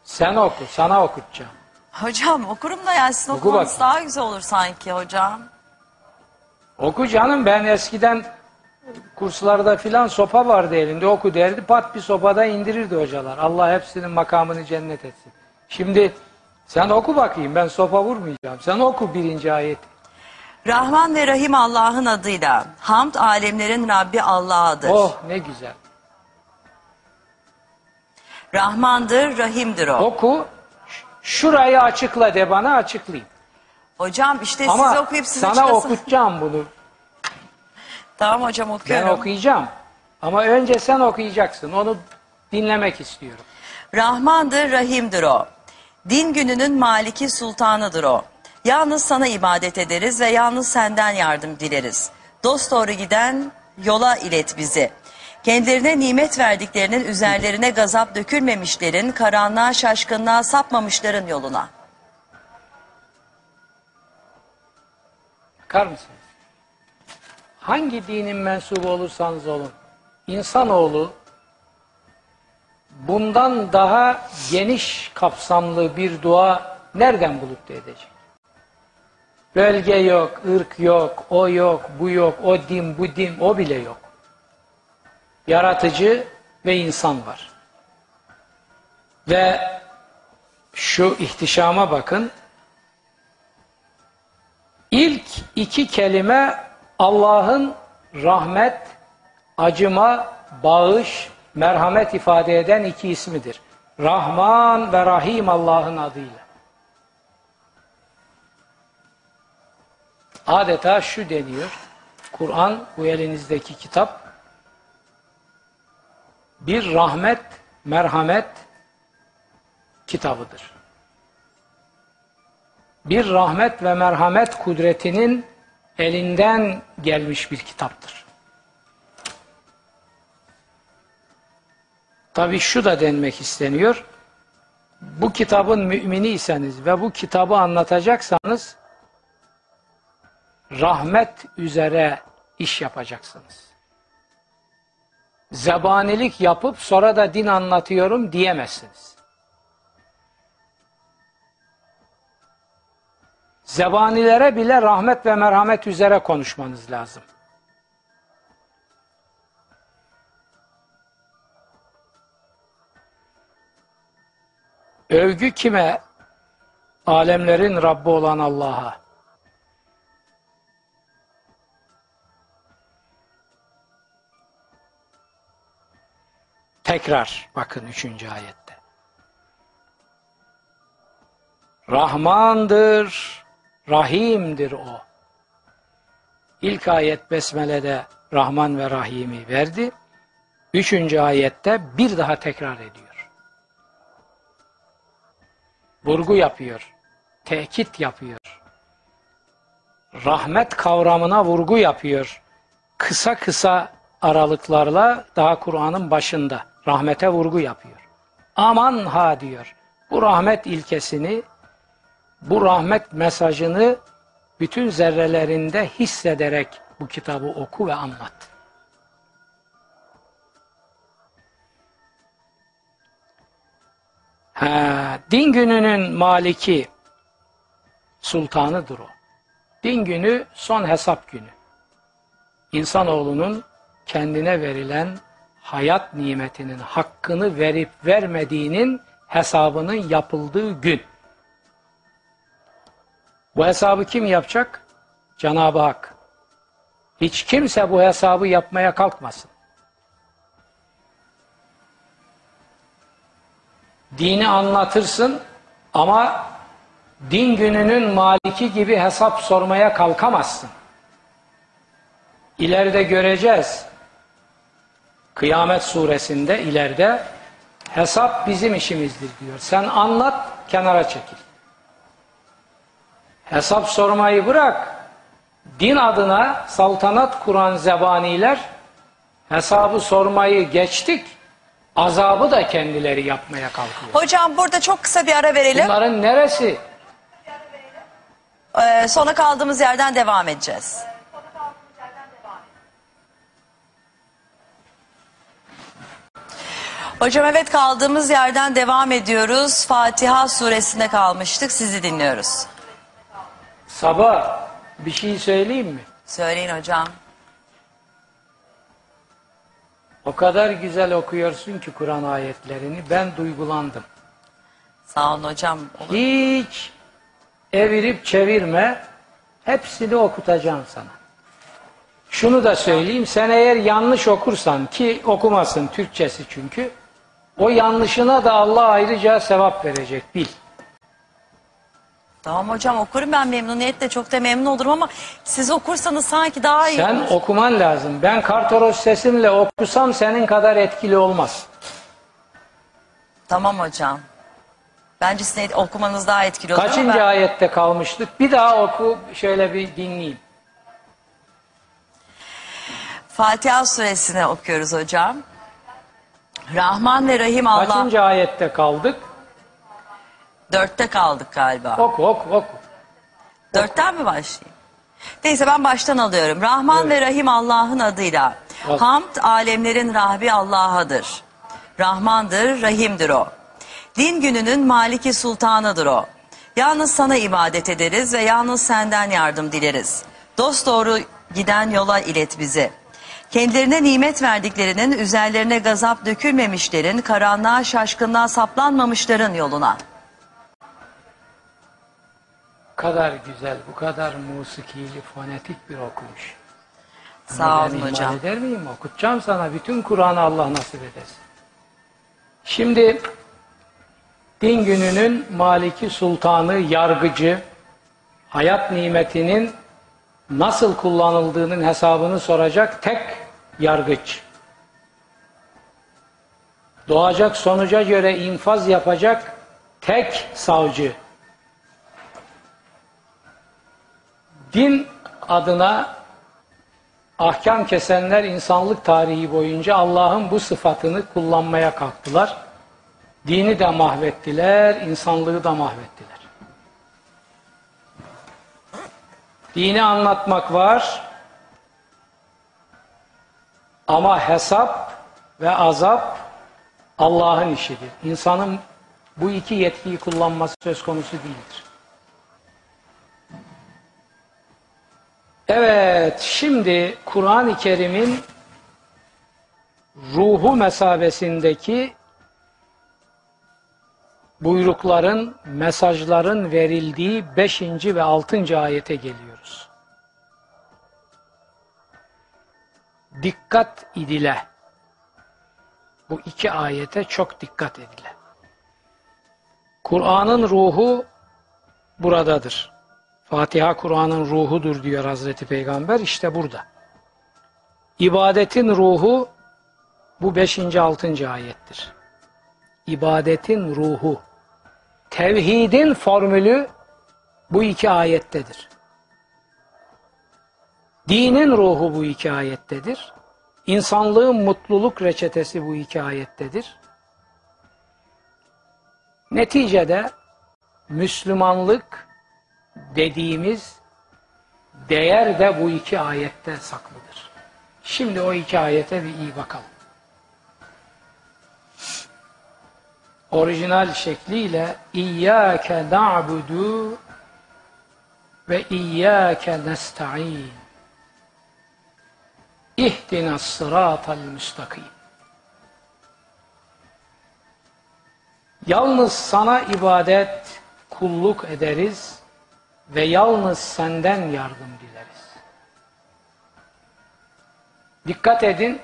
Sen oku, sana okutacağım. Hocam okurum da yani sizin Oku okumanız bakayım. daha güzel olur sanki hocam. Oku canım ben eskiden kurslarda filan sopa vardı elinde oku derdi pat bir sopada indirirdi hocalar. Allah hepsinin makamını cennet etsin. Şimdi sen oku bakayım ben sopa vurmayacağım. Sen oku birinci ayeti. Rahman ve Rahim Allah'ın adıyla. Hamd alemlerin Rabbi Allah'adır. Oh ne güzel. Rahmandır, Rahimdir o. Oku şurayı açıkla de bana açıklayayım. Hocam işte Ama siz okuyup siz sana açıklasın. okutacağım bunu. Tamam hocam Ben okuyorum. okuyacağım. Ama önce sen okuyacaksın. Onu dinlemek istiyorum. Rahmandır, Rahim'dir o. Din gününün maliki sultanıdır o. Yalnız sana ibadet ederiz ve yalnız senden yardım dileriz. Dost doğru giden yola ilet bizi. Kendilerine nimet verdiklerinin üzerlerine gazap dökülmemişlerin, karanlığa şaşkınlığa sapmamışların yoluna. Bakar mısınız? Hangi dinin mensubu olursanız olun, insanoğlu bundan daha geniş kapsamlı bir dua nereden bulup da edecek? Bölge yok, ırk yok, o yok, bu yok, o din, bu din, o bile yok. Yaratıcı ve insan var. Ve şu ihtişama bakın. İlk iki kelime Allah'ın rahmet, acıma, bağış, merhamet ifade eden iki ismidir. Rahman ve Rahim Allah'ın adıyla. Adeta şu deniyor. Kur'an bu elinizdeki kitap bir rahmet, merhamet kitabıdır bir rahmet ve merhamet kudretinin elinden gelmiş bir kitaptır. Tabi şu da denmek isteniyor. Bu kitabın müminiyseniz ve bu kitabı anlatacaksanız rahmet üzere iş yapacaksınız. Zebanilik yapıp sonra da din anlatıyorum diyemezsiniz. Zebanilere bile rahmet ve merhamet üzere konuşmanız lazım. Övgü kime? Alemlerin Rabbi olan Allah'a. Tekrar bakın üçüncü ayette. Rahmandır, Rahim'dir o. İlk ayet Besmele'de Rahman ve Rahim'i verdi. Üçüncü ayette bir daha tekrar ediyor. Vurgu yapıyor. Tekit yapıyor. Rahmet kavramına vurgu yapıyor. Kısa kısa aralıklarla daha Kur'an'ın başında rahmete vurgu yapıyor. Aman ha diyor. Bu rahmet ilkesini bu rahmet mesajını bütün zerrelerinde hissederek bu kitabı oku ve anlat. Ha, din gününün maliki sultanıdır o. Din günü son hesap günü. İnsanoğlunun kendine verilen hayat nimetinin hakkını verip vermediğinin hesabının yapıldığı gün. Bu hesabı kim yapacak? Cenab-ı Hak. Hiç kimse bu hesabı yapmaya kalkmasın. Dini anlatırsın ama din gününün maliki gibi hesap sormaya kalkamazsın. İleride göreceğiz. Kıyamet suresinde ileride hesap bizim işimizdir diyor. Sen anlat, kenara çekil. Hesap sormayı bırak. Din adına saltanat kuran zebaniler hesabı sormayı geçtik. Azabı da kendileri yapmaya kalkıyor. Hocam burada çok kısa bir ara verelim. Bunların neresi? Ee, sona kaldığımız yerden devam edeceğiz. Hocam evet kaldığımız yerden devam ediyoruz. Fatiha suresinde kalmıştık. Sizi dinliyoruz. Sabah bir şey söyleyeyim mi? Söyleyin hocam. O kadar güzel okuyorsun ki Kur'an ayetlerini ben duygulandım. Sağ olun hocam. Olur. Hiç evirip çevirme. Hepsini okutacağım sana. Şunu da söyleyeyim. Sen eğer yanlış okursan ki okumasın Türkçesi çünkü o yanlışına da Allah ayrıca sevap verecek bil. Tamam hocam okurum ben memnuniyetle çok da memnun olurum ama siz okursanız sanki daha iyi Sen olur. okuman lazım. Ben kartoros sesimle okusam senin kadar etkili olmaz. Tamam hocam. Bence sizin okumanız daha etkili olur ama Kaçıncı ben- ayette kalmıştık? Bir daha oku şöyle bir dinleyeyim. Fatiha suresini okuyoruz hocam. Rahman ve Rahim Allah. Kaçıncı ayette kaldık? Dörtte kaldık galiba. Oku oku oku. Dörtten mi başlayayım? Neyse ben baştan alıyorum. Rahman ve Rahim Allah'ın adıyla. Al. Hamd alemlerin Rahbi Allah'adır. Rahmandır, Rahim'dir o. Din gününün Maliki Sultanıdır o. Yalnız sana ibadet ederiz ve yalnız senden yardım dileriz. Dost doğru giden yola ilet bizi. Kendilerine nimet verdiklerinin üzerlerine gazap dökülmemişlerin, karanlığa şaşkınlığa saplanmamışların yoluna. Bu kadar güzel, bu kadar musikili, fonetik bir okumuş. Sağ Ben olun hocam. eder miyim? Okutacağım sana. Bütün Kur'an'ı Allah nasip edersin. Şimdi din gününün maliki sultanı, yargıcı, hayat nimetinin nasıl kullanıldığının hesabını soracak tek yargıç. Doğacak sonuca göre infaz yapacak tek savcı. Din adına ahkam kesenler insanlık tarihi boyunca Allah'ın bu sıfatını kullanmaya kalktılar. Dini de mahvettiler, insanlığı da mahvettiler. Dini anlatmak var ama hesap ve azap Allah'ın işidir. İnsanın bu iki yetkiyi kullanması söz konusu değildir. Evet, şimdi Kur'an-ı Kerim'in ruhu mesabesindeki buyrukların, mesajların verildiği 5. ve 6. ayete geliyoruz. Dikkat idile. Bu iki ayete çok dikkat edile. Kur'an'ın ruhu buradadır. Fatiha Kur'an'ın ruhudur diyor Hazreti Peygamber işte burada. İbadetin ruhu bu 5. 6. ayettir. İbadetin ruhu. Tevhidin formülü bu iki ayettedir. Dinin ruhu bu iki ayettedir. İnsanlığın mutluluk reçetesi bu iki ayettedir. Neticede Müslümanlık dediğimiz değer de bu iki ayette saklıdır. Şimdi o iki ayete bir iyi bakalım. Orijinal şekliyle İyyâke na'budu ve İyyâke nesta'in İhdinas sıratal müstakim Yalnız sana ibadet, kulluk ederiz ve yalnız senden yardım dileriz. Dikkat edin.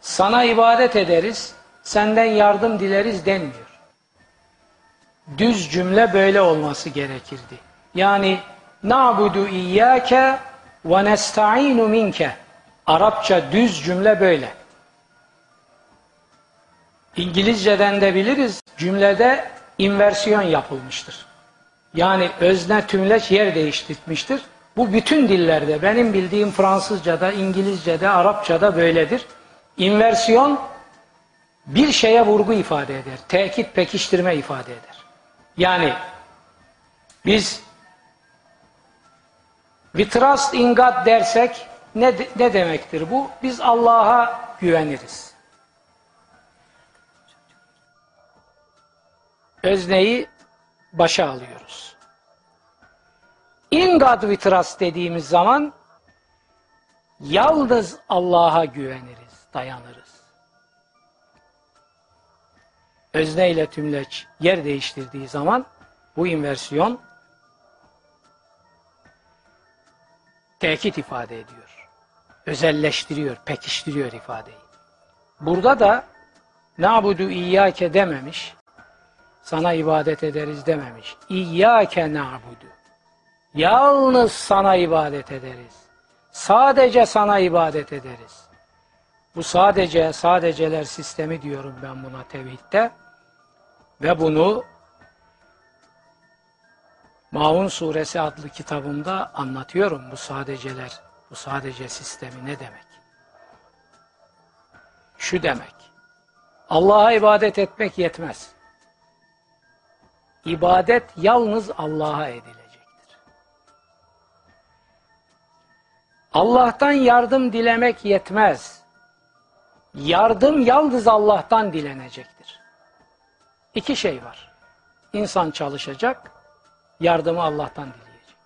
Sana ibadet ederiz, senden yardım dileriz denmiyor. Düz cümle böyle olması gerekirdi. Yani na'budu iyyake ve nesta'inu minke. Arapça düz cümle böyle. İngilizceden de biliriz cümlede inversiyon yapılmıştır. Yani özne tümleç yer değiştirmiştir. Bu bütün dillerde benim bildiğim Fransızca'da, İngilizce'de, Arapça'da böyledir. İnversiyon bir şeye vurgu ifade eder. Tekit pekiştirme ifade eder. Yani biz we trust in God dersek ne, ne demektir bu? Biz Allah'a güveniriz. özneyi başa alıyoruz. In God dediğimiz zaman yalnız Allah'a güveniriz, dayanırız. Özne ile tümleç yer değiştirdiği zaman bu inversiyon tekit ifade ediyor. Özelleştiriyor, pekiştiriyor ifadeyi. Burada da nabudu iyyake dememiş, sana ibadet ederiz dememiş. İyyâke na'budu. Yalnız sana ibadet ederiz. Sadece sana ibadet ederiz. Bu sadece, sadeceler sistemi diyorum ben buna tevhidde. Ve bunu Maun Suresi adlı kitabımda anlatıyorum bu sadeceler, bu sadece sistemi ne demek? Şu demek, Allah'a ibadet etmek yetmez. İbadet yalnız Allah'a edilecektir. Allah'tan yardım dilemek yetmez. Yardım yalnız Allah'tan dilenecektir. İki şey var. İnsan çalışacak, yardımı Allah'tan dileyecek.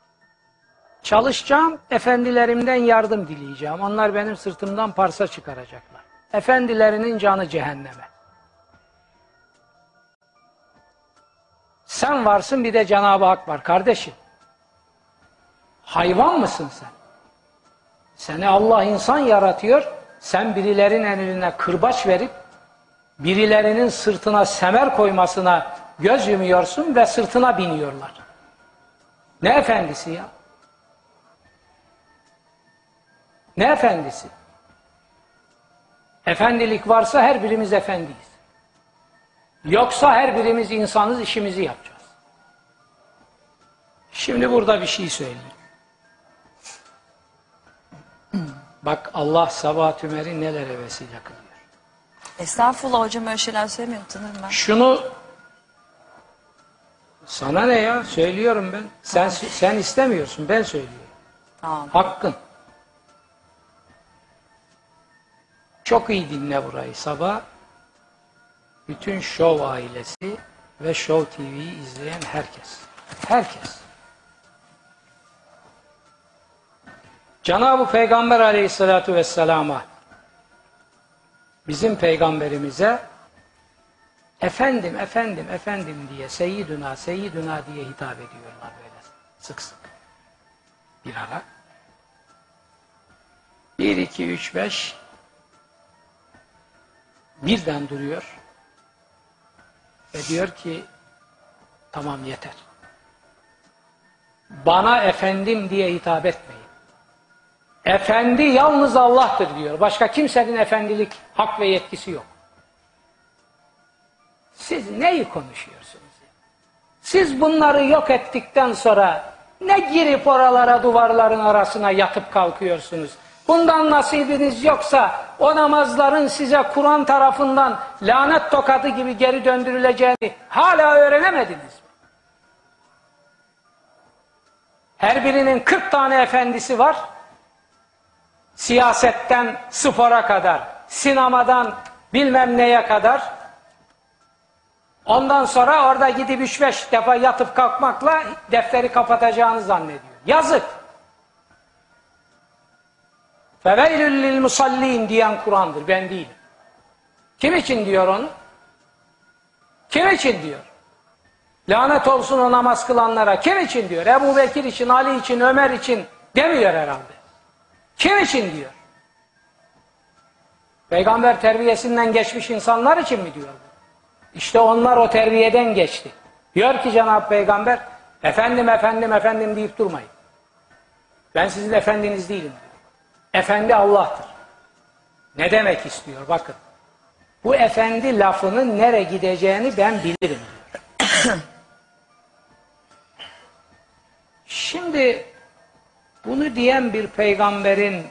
Çalışacağım, efendilerimden yardım dileyeceğim. Onlar benim sırtımdan parsa çıkaracaklar. Efendilerinin canı cehenneme. Sen varsın bir de Cenab-ı Hak var kardeşim. Hayvan mısın sen? Seni Allah insan yaratıyor. Sen birilerinin eline kırbaç verip birilerinin sırtına semer koymasına göz yumuyorsun ve sırtına biniyorlar. Ne efendisi ya? Ne efendisi? Efendilik varsa her birimiz efendiyiz. Yoksa her birimiz insanız, işimizi yapacağız. Şimdi burada bir şey söyleyeyim. Bak Allah Sabah Ümer'i nelere vesile kılıyor. Estağfurullah hocam öyle şeyler söylemiyorum tanırım ben. Şunu sana ne ya? Söylüyorum ben. Sen sen istemiyorsun. Ben söylüyorum. Tamam. Hakkın. Çok iyi dinle burayı sabah. Bütün Show ailesi ve Show TV'yi izleyen herkes. Herkes. Cenab-ı Peygamber aleyhissalatu vesselama bizim peygamberimize efendim, efendim, efendim diye seyyiduna, seyyiduna diye hitap ediyorlar böyle sık sık. Bir ara. Bir, iki, üç, beş birden duruyor ve diyor ki tamam yeter. Bana efendim diye hitap etmeyin. Efendi yalnız Allah'tır diyor. Başka kimsenin efendilik hak ve yetkisi yok. Siz neyi konuşuyorsunuz? Siz bunları yok ettikten sonra ne girip oralara duvarların arasına yatıp kalkıyorsunuz? Bundan nasibiniz yoksa o namazların size Kur'an tarafından lanet tokadı gibi geri döndürüleceğini hala öğrenemediniz mi? Her birinin 40 tane efendisi var. Siyasetten spora kadar, sinemadan bilmem neye kadar. Ondan sonra orada gidip 3-5 defa yatıp kalkmakla defteri kapatacağını zannediyor. Yazık. Feveylül lil musallin diyen Kur'an'dır. Ben değilim. Kim için diyor onu? Kim için diyor? Lanet olsun o namaz kılanlara. Kim için diyor? Ebu Bekir için, Ali için, Ömer için demiyor herhalde. Kim için diyor? Peygamber terbiyesinden geçmiş insanlar için mi diyor? İşte onlar o terbiyeden geçti. Diyor ki Cenab-ı Peygamber, efendim efendim efendim deyip durmayın. Ben sizin efendiniz değilim. Efendi Allah'tır. Ne demek istiyor bakın. Bu efendi lafının nere gideceğini ben bilirim. Şimdi bunu diyen bir peygamberin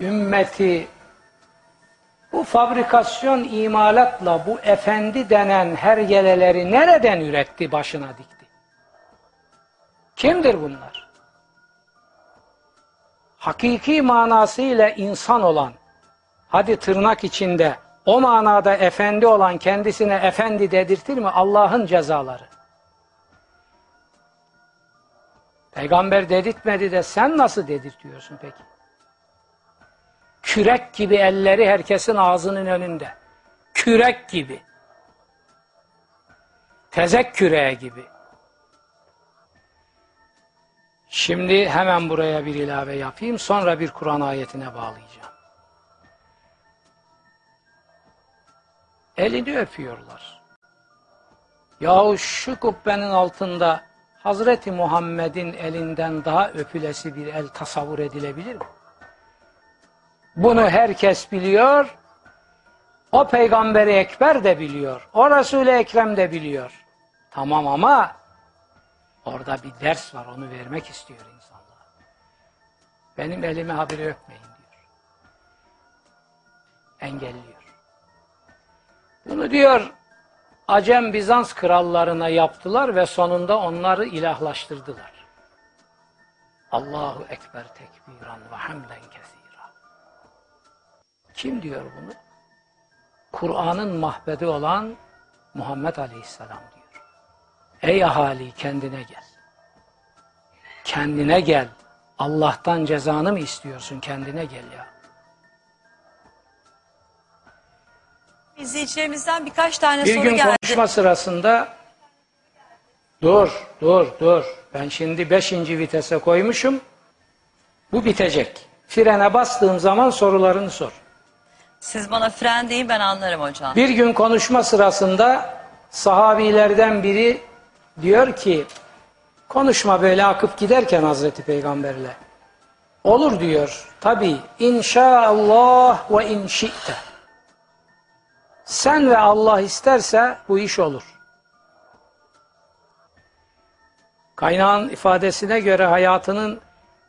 ümmeti bu fabrikasyon imalatla bu efendi denen hergeleleri nereden üretti başına dikti? Kimdir bunlar? Hakiki manasıyla insan olan, hadi tırnak içinde o manada efendi olan kendisine efendi dedirtir mi? Allah'ın cezaları. Peygamber dedirtmedi de sen nasıl dedirtiyorsun peki? Kürek gibi elleri herkesin ağzının önünde. Kürek gibi. Tezek küreği gibi. Şimdi hemen buraya bir ilave yapayım. Sonra bir Kur'an ayetine bağlayacağım. Elini öpüyorlar. Yahu şu kubbenin altında Hazreti Muhammed'in elinden daha öpülesi bir el tasavvur edilebilir mi? Bunu herkes biliyor. O peygamberi ekber de biliyor. O Resul-i Ekrem de biliyor. Tamam ama orada bir ders var onu vermek istiyor insanlar. Benim elimi haberi öpmeyin diyor. Engelliyor. Bunu diyor Acem Bizans krallarına yaptılar ve sonunda onları ilahlaştırdılar. Allahu Ekber tekbiran ve hamden kesira. Kim diyor bunu? Kur'an'ın mahbedi olan Muhammed Aleyhisselam diyor. Ey ahali kendine gel. Kendine gel. Allah'tan cezanı mı istiyorsun? Kendine gel ya. İzleyicilerimizden birkaç tane Bir soru gün geldi. konuşma sırasında dur, dur, dur. Ben şimdi beşinci vitese koymuşum. Bu bitecek. Frene bastığım zaman sorularını sor. Siz bana fren deyin ben anlarım hocam. Bir gün konuşma sırasında sahabilerden biri diyor ki konuşma böyle akıp giderken Hazreti Peygamberle olur diyor. Tabi inşaallah ve inşi'te sen ve Allah isterse bu iş olur. Kaynağın ifadesine göre hayatının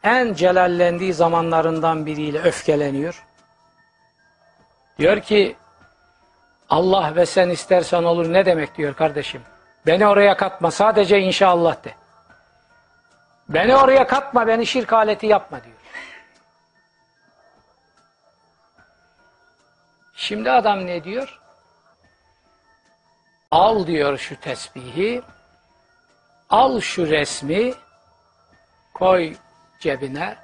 en celallendiği zamanlarından biriyle öfkeleniyor. Diyor ki Allah ve sen istersen olur ne demek diyor kardeşim. Beni oraya katma sadece inşallah de. Beni oraya katma beni şirk aleti yapma diyor. Şimdi adam ne diyor? Al diyor şu tesbihi, al şu resmi, koy cebine,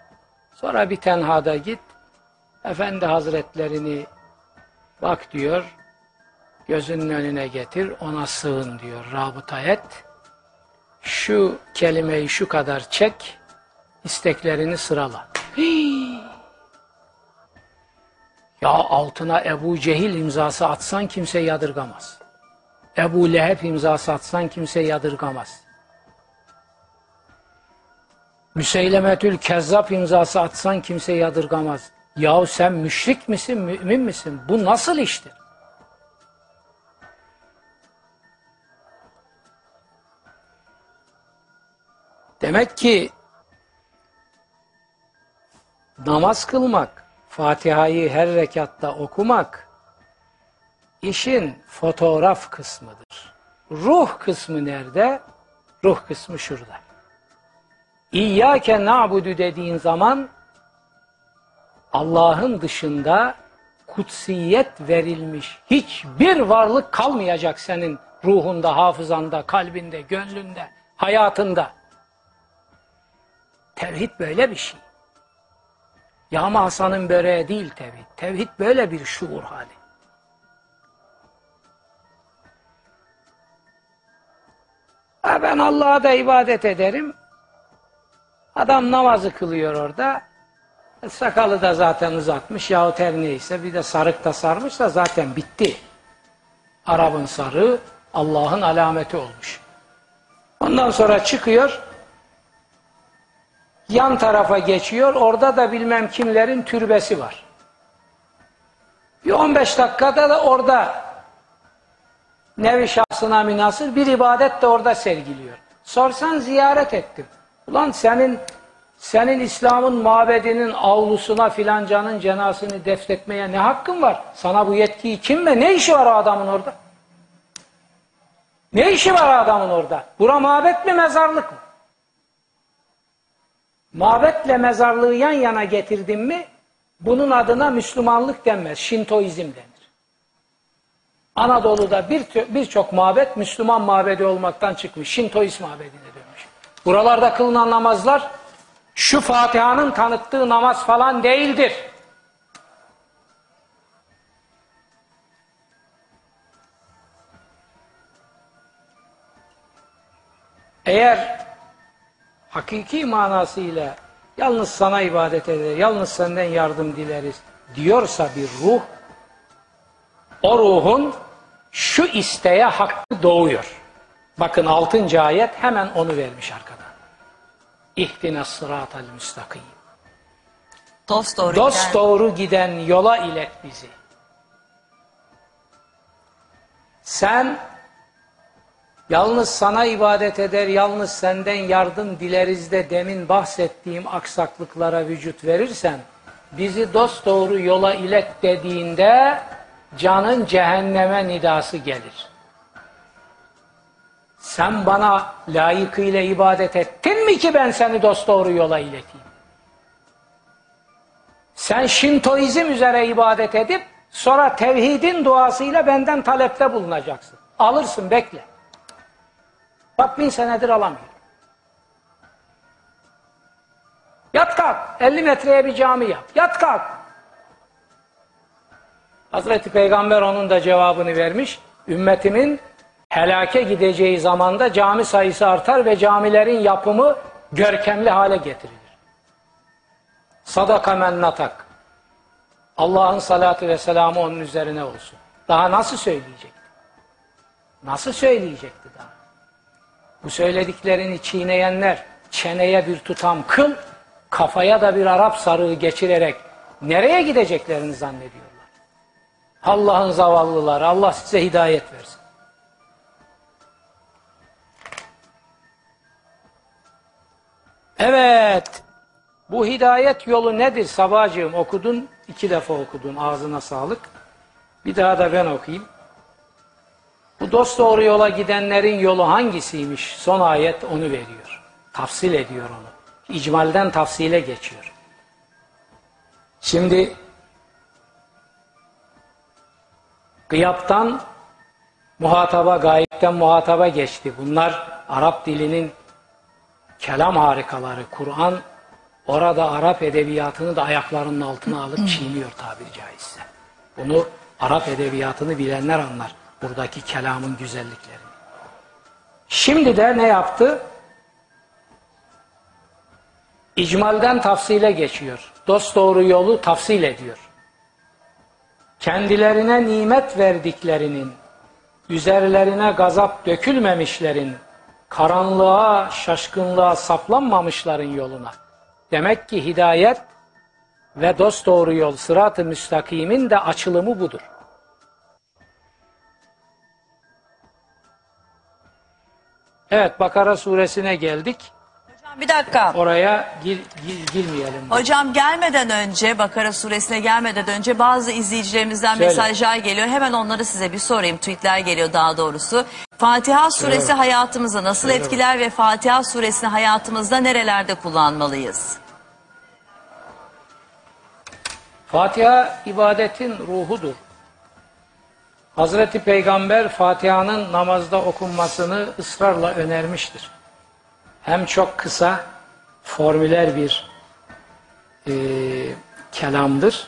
sonra bir tenhada git, Efendi Hazretlerini bak diyor, gözünün önüne getir, ona sığın diyor, rabıta et. Şu kelimeyi şu kadar çek, isteklerini sırala. Ya altına Ebu Cehil imzası atsan kimse yadırgamaz. Ebu Leheb imzası atsan kimse yadırgamaz. Müseylemetül Kezzap imzası atsan kimse yadırgamaz. Yahu sen müşrik misin, mümin misin? Bu nasıl iştir? Demek ki namaz kılmak, Fatiha'yı her rekatta okumak işin fotoğraf kısmıdır. Ruh kısmı nerede? Ruh kısmı şurada. İyyâke na'budu dediğin zaman Allah'ın dışında kutsiyet verilmiş hiçbir varlık kalmayacak senin ruhunda, hafızanda, kalbinde, gönlünde, hayatında. Tevhid böyle bir şey. Yağma Hasan'ın böreği değil tevhid. Tevhid böyle bir şuur hali. Ha ben Allah'a da ibadet ederim. Adam namazı kılıyor orada. Sakalı da zaten uzatmış yahut her neyse bir de sarık da sarmış da zaten bitti. Arap'ın sarığı Allah'ın alameti olmuş. Ondan sonra çıkıyor yan tarafa geçiyor. Orada da bilmem kimlerin türbesi var. Bir 15 dakikada da orada nevi şahsına münasır bir ibadet de orada sergiliyor. Sorsan ziyaret ettim. Ulan senin senin İslam'ın mabedinin avlusuna filancanın cenasını defnetmeye ne hakkın var? Sana bu yetkiyi kim ve ne işi var adamın orada? Ne işi var adamın orada? Bura mabet mi mezarlık mı? Mabetle mezarlığı yan yana getirdin mi bunun adına Müslümanlık denmez. Şintoizm denir. Anadolu'da birçok bir birçok mabet Müslüman mabedi olmaktan çıkmış. Şintoist mabedine dönmüş. Buralarda kılınan namazlar şu Fatiha'nın tanıttığı namaz falan değildir. Eğer hakiki manasıyla yalnız sana ibadet eder, yalnız senden yardım dileriz diyorsa bir ruh, o ruhun şu isteğe hakkı doğuyor. Bakın 6. ayet hemen onu vermiş arkadan. İhdine sıratal müstakim. Dost doğru Dost giden- doğru giden yola ilet bizi. Sen yalnız sana ibadet eder, yalnız senden yardım dileriz de demin bahsettiğim aksaklıklara vücut verirsen, bizi dost doğru yola ilet dediğinde canın cehenneme nidası gelir. Sen bana layıkıyla ibadet ettin mi ki ben seni dost doğru yola ileteyim? Sen Şintoizm üzere ibadet edip sonra tevhidin duasıyla benden talepte bulunacaksın. Alırsın bekle. Bak bin senedir alamıyorum. Yat kalk. 50 metreye bir cami yap. Yat kalk. Hazreti Peygamber onun da cevabını vermiş. Ümmetimin helake gideceği zamanda cami sayısı artar ve camilerin yapımı görkemli hale getirilir. Sadaka men natak. Allah'ın salatı ve selamı onun üzerine olsun. Daha nasıl söyleyecekti? Nasıl söyleyecekti daha? Bu söylediklerini çiğneyenler çeneye bir tutam kıl, kafaya da bir Arap sarığı geçirerek nereye gideceklerini zannediyorlar. Allah'ın zavallıları, Allah size hidayet versin. Evet, bu hidayet yolu nedir Sabahcığım? Okudun, iki defa okudun, ağzına sağlık. Bir daha da ben okuyayım. Bu dost doğru yola gidenlerin yolu hangisiymiş? Son ayet onu veriyor. Tafsil ediyor onu. İcmalden tafsile geçiyor. Şimdi gıyaptan muhataba, gayipten muhataba geçti. Bunlar Arap dilinin kelam harikaları. Kur'an orada Arap edebiyatını da ayaklarının altına alıp çiğniyor tabiri caizse. Bunu Arap edebiyatını bilenler anlar. Buradaki kelamın güzelliklerini. Şimdi de ne yaptı? İcmalden tafsile geçiyor. Dost doğru yolu tafsil ediyor. Kendilerine nimet verdiklerinin, üzerlerine gazap dökülmemişlerin, karanlığa, şaşkınlığa saplanmamışların yoluna. Demek ki hidayet ve dost doğru yol sırat-ı müstakimin de açılımı budur. Evet Bakara suresine geldik. Bir dakika. Oraya gir, gir- girmeyelim. Hocam gelmeden önce Bakara suresine gelmeden önce bazı izleyicilerimizden Söyle. mesajlar geliyor. Hemen onları size bir sorayım. Tweetler geliyor daha doğrusu. Fatiha suresi Söyle. hayatımızı nasıl Söyle. etkiler ve Fatiha suresini hayatımızda nerelerde kullanmalıyız? Fatiha ibadetin ruhudur. Hazreti Peygamber Fatiha'nın namazda okunmasını ısrarla önermiştir. Hem çok kısa, formüler bir e, kelamdır.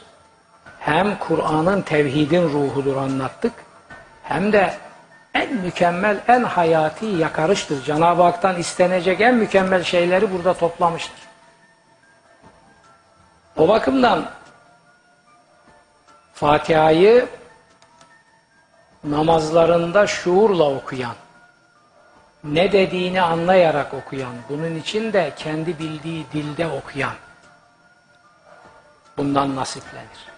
Hem Kur'an'ın tevhidin ruhudur anlattık. Hem de en mükemmel, en hayati yakarıştır. Cenab-ı Hak'tan istenecek en mükemmel şeyleri burada toplamıştır. O bakımdan Fatiha'yı namazlarında şuurla okuyan, ne dediğini anlayarak okuyan, bunun için de kendi bildiği dilde okuyan, bundan nasiplenir.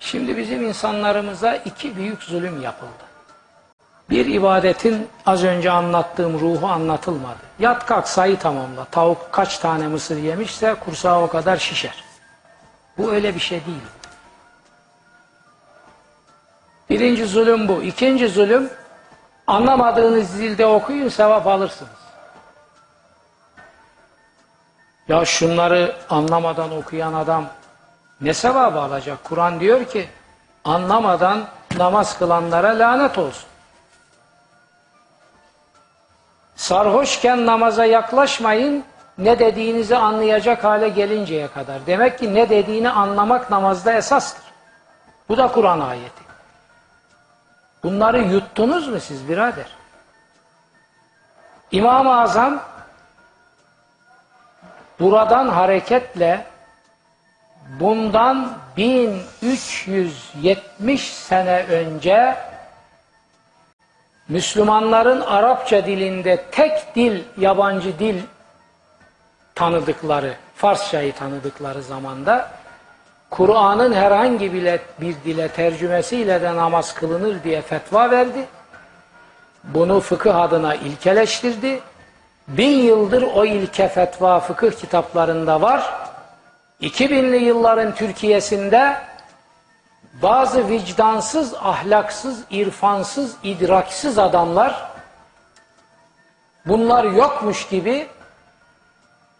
Şimdi bizim insanlarımıza iki büyük zulüm yapıldı. Bir ibadetin az önce anlattığım ruhu anlatılmadı. Yat kalk sayı tamamla. Tavuk kaç tane mısır yemişse kursağı o kadar şişer. Bu öyle bir şey değil. Birinci zulüm bu. İkinci zulüm anlamadığınız dilde okuyun sevap alırsınız. Ya şunları anlamadan okuyan adam ne sevabı alacak? Kur'an diyor ki anlamadan namaz kılanlara lanet olsun. Sarhoşken namaza yaklaşmayın ne dediğinizi anlayacak hale gelinceye kadar. Demek ki ne dediğini anlamak namazda esastır. Bu da Kur'an ayeti. Bunları yuttunuz mu siz birader? İmam-ı Azam buradan hareketle bundan 1370 sene önce Müslümanların Arapça dilinde tek dil, yabancı dil tanıdıkları, Farsçayı tanıdıkları zamanda Kur'an'ın herhangi bir dile tercümesiyle de namaz kılınır diye fetva verdi. Bunu fıkıh adına ilkeleştirdi. Bin yıldır o ilke fetva fıkıh kitaplarında var. 2000'li yılların Türkiye'sinde bazı vicdansız, ahlaksız, irfansız, idraksız adamlar bunlar yokmuş gibi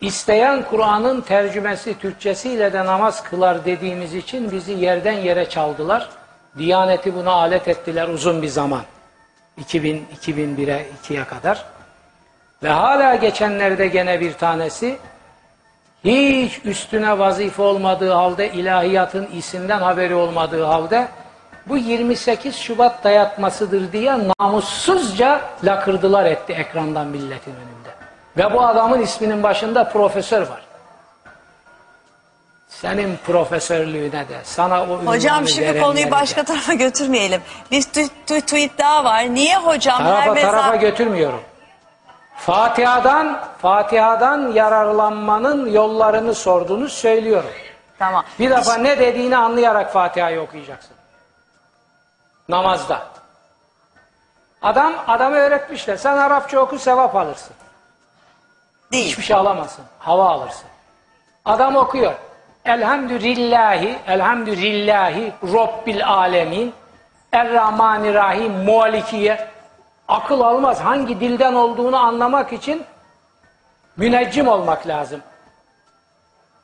isteyen Kur'an'ın tercümesi Türkçesiyle de namaz kılar dediğimiz için bizi yerden yere çaldılar. Diyaneti buna alet ettiler uzun bir zaman. 2000 2001'e 2'ye kadar. Ve hala geçenlerde gene bir tanesi hiç üstüne vazife olmadığı halde ilahiyatın isimden haberi olmadığı halde bu 28 Şubat dayatmasıdır diye namussuzca lakırdılar etti ekrandan milletin önünde. Ve bu adamın isminin başında profesör var. Senin profesörlüğüne de sana o ünvanı Hocam şimdi verenlere konuyu de. başka tarafa götürmeyelim. Bir tu- tu- tweet daha var. Niye hocam her tarafa mezar... tarafa götürmüyorum. Fatiha'dan Fatiha'dan yararlanmanın yollarını sorduğunu söylüyorum. Tamam. Bir defa ne dediğini anlayarak Fatiha'yı okuyacaksın. Namazda. Adam adamı öğretmişler. Sen Arapça oku sevap alırsın. Hiçbir şey alamazsın. Hava alırsın. Adam okuyor. Elhamdülillahi, elhamdülillahi Rabbil alemin, Errahmanirrahim, Mualikiye. Akıl almaz. Hangi dilden olduğunu anlamak için müneccim olmak lazım.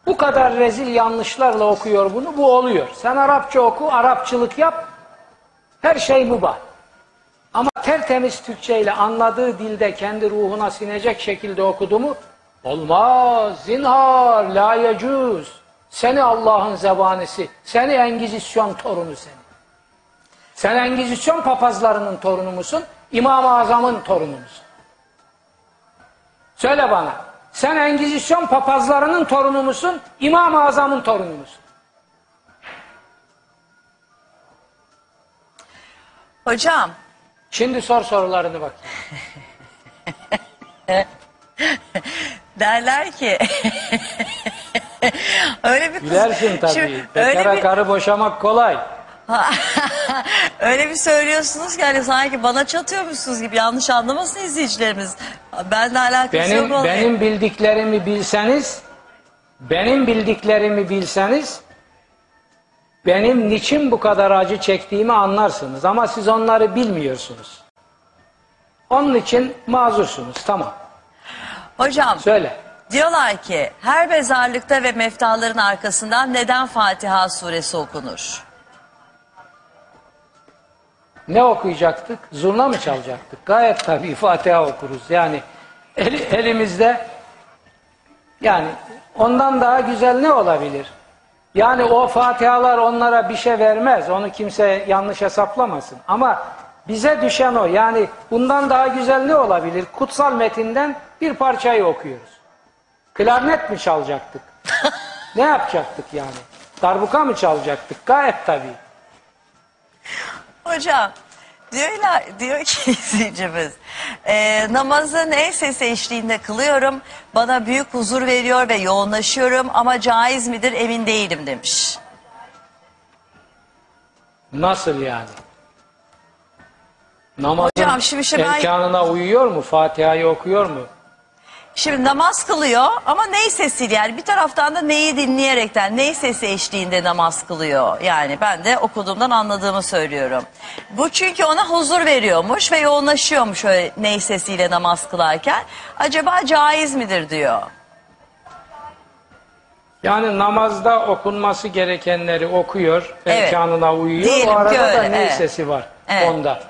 Bu kadar rezil yanlışlarla okuyor bunu, bu oluyor. Sen Arapça oku, Arapçılık yap, her şey mübah. Ama tertemiz Türkçe ile anladığı dilde kendi ruhuna sinecek şekilde okudu mu? Olmaz, zinhar, la yecuz. Seni Allah'ın zebanisi, seni Engizisyon torunu seni. Sen Engizisyon papazlarının torunu musun? İmam-ı Azam'ın torunu musun? Söyle bana. Sen Engizisyon papazlarının torunu musun? İmam-ı Azam'ın torunu musun? Hocam Şimdi sor sorularını bak. derler ki öyle bir kız- Gülersin tabii. Şimdi öyle Bekara bir, karı boşamak kolay. öyle bir söylüyorsunuz ki hani sanki bana çatıyormuşsunuz gibi yanlış anlamasın izleyicilerimiz. Benle alakası Benim yok olayın. benim bildiklerimi bilseniz, benim bildiklerimi bilseniz, benim niçin bu kadar acı çektiğimi anlarsınız. Ama siz onları bilmiyorsunuz. Onun için mazursunuz. Tamam. Hocam Söyle. diyorlar ki her mezarlıkta ve meftaların arkasından neden Fatiha suresi okunur? Ne okuyacaktık? Zurna mı çalacaktık? Gayet tabii Fatiha okuruz. Yani el- elimizde yani ondan daha güzel ne olabilir? Yani o Fatihalar onlara bir şey vermez. Onu kimse yanlış hesaplamasın. Ama bize düşen o. Yani bundan daha güzel ne olabilir? Kutsal metinden bir parçayı okuyoruz. Klarnet mi çalacaktık? ne yapacaktık yani? Darbuka mı çalacaktık? Gayet tabii. Hocam diyorlar, diyor ki izleyicimiz e, namazı ne sesi eşliğinde kılıyorum bana büyük huzur veriyor ve yoğunlaşıyorum ama caiz midir emin değilim demiş. Nasıl yani? Namazın Hocam şimdi şey ben- erkanına uyuyor mu? Fatiha'yı okuyor mu? Şimdi namaz kılıyor ama ney sesiyle yani bir taraftan da neyi dinleyerekten ney sesi eşliğinde namaz kılıyor. Yani ben de okuduğumdan anladığımı söylüyorum. Bu çünkü ona huzur veriyormuş ve yoğunlaşıyormuş öyle ney sesiyle namaz kılarken. Acaba caiz midir diyor. Yani namazda okunması gerekenleri okuyor, Evet. erkanına uyuyor. Diyelim o arada ki da öyle, ney evet. sesi var Evet. onda.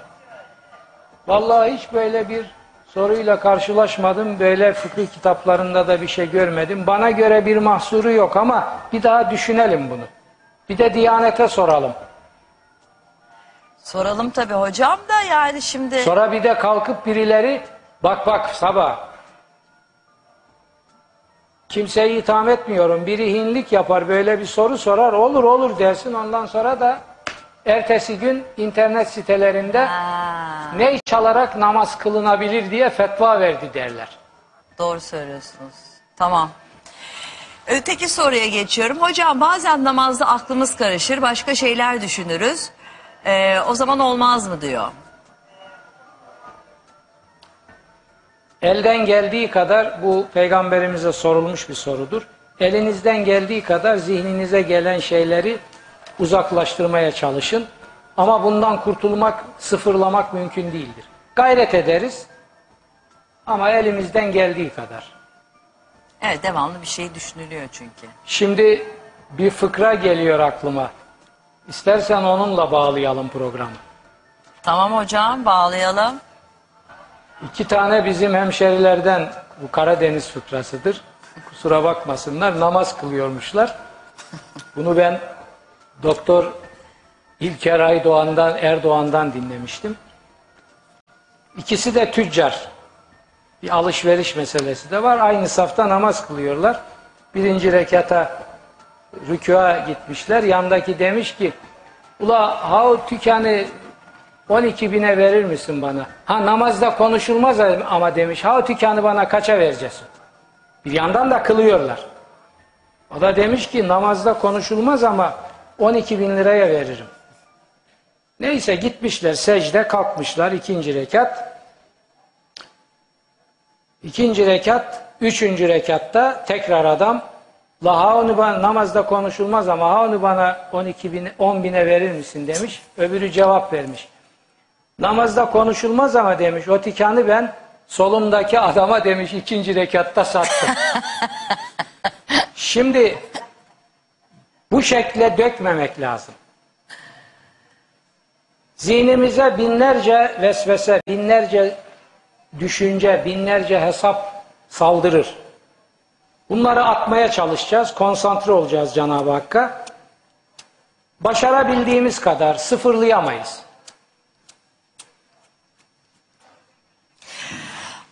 Vallahi hiç böyle bir soruyla karşılaşmadım. Böyle fıkıh kitaplarında da bir şey görmedim. Bana göre bir mahsuru yok ama bir daha düşünelim bunu. Bir de Diyanet'e soralım. Soralım tabii hocam da yani şimdi... Sonra bir de kalkıp birileri bak bak sabah kimseyi itham etmiyorum. Biri hinlik yapar böyle bir soru sorar olur olur dersin ondan sonra da Ertesi gün internet sitelerinde Ha, ney çalarak namaz kılınabilir diye fetva verdi derler. doğru söylüyorsunuz. Tamam. Öteki soruya geçiyorum. Hocam bazen namazda aklımız karışır, başka şeyler düşünürüz. Ee, o zaman olmaz mı diyor. Elden geldiği kadar bu peygamberimize sorulmuş bir sorudur. Elinizden geldiği kadar zihninize gelen şeyleri uzaklaştırmaya çalışın. Ama bundan kurtulmak, sıfırlamak mümkün değildir. Gayret ederiz ama elimizden geldiği kadar. Evet devamlı bir şey düşünülüyor çünkü. Şimdi bir fıkra geliyor aklıma. İstersen onunla bağlayalım programı. Tamam hocam bağlayalım. İki tane bizim hemşerilerden bu Karadeniz fıkrasıdır. Kusura bakmasınlar namaz kılıyormuşlar. Bunu ben Doktor İlker Aydoğan'dan Erdoğan'dan dinlemiştim. İkisi de tüccar. Bir alışveriş meselesi de var. Aynı safta namaz kılıyorlar. Birinci rekata rükûa gitmişler. Yandaki demiş ki Ula ha tükanı 12 bine verir misin bana? Ha namazda konuşulmaz ama demiş. Ha tükanı bana kaça vereceksin? Bir yandan da kılıyorlar. O da demiş ki namazda konuşulmaz ama 12 bin liraya veririm. Neyse gitmişler secde kalkmışlar ikinci rekat. İkinci rekat, üçüncü rekatta tekrar adam La ha onu bana namazda konuşulmaz ama ha onu bana 12 bin, 10 bine verir misin demiş. Öbürü cevap vermiş. Namazda konuşulmaz ama demiş o tikanı ben solumdaki adama demiş ikinci rekatta sattım. Şimdi bu şekle dökmemek lazım. Zihnimize binlerce vesvese, binlerce düşünce, binlerce hesap saldırır. Bunları atmaya çalışacağız, konsantre olacağız Cenab-ı Hakk'a. Başarabildiğimiz kadar sıfırlayamayız.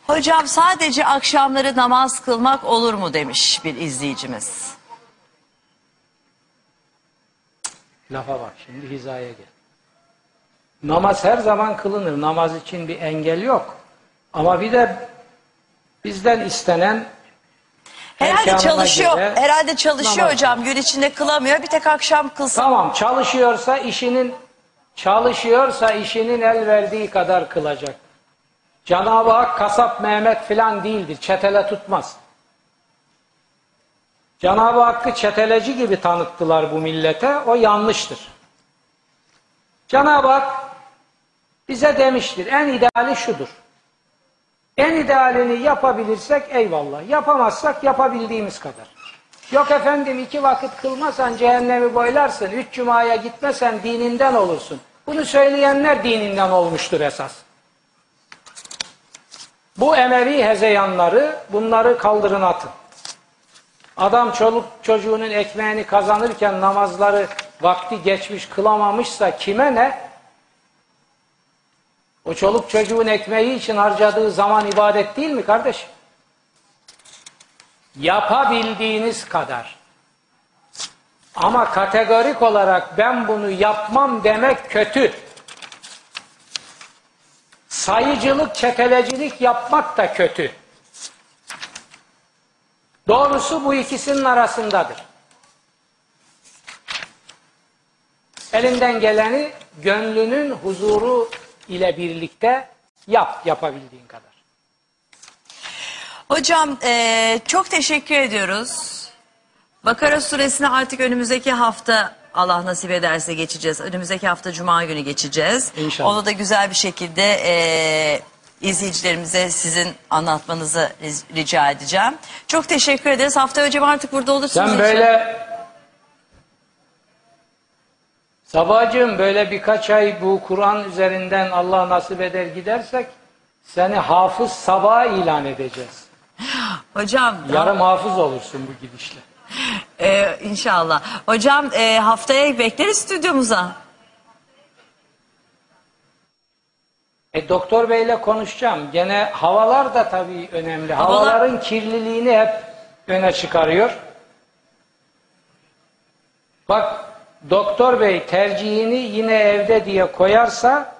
Hocam sadece akşamları namaz kılmak olur mu demiş bir izleyicimiz. Lafa bak şimdi hizaya gel. Namaz her zaman kılınır. Namaz için bir engel yok. Ama bir de bizden istenen Herhalde çalışıyor. göre Herhalde çalışıyor namaz. hocam. Gün içinde kılamıyor. Bir tek akşam kılsa. Tamam çalışıyorsa işinin çalışıyorsa işinin el verdiği kadar kılacak. Cenab-ı Hak kasap Mehmet filan değildir. Çetele tutmaz. Cenab-ı Hakk'ı çeteleci gibi tanıttılar bu millete. O yanlıştır. Cenab-ı Hak bize demiştir. En ideali şudur. En idealini yapabilirsek eyvallah. Yapamazsak yapabildiğimiz kadar. Yok efendim iki vakit kılmasan cehennemi boylarsın. Üç cumaya gitmesen dininden olursun. Bunu söyleyenler dininden olmuştur esas. Bu Emevi hezeyanları bunları kaldırın atın. Adam çoluk çocuğunun ekmeğini kazanırken namazları vakti geçmiş kılamamışsa kime ne? O çoluk çocuğun ekmeği için harcadığı zaman ibadet değil mi kardeşim? Yapabildiğiniz kadar. Ama kategorik olarak ben bunu yapmam demek kötü. Sayıcılık, çetelecilik yapmak da kötü. Doğrusu bu ikisinin arasındadır. Elinden geleni gönlünün huzuru ile birlikte yap yapabildiğin kadar. Hocam eee, çok teşekkür ediyoruz. Bakara suresini artık önümüzdeki hafta Allah nasip ederse geçeceğiz. Önümüzdeki hafta Cuma günü geçeceğiz. İnşallah. Onu da güzel bir şekilde eee, izleyicilerimize sizin anlatmanızı rica edeceğim. Çok teşekkür ederiz. Hafta hocam artık burada olursunuz. Sen böyle Sabahcığım böyle birkaç ay bu Kur'an üzerinden Allah nasip eder gidersek seni hafız sabah ilan edeceğiz. Hocam Yarım hafız olursun bu gidişle. eee, inşallah. Hocam eee, haftaya bekleriz stüdyomuza. E, doktor beyle konuşacağım. Gene havalar da tabii önemli. Havalar- Havaların kirliliğini hep öne çıkarıyor. Bak doktor bey tercihini yine evde diye koyarsa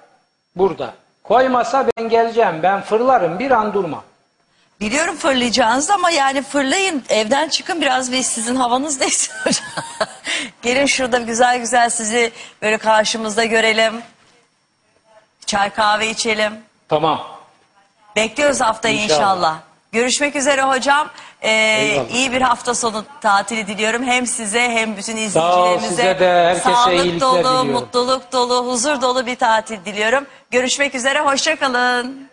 burada. Koymasa ben geleceğim. Ben fırlarım bir an durmam. Biliyorum fırlayacağınızı ama yani fırlayın evden çıkın biraz ve sizin havanız neyse hocam. Gelin şurada güzel güzel sizi böyle karşımızda görelim. Çay kahve içelim. Tamam. Bekliyoruz haftayı inşallah. İnşallah. Görüşmek üzere hocam. Ee, Eyvallah. iyi bir hafta sonu tatili diliyorum. Hem size hem bütün izleyicilerimize. size de, herkese Sağlık iyilikler dolu, diliyorum. mutluluk dolu, huzur dolu bir tatil diliyorum. Görüşmek üzere, hoşçakalın.